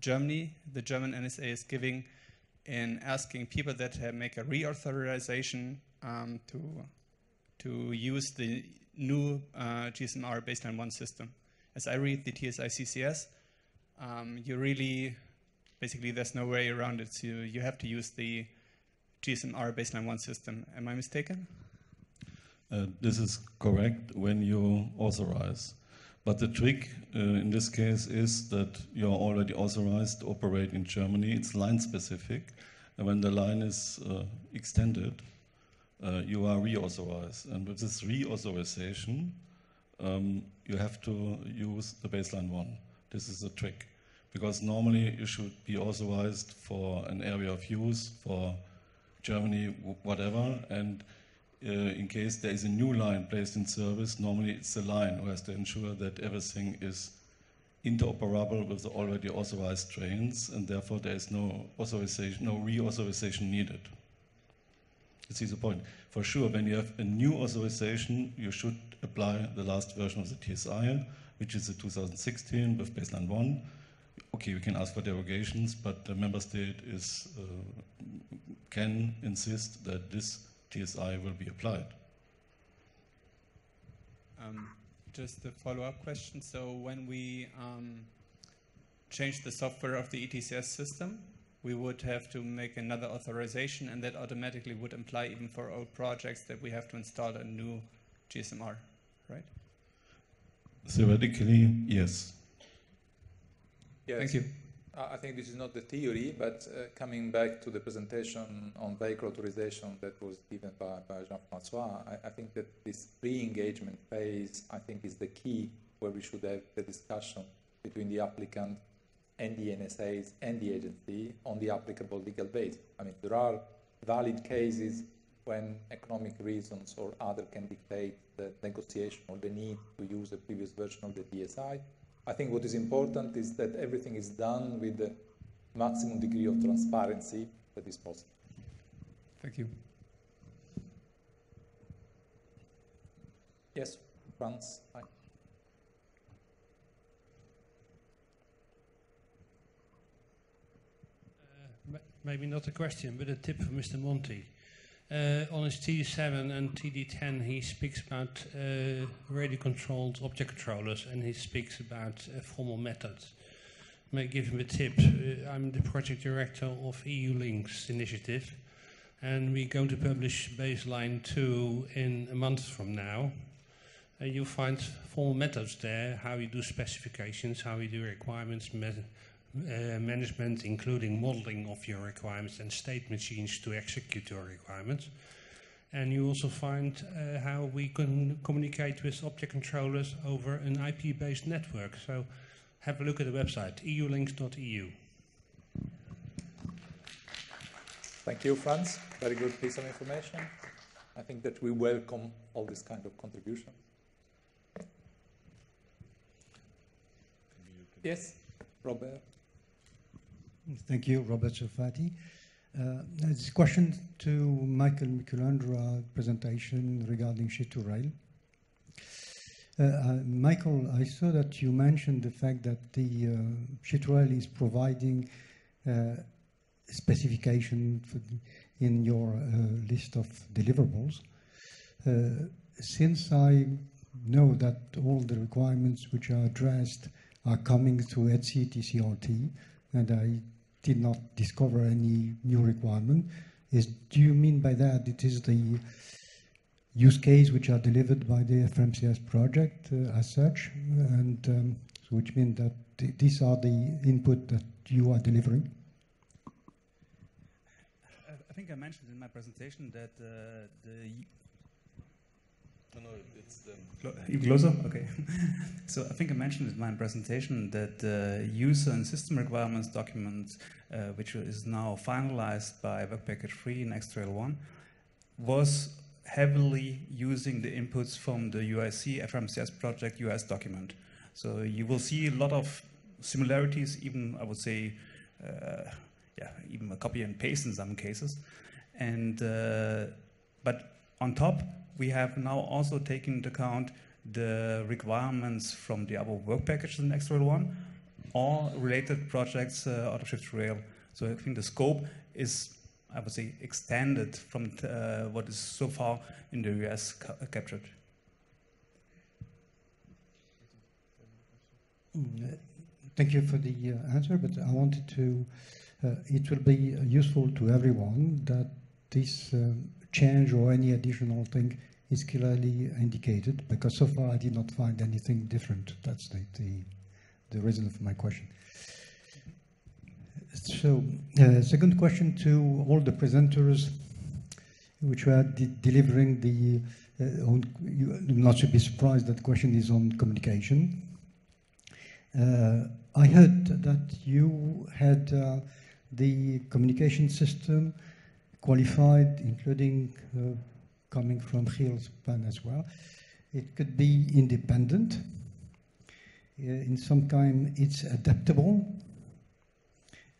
[SPEAKER 16] Germany, the German NSA is giving in asking people that make a reauthorization um, to, to use the new uh, GSMR baseline 1 system. As I read the TSI CCS, um, you really, basically there's no way around it, so you have to use the GSMR baseline 1 system. Am I mistaken?
[SPEAKER 6] Uh, this is correct when you authorize. But the trick uh, in this case is that you're already authorized to operate in Germany. It's line specific. And when the line is uh, extended, uh, you are reauthorized. And with this reauthorization, um, you have to use the baseline one. This is the trick. Because normally you should be authorized for an area of use, for Germany, whatever. And uh, in case there is a new line placed in service, normally it's the line who has to ensure that everything is interoperable with the already authorized trains, and therefore there is no authorization, no reauthorization needed. You see the point. For sure, when you have a new authorization, you should apply the last version of the TSI, which is the 2016 with baseline one. Okay, we can ask for derogations, but the member state is uh, can insist that this TSI will be applied.
[SPEAKER 16] Um, just a follow-up question. So when we um, change the software of the ETCS system, we would have to make another authorization, and that automatically would imply even for old projects that we have to install a new GSMR, right?
[SPEAKER 6] Theoretically, yes.
[SPEAKER 1] yes.
[SPEAKER 16] Thank you.
[SPEAKER 1] I think this is not the theory, but uh, coming back to the presentation on vehicle authorization that was given by, by Jean-Francois, I, I, think that this pre-engagement phase, I think, is the key where we should have the discussion between the applicant and the NSAs and the agency on the applicable legal base. I mean, there are valid cases when economic reasons or other can dictate the negotiation or the need to use a previous version of the TSI. I think what is important is that everything is done with the maximum degree of transparency that is possible.
[SPEAKER 16] Thank you.
[SPEAKER 1] Yes, Franz. Hi.
[SPEAKER 17] Uh, maybe not a question, but a tip for Mr. Monti. Uh, on his TD7 and TD10, he speaks about uh, radio-controlled object controllers, and he speaks about uh, formal methods. May give him a tip. Uh, I'm the project director of EULYNX initiative, and we're going to publish Baseline 2 in a month from now. And you'll find formal methods there, how you do specifications, how you do requirements uh, management, including modeling of your requirements and state machines to execute your requirements. And you also find uh, how we can communicate with object controllers over an IP-based network. So have a look at the website, eulynx.eu.
[SPEAKER 1] Thank you, Franz. Very good piece of information. I think that we welcome all this kind of contribution. Yes, Robert.
[SPEAKER 18] Thank you, Robert Ciofatti. Uh, this question to Michael Mikulandra presentation regarding shift rail. Uh, uh, Michael, I saw that you mentioned the fact that the uh, is providing uh, specification the, in your uh, list of deliverables. Uh, since I know that all the requirements which are addressed are coming through ETSI TCRT, and I did not discover any new requirement. Is do you mean by that it is the use case which are delivered by the FRMCS project uh, as such, and um, so which means that th these are the input that you are delivering?
[SPEAKER 8] I think I mentioned in my presentation that uh, the
[SPEAKER 6] no, no, it's the
[SPEAKER 8] closer. Okay. so I think I mentioned in my presentation that the user and system requirements document, uh, which is now finalized by Work Package 3 in X2Rail-1, was heavily using the inputs from the UIC FRMCS project US document. So you will see a lot of similarities, even I would say, uh, yeah, even a copy and paste in some cases. And uh, but on top, we have now also taken into account the requirements from the other work packages in X2Rail-1 or related projects uh, out of Shift Rail. So I think the scope is, I would say, extended from uh, what is so far in the US ca captured.
[SPEAKER 18] Mm, thank you for the uh, answer, but I wanted to, uh, it will be useful to everyone that this um, change or any additional thing is clearly indicated because so far I did not find anything different. That's the, the, the reason for my question. So, uh, second question to all the presenters which were de delivering the, uh, on, you not should be surprised that the question is on communication. Uh, I heard that you had uh, the communication system qualified, including uh, coming from Pan as well. It could be independent. Uh, in some kind, it's adaptable.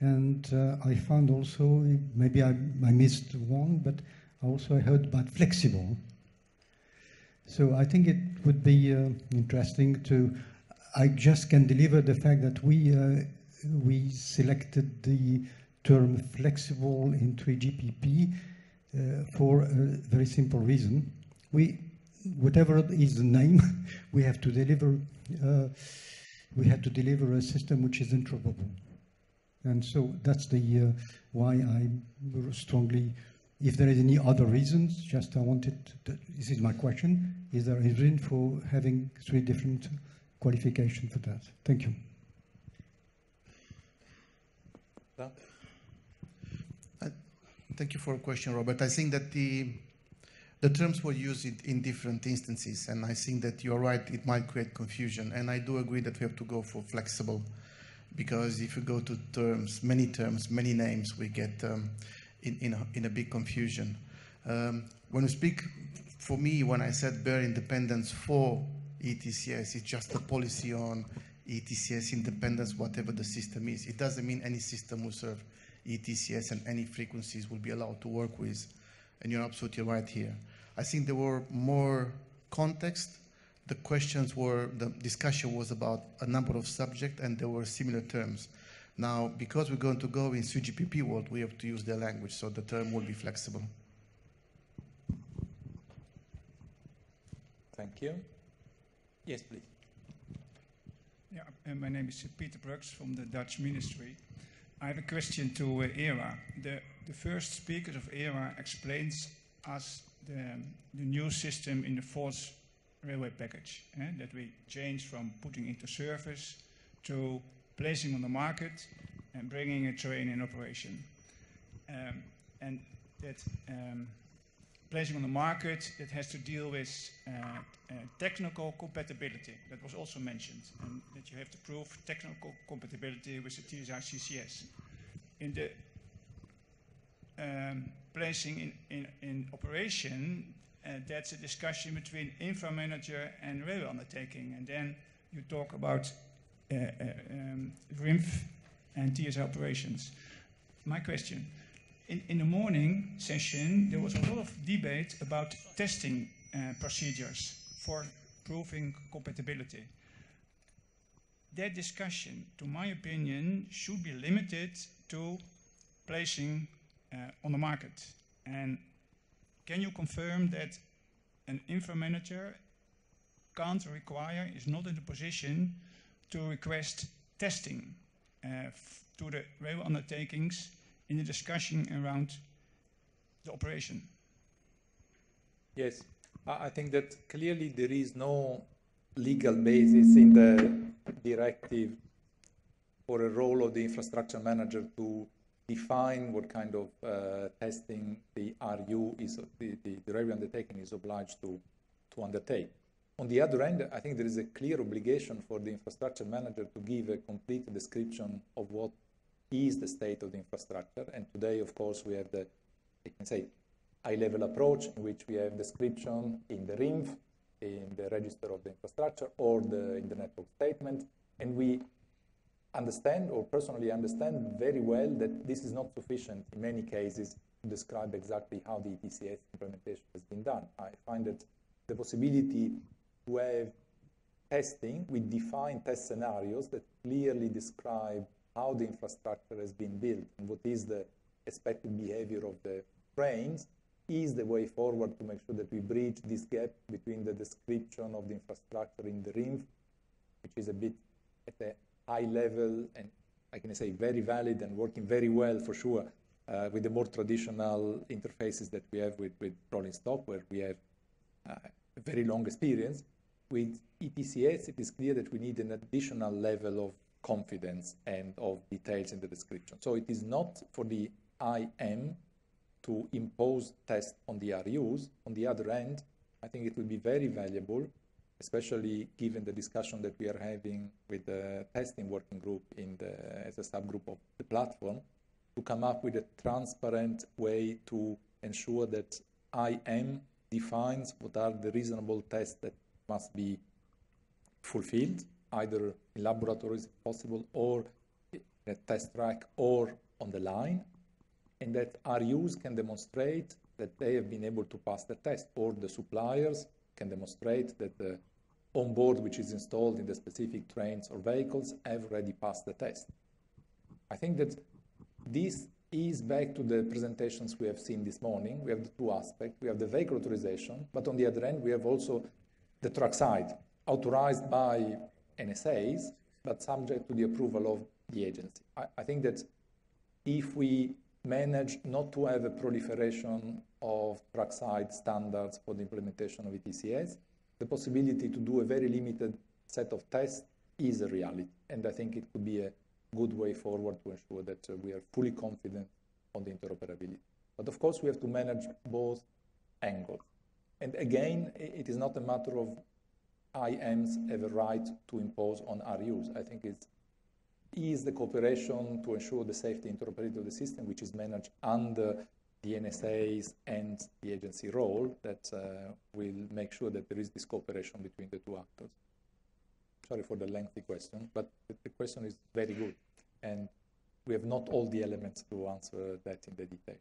[SPEAKER 18] And uh, I found also, maybe I, I missed one, but also I heard about flexible. So I think it would be uh, interesting to, I just can deliver the fact that we, uh, we selected the term flexible in 3GPP uh, for a very simple reason. We, whatever is the name, we have to deliver. Uh, we have to deliver a system which is interoperable, and so that's the uh, why I strongly. If there is any other reasons, just I wanted. To, this is my question: Is there a reason for having three different qualifications for that? Thank you.
[SPEAKER 10] Thank you for a question, Robert. I think that the the terms were used in, different instances, and I think that you're right, it might create confusion. And I do agree that we have to go for flexible, because if you go to terms, many terms, many names, we get um, in, in, a, in a big confusion. Um, when we speak, for me, when I said bearer independence for ETCS, it's just a policy on ETCS independence, whatever the system is. It doesn't mean any system will serve ETCS and any frequencies will be allowed to work with. And you're absolutely right here. I think there were more context. The questions were, the discussion was about a number of subjects and there were similar terms. Now, because we're going to go in 3GPP world, we have to use their language, so the term will be flexible.
[SPEAKER 1] Thank you. Yes, please.
[SPEAKER 19] Yeah, uh, my name is Peter Brooks from the Dutch Ministry. I have a question to uh, ERA. The, the first speaker of ERA explains us the, the new system in the fourth railway package, eh, that we change from putting into service to placing on the market and bringing a train in operation. Um, and that um, placing on the market, that has to deal with uh, uh, technical compatibility. That was also mentioned, and that you have to prove technical compatibility with the TSI CCS. In the um, placing in, in, in operation, uh, that's a discussion between infra manager and railway undertaking, and then you talk about uh, uh, um, RINF and TSI operations. My question, in, in the morning session, there was a lot of debate about testing uh, procedures for proving compatibility. That discussion, to my opinion, should be limited to placing uh, on the market. And can you confirm that an infra manager can't require, is not in the position to request testing uh, to the rail undertakings in the discussion around the operation?
[SPEAKER 1] Yes, I think that clearly there is no legal basis in the directive for a role of the infrastructure manager to define what kind of uh, testing the RU is, the, the, the railway undertaking is obliged to, to undertake. On the other end, I think there is a clear obligation for the infrastructure manager to give a complete description of what is the state of the infrastructure. And today, of course, we have the, I can say, high-level approach in which we have description in the RINF, in the register of the infrastructure, or the, in the network statement. And we understand, or personally understand very well, that this is not sufficient in many cases to describe exactly how the ETCS implementation has been done. I find that the possibility to have testing with defined test scenarios that clearly describe how the infrastructure has been built and what is the expected behavior of the trains is the way forward to make sure that we bridge this gap between the description of the infrastructure in the RINF, which is a bit at a high level and I can say very valid and working very well for sure uh, with the more traditional interfaces that we have with, with rolling stock, where we have uh, a very long experience. With ETCS, it is clear that we need an additional level of confidence and of details in the description. So it is not for the IM to impose tests on the RUs. On the other hand, I think it will be very valuable, especially given the discussion that we are having with the testing working group in the, as a subgroup of the platform, to come up with a transparent way to ensure that IM defines what are the reasonable tests that must be fulfilled either in laboratories if possible or in a test track or on the line, and that RUs can demonstrate that they have been able to pass the test, or the suppliers can demonstrate that the onboard which is installed in the specific trains or vehicles have already passed the test. I think that this is back to the presentations we have seen this morning. We have the two aspects. We have the vehicle authorization, but on the other end, we have also the trackside, authorized by NSAs, but subject to the approval of the agency. I, I think that if we manage not to have a proliferation of trackside standards for the implementation of ETCS, the possibility to do a very limited set of tests is a reality. And I think it could be a good way forward to ensure that uh, we are fully confident on the interoperability. But of course, we have to manage both angles. And again, it is not a matter of IMs have a right to impose on RUs. I think it is the cooperation to ensure the safety interoperability of the system, which is managed under the NSAs and the agency role that uh, will make sure that there is this cooperation between the two actors. Sorry for the lengthy question, but the question is very good. And we have not all the elements to answer that in the detail.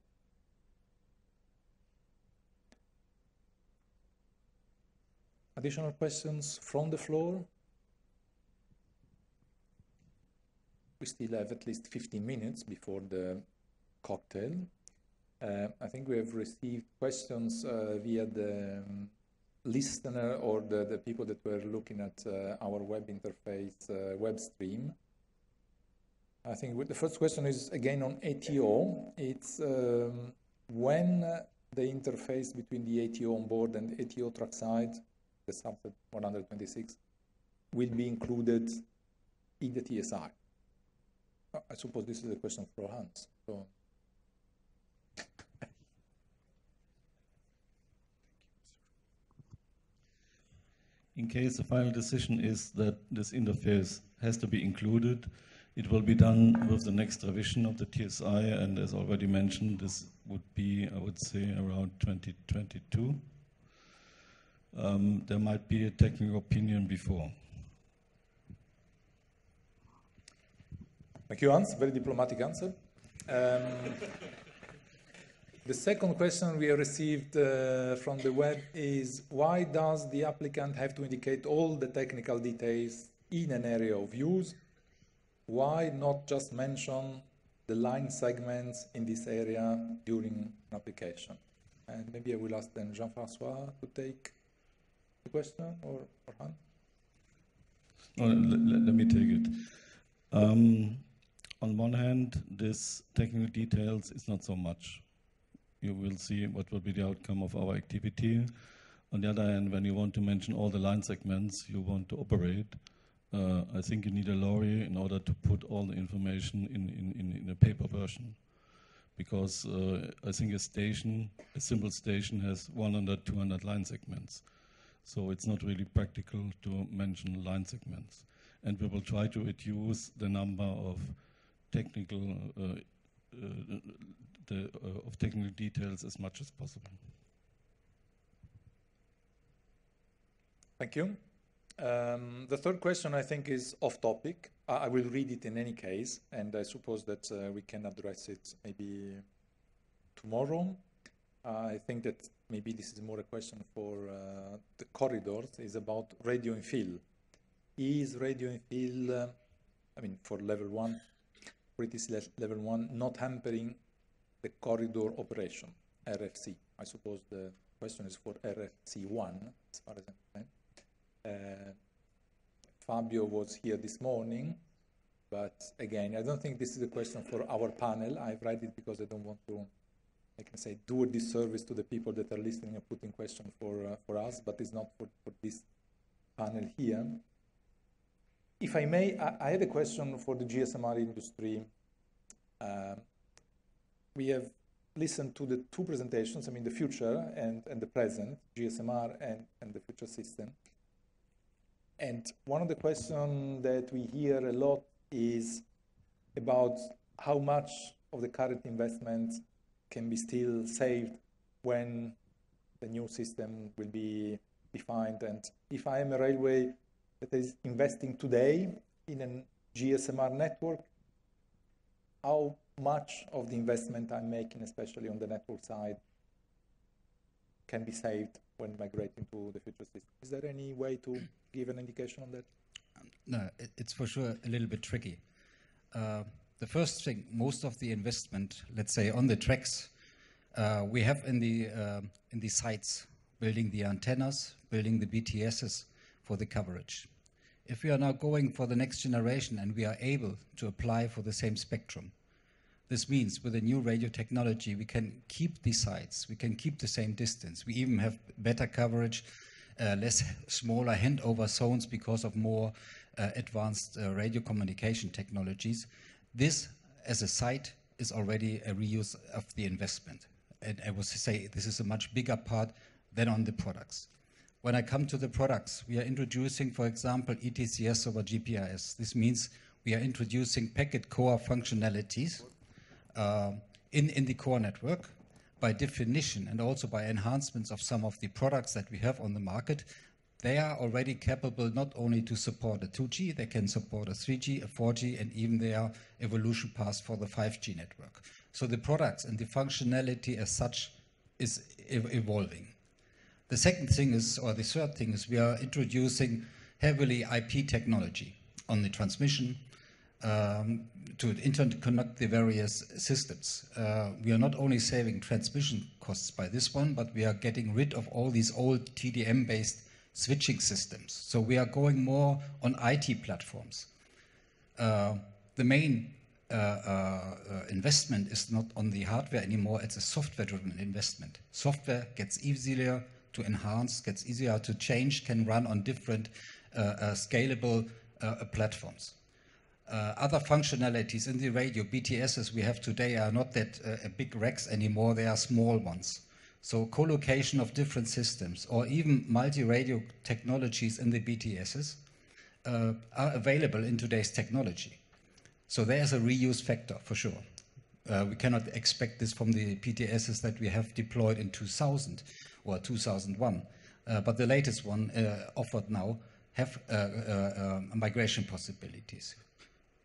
[SPEAKER 1] Additional questions from the floor? We still have at least 15 minutes before the cocktail. Uh, I think we have received questions uh, via the um, listener or the, the people that were looking at uh, our web interface uh, web stream. I think the first question is again on ATO. It's um, when the interface between the ATO on board and ATO trackside the subset 126 will be included in the TSI. I suppose this is a question for Hans. So.
[SPEAKER 6] In case the final decision is that this interface has to be included, it will be done with the next revision of the TSI, and as already mentioned, this would be, I would say, around 2022 um, there might be a technical opinion before.
[SPEAKER 1] Thank you, Hans. Very diplomatic answer. Um, The second question we received uh, from the web is why does the applicant have to indicate all the technical details in an area of use? Why not just mention the line segments in this area during an application? And maybe I will ask then Jean-François to take question or, or Han?
[SPEAKER 6] Oh, let, let, me take it. Um, on one hand, this technical details is not so much. You will see what will be the outcome of our activity. On the other hand, when you want to mention all the line segments you want to operate, uh, I think you need a lorry in order to put all the information in, in, in, in a paper version. Because uh, I think a station, a simple station, has 100, 200 line segments. So it's not really practical to mention line segments. And we will try to reduce the number of technical uh, uh, the, uh, of technical details as much as possible.
[SPEAKER 1] Thank you. Um, the third question, I think, is off topic. I, I will read it in any case, and I suppose that uh, we can address it maybe tomorrow. I think that maybe this is more a question for uh, the corridors, is about radio infill. Is radio infill, uh, I mean, for level one, pretty level one, not hampering the corridor operation, RFC? I suppose the question is for RFC1, as far as I understand. Uh, Fabio was here this morning, but again, I don't think this is a question for our panel. I've read it because I don't want to, I can say, do a disservice to the people that are listening and putting questions for, uh, for us, but it's not for, for this panel here. If I may, I, I had a question for the GSMR industry. Uh, we have listened to the two presentations, I mean the future and, and the present, GSMR and, and the future system. And one of the questions that we hear a lot is about how much of the current investment can be still saved when the new system will be defined. And if I am a railway that is investing today in a GSMR network, how much of the investment I'm making, especially on the network side, can be saved when migrating to the future system. Is there any way to give an indication on that?
[SPEAKER 9] No, it, it's for sure a little bit tricky. Uh, the first thing, most of the investment, let's say on the tracks, uh, we have in the uh, in the sites, building the antennas, building the BTSs for the coverage. If we are now going for the next generation and we are able to apply for the same spectrum, this means with the new radio technology, we can keep the sites, we can keep the same distance. We even have better coverage, uh, less smaller handover zones because of more uh, advanced uh, radio communication technologies. This, as a site, is already a reuse of the investment. And I would say this is a much bigger part than on the products. When I come to the products, we are introducing, for example, ETCS over GPRS. This means we are introducing packet core functionalities uh, in, in the core network by definition and also by enhancements of some of the products that we have on the market, they are already capable not only to support a 2G, they can support a 3G, a 4G, and even their evolution path for the 5G network. So the products and the functionality as such is ev evolving. The second thing is, or the third thing is, we are introducing heavily IP technology on the transmission, um, to interconnect the various systems. Uh, we are not only saving transmission costs by this one, but we are getting rid of all these old TDM-based switching systems. So we are going more on IT platforms. Uh, the main uh, uh, investment is not on the hardware anymore, it's a software-driven investment. Software gets easier to enhance, gets easier to change, can run on different uh, uh, scalable platforms. Uh, other functionalities in the radio, BTSs we have today are not that big racks anymore, they are small ones. So co-location of different systems or even multi-radio technologies in the BTSs uh, are available in today's technology. So there's a reuse factor for sure. Uh, we cannot expect this from the BTSs that we have deployed in 2000 or 2001. Uh, but the latest one uh, offered now have migration possibilities.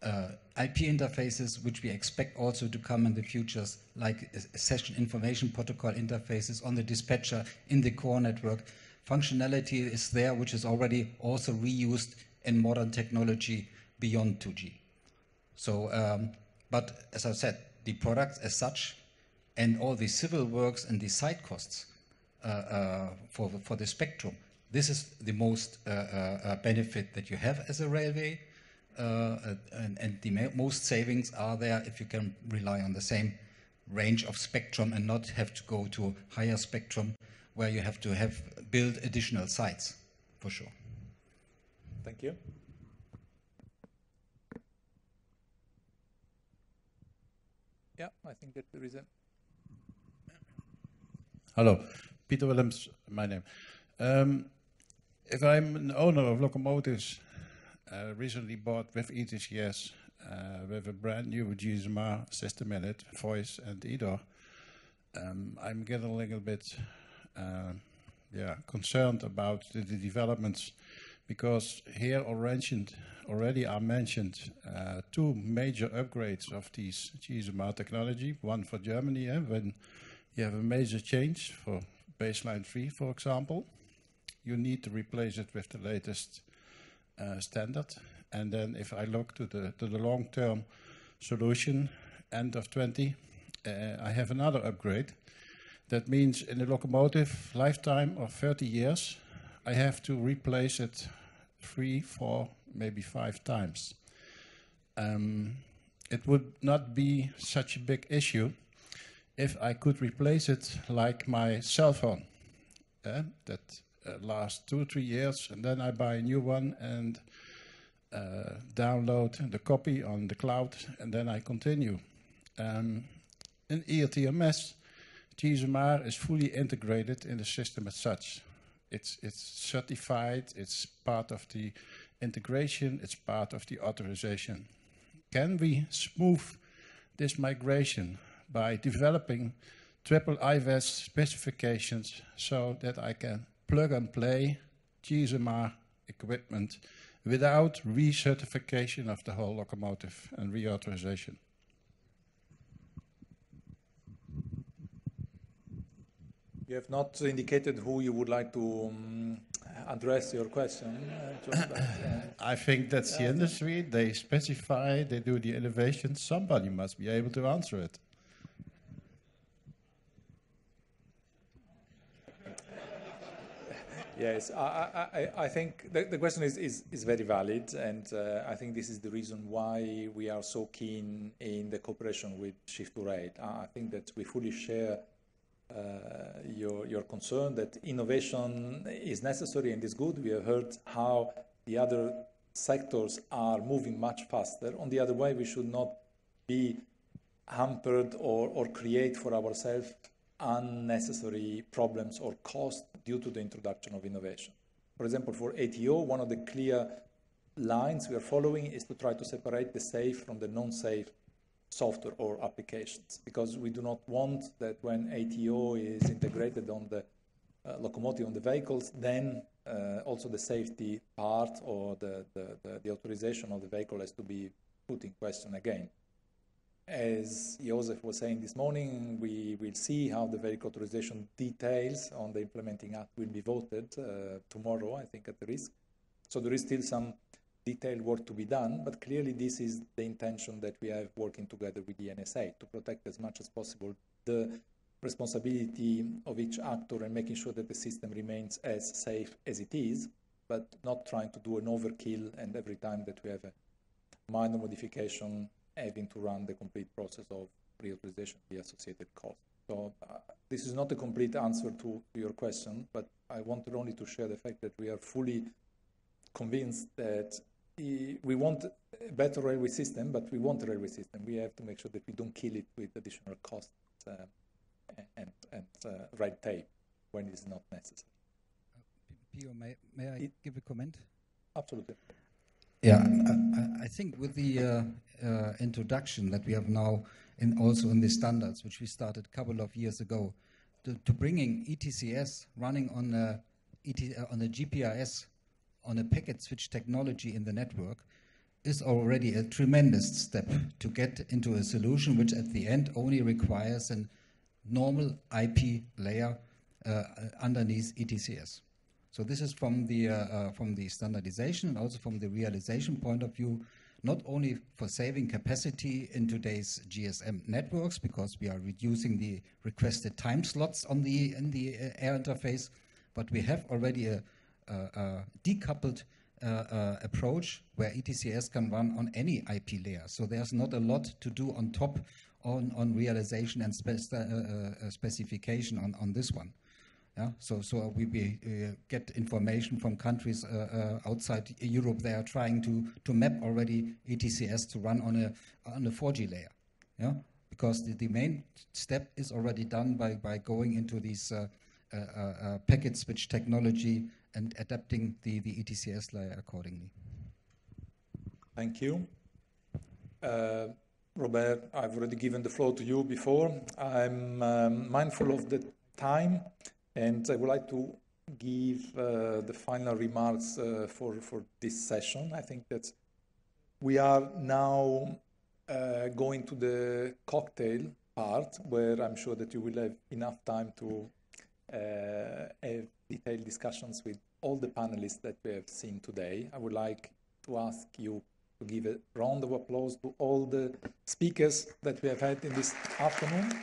[SPEAKER 9] Uh, IP interfaces, which we expect also to come in the futures, like session initiation protocol interfaces on the dispatcher in the core network. Functionality is there, which is already also reused in modern technology beyond 2G. So, um, but as I said, the products as such and all the civil works and the site costs uh, uh, for, for the spectrum, this is the most uh, uh, uh benefit that you have as a railway uh, and, and, the most savings are there if you can rely on the same range of spectrum and not have to go to higher spectrum where you have to have build additional sites for sure.
[SPEAKER 1] Thank you. Yeah, I think that there is a.
[SPEAKER 20] Hello, Peter Willems, my name. Um, if I'm an owner of locomotives uh, recently bought with ETCS uh, with a brand new GSMR system in it, voice and EDOR. Um, I'm getting a little bit uh, yeah, concerned about the, the, developments because here mentioned, already are mentioned uh, two major upgrades of these GSMR technology. One for Germany, eh, when you have a major change for baseline 3, for example, you need to replace it with the latest standard. And then if I look to the, to the long-term solution, end of 20, uh, I have another upgrade. That means in the locomotive lifetime of 30 years, I have to replace it three, four, maybe five times. Um, it would not be such a big issue if I could replace it like my cell phone. Uh, that last two or three years, and then I buy a new one and uh, download the copy on the cloud, and then I continue. Um, in ERTMS, GSMR is fully integrated in the system as such. It's, it's certified, it's part of the integration, it's part of the authorization. Can we smooth this migration by developing triple IVAS specifications so that I can plug and play GSMR equipment without recertification of the whole locomotive and reauthorization.
[SPEAKER 1] You have not indicated who you would like to um, address your question. Uh, uh,
[SPEAKER 20] I think that's the industry. They specify, they do the innovation. Somebody must be able to answer it.
[SPEAKER 1] Yes, I, I, I think the, the question is, is, is, very valid, and uh, I think this is the reason why we are so keen in the cooperation with Shift2Rail. I think that we fully share uh, your, your concern that innovation is necessary and is good. We have heard how the other sectors are moving much faster. On the other way, we should not be hampered or, or create for ourselves unnecessary problems or costs due to the introduction of innovation. For example, for ATO, one of the clear lines we are following is to try to separate the safe from the non-safe software or applications because we do not want that when ATO is integrated on the uh, locomotive on the vehicles, then uh, also the safety part or the, the, the, the authorization of the vehicle has to be put in question again. As Joseph was saying this morning, we will see how the vehicle authorization details on the implementing act will be voted uh, tomorrow, I think, at the RISC. So there is still some detailed work to be done, but clearly this is the intention that we have working together with the NSA to protect as much as possible the responsibility of each actor and making sure that the system remains as safe as it is, but not trying to do an overkill and every time that we have a minor modification having to run the complete process of reauthorization, the associated cost. So uh, this is not a complete answer to your question, but I wanted only to share the fact that we are fully convinced that we want a better railway system, but we want a railway system. We have to make sure that we don't kill it with additional costs uh, and, and uh, red tape when it is not necessary.
[SPEAKER 9] Pio, may, may I it, give a comment?
[SPEAKER 1] Absolutely.
[SPEAKER 9] Yeah, I, I think with the uh, uh, introduction that we have now, in also in the standards, which we started a couple of years ago, to, to bringing ETCS running on a, ET, uh, on a GPRS, on a packet switch technology in the network, is already a tremendous step to get into a solution which at the end only requires a normal IP layer uh, underneath ETCS. So this is from the, uh, uh, from the standardization and also from the realization point of view, not only for saving capacity in today's GSM networks, because we are reducing the requested time slots on the, in the uh, air interface, but we have already a, a, a decoupled uh, uh, approach where ETCS can run on any IP layer. So there's not a lot to do on top on, on realization and spec uh, uh, specification on, on this one. Yeah, so so we, uh, get information from countries uh, uh, outside Europe. They are trying to to map already ETCS to run on a on a 4G layer. Yeah, because the, the main step is already done by by going into these uh, uh, uh, packet switch technology and adapting the the ETCS layer accordingly.
[SPEAKER 1] Thank you. Robert, I've already given the floor to you before. I'm um, mindful of the time. And I would like to give uh, the final remarks uh, for, for this session. I think that we are now uh, going to the cocktail part where I'm sure that you will have enough time to uh, have detailed discussions with all the panelists that we have seen today. I would like to ask you to give a round of applause to all the speakers that we have had in this afternoon.